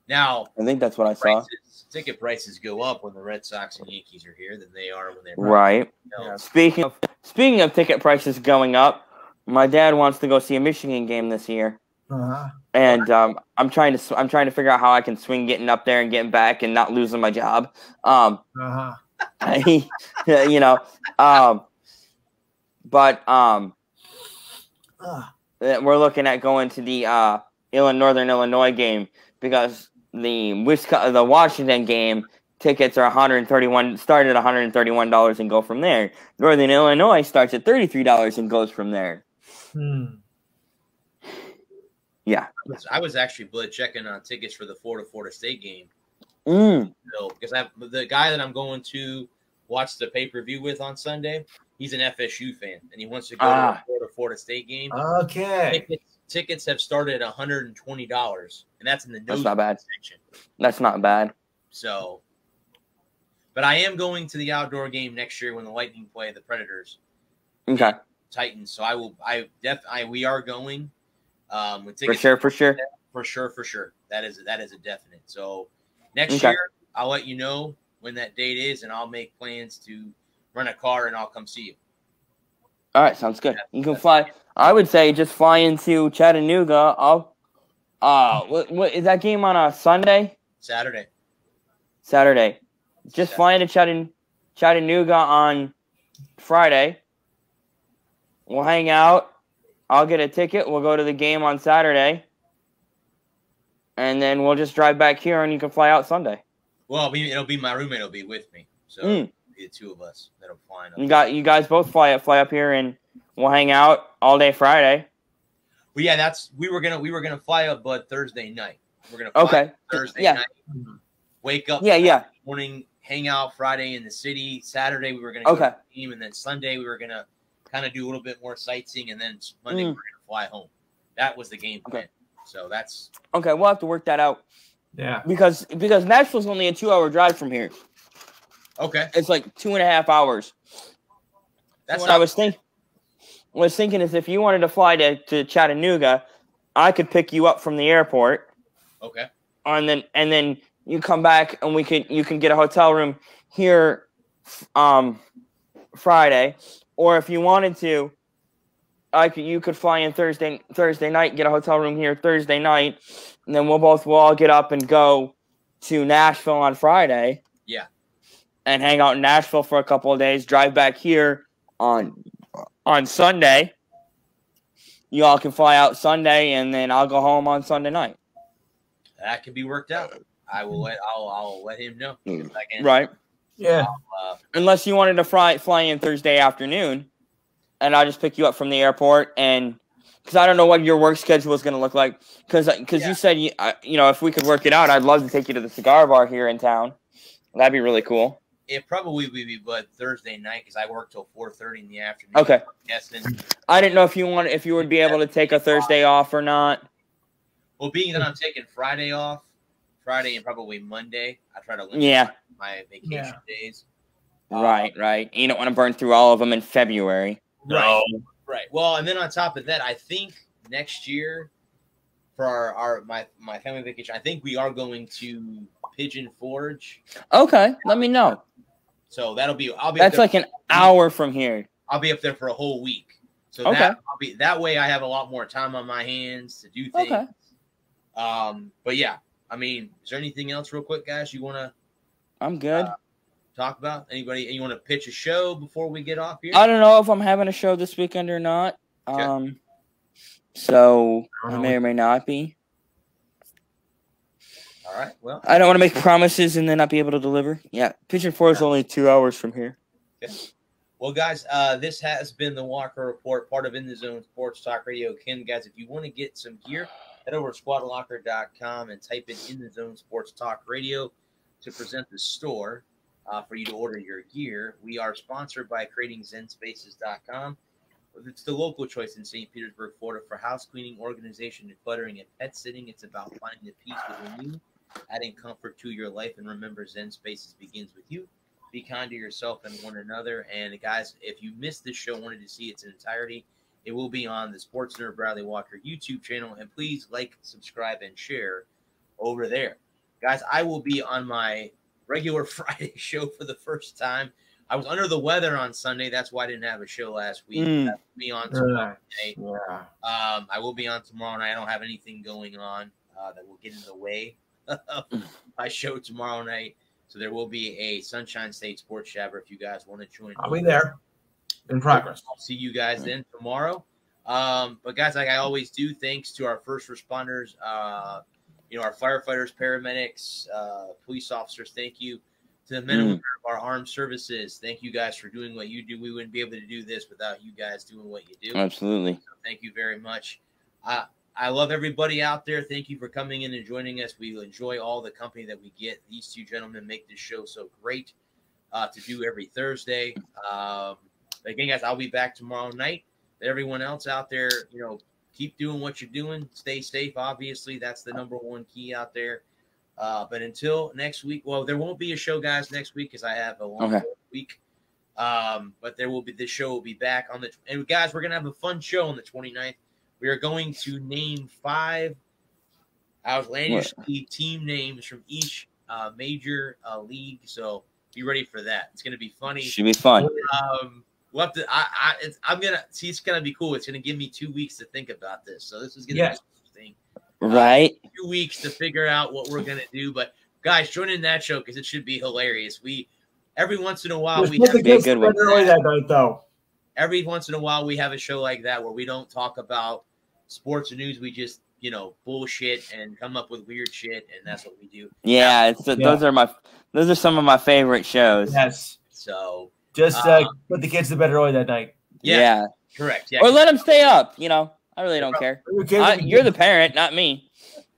Now, i think that's what i saw ticket prices go up when the Red Sox and Yankees are here than they are when they're right No. speaking of speaking of ticket prices going up my dad wants to go see a michigan game this year Uh-huh. and um, I'm trying to I'm trying to figure out how I can swing getting up there and getting back and not losing my job. Um, Uh-huh. you know, um, but um, uh, we're looking at going to the uh, Illinois Northern Illinois game because the Wisconsin the Washington game tickets are 131 start at 131 dollars and go from there. Northern Illinois starts at 33 dollars and goes from there. Hmm. Yeah. I was actually blood checking on tickets for the Florida Florida State game. Mm. So because I the guy that I'm going to watch the pay per view with on Sunday, he's an FSU fan and he wants to go to Ah. the Florida Florida State game. Okay. Tickets, tickets have started at 120 dollars, and that's in the That's not bad. section. That's not bad. So, but I am going to the outdoor game next year when the Lightning play the Predators Okay. Titans. So I will. I def. I we are going. Um, with For sure, for sure. for sure, for sure. That is that is a definite. So next Okay. year, I'll let you know when that date is, and I'll make plans to rent a car and I'll come see you. All right, sounds good. You can fly. I would say just fly into Chattanooga. I'll. Uh, what, what is that game on a Sunday, Saturday. Saturday? Just fly into Chattan- Chattanooga on Friday. We'll hang out. I'll get a ticket. We'll go to the game on Saturday, and then we'll just drive back here, and you can fly out Sunday. Well, it'll be, it'll be my roommate. will be with me. So Mm. it'll be the two of us that'll fly up. You got you guys both fly up, fly up here, and we'll hang out all day Friday. Well, yeah, that's we were gonna we were gonna fly up, but Thursday night. We're gonna fly Okay. Thursday Yeah. night. Wake up. Yeah, yeah. Morning, hang out Friday in the city. Saturday we were gonna go Okay. to the team, and then Sunday we were gonna kind of do a little bit more sightseeing, and then Monday Mm. we're gonna fly home. That was the game Okay. Plan. So that's Okay, we'll have to work that out Yeah. because because Nashville's only a two hour drive from here. okay. It's like two and a half hours. That's what not, I was thinking. Was thinking is if you wanted to fly to, to Chattanooga, I could pick you up from the airport, okay. and then and then you come back and we could you can get a hotel room here, um, Friday, or if you wanted to, I could you could fly in Thursday Thursday night, get a hotel room here Thursday night, and then we'll both we'll all get up and go to Nashville on Friday. Yeah. And hang out in Nashville for a couple of days, drive back here on on Sunday. You all can fly out Sunday and then I'll go home on Sunday night. That can be worked out. I will let I'll I'll let him know. If I can, Right. Yeah. Uh, Unless you wanted to fly fly in Thursday afternoon and I'll just pick you up from the airport and because I don't know what your work schedule is going to look like. Because because Yeah. you said you I, you know if we could work it out, I'd love to take you to the cigar bar here in town. That'd be really cool. it probably would be but Thursday night because I work till four thirty in the afternoon. Okay. I'm guessing. I didn't know if you want if you would be able to take a Thursday off or not. Well, being that I'm taking Friday off, Friday and probably Monday, I try to limit Yeah. my vacation Yeah. days. Right, right. You don't want to burn through all of them in February. Right. Right. Well, and then on top of that, I think next year for our, our my my family vacation, I think we are going to Pigeon Forge. Okay, let me know. So that'll be I'll be That's like an hour from here. I'll be up there for a whole week. So Okay. that I'll be that way I have a lot more time on my hands to do things. Okay. Um, but yeah, I mean, is there anything else real quick, guys, you wanna I'm good. Uh, talk about? Anybody you wanna pitch a show before we get off here? I don't know if I'm having a show this weekend or not. Okay. Um, so I I may or may not be. All right, well, I don't want to make promises and then not be able to deliver. Yeah, Pigeon Forge is only two hours from here. Okay. Well, guys, uh, this has been the Walker Report, part of In the Zone Sports Talk Radio. Ken, guys, if you want to get some gear, head over to squadlocker.com and type in In the Zone Sports Talk Radio to present the store uh, for you to order your gear. We are sponsored by creatingzenspaces.com. It's the local choice in St. Petersburg, Florida for house cleaning, organization, decluttering, and pet sitting. It's about finding the peace within you, adding comfort to your life. And remember, Zen Spaces begins with you be kind to yourself and one another. And guys, if you missed this show, wanted to see its entirety, it will be on the Sports Nerd Bradley Walker YouTube channel. And please like, subscribe, and share over there. Guys, I will be on my regular Friday show for the first time. I was under the weather on Sunday. That's why I didn't have a show last week. Mm. Be on tomorrow night. Yeah. Um, I will be on tomorrow night. I don't have anything going on uh, that will get in the way of my show tomorrow night. So there will be a Sunshine State Sports Jabber if you guys want to join. I'll be there. In progress. I'll see you guys then tomorrow. Um, but guys, like I always do, thanks to our first responders, uh, you know, our firefighters, paramedics, uh, police officers. Thank you to the men and Mm. women of our armed services. Thank you guys for doing what you do. We wouldn't be able to do this without you guys doing what you do. Absolutely. So thank you very much. I I love everybody out there. Thank you for coming in and joining us. We enjoy all the company that we get. These two gentlemen make this show so great uh, to do every Thursday. Um, again, guys, I'll be back tomorrow night. Everyone else out there, you know, keep doing what you're doing. Stay safe. Obviously, that's the number one key out there. Uh, but until next week, well, there won't be a show, guys, next week because I have a long Okay. week. Um, but there will be the show will be back on the and guys, we're gonna have a fun show on the 29th. We are going to name five outlandish team names from each uh, major uh, league. So be ready for that. It's gonna be funny. Should be fun. Um, we'll have to. I, I, it's, I'm gonna see. It's gonna be cool. It's gonna give me two weeks to think about this. So this is gonna Yes. be interesting. Uh, right? Two weeks to figure out what we're gonna do. But guys, join in that show because it should be hilarious. We every once in a while We're we have a get good one. early that night, though. every once in a while we have a show like that where we don't talk about sports or news. We just you know bullshit and come up with weird shit, and that's what we do. Yeah, it's those are my those are some of my favorite shows. Yes. So Just uh, Um, put the kids to bed early that night. yeah, Yeah. correct. Yeah, Or let them stay up, you know. I really don't care. I, you're the parent, not me.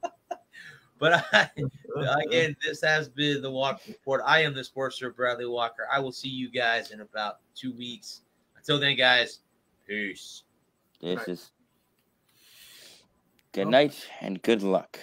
but I, again, this has been the Walker Report. I am the sports star Bradley Walker. I will see you guys in about two weeks. Until then, guys, peace. This Right. is good night and good luck.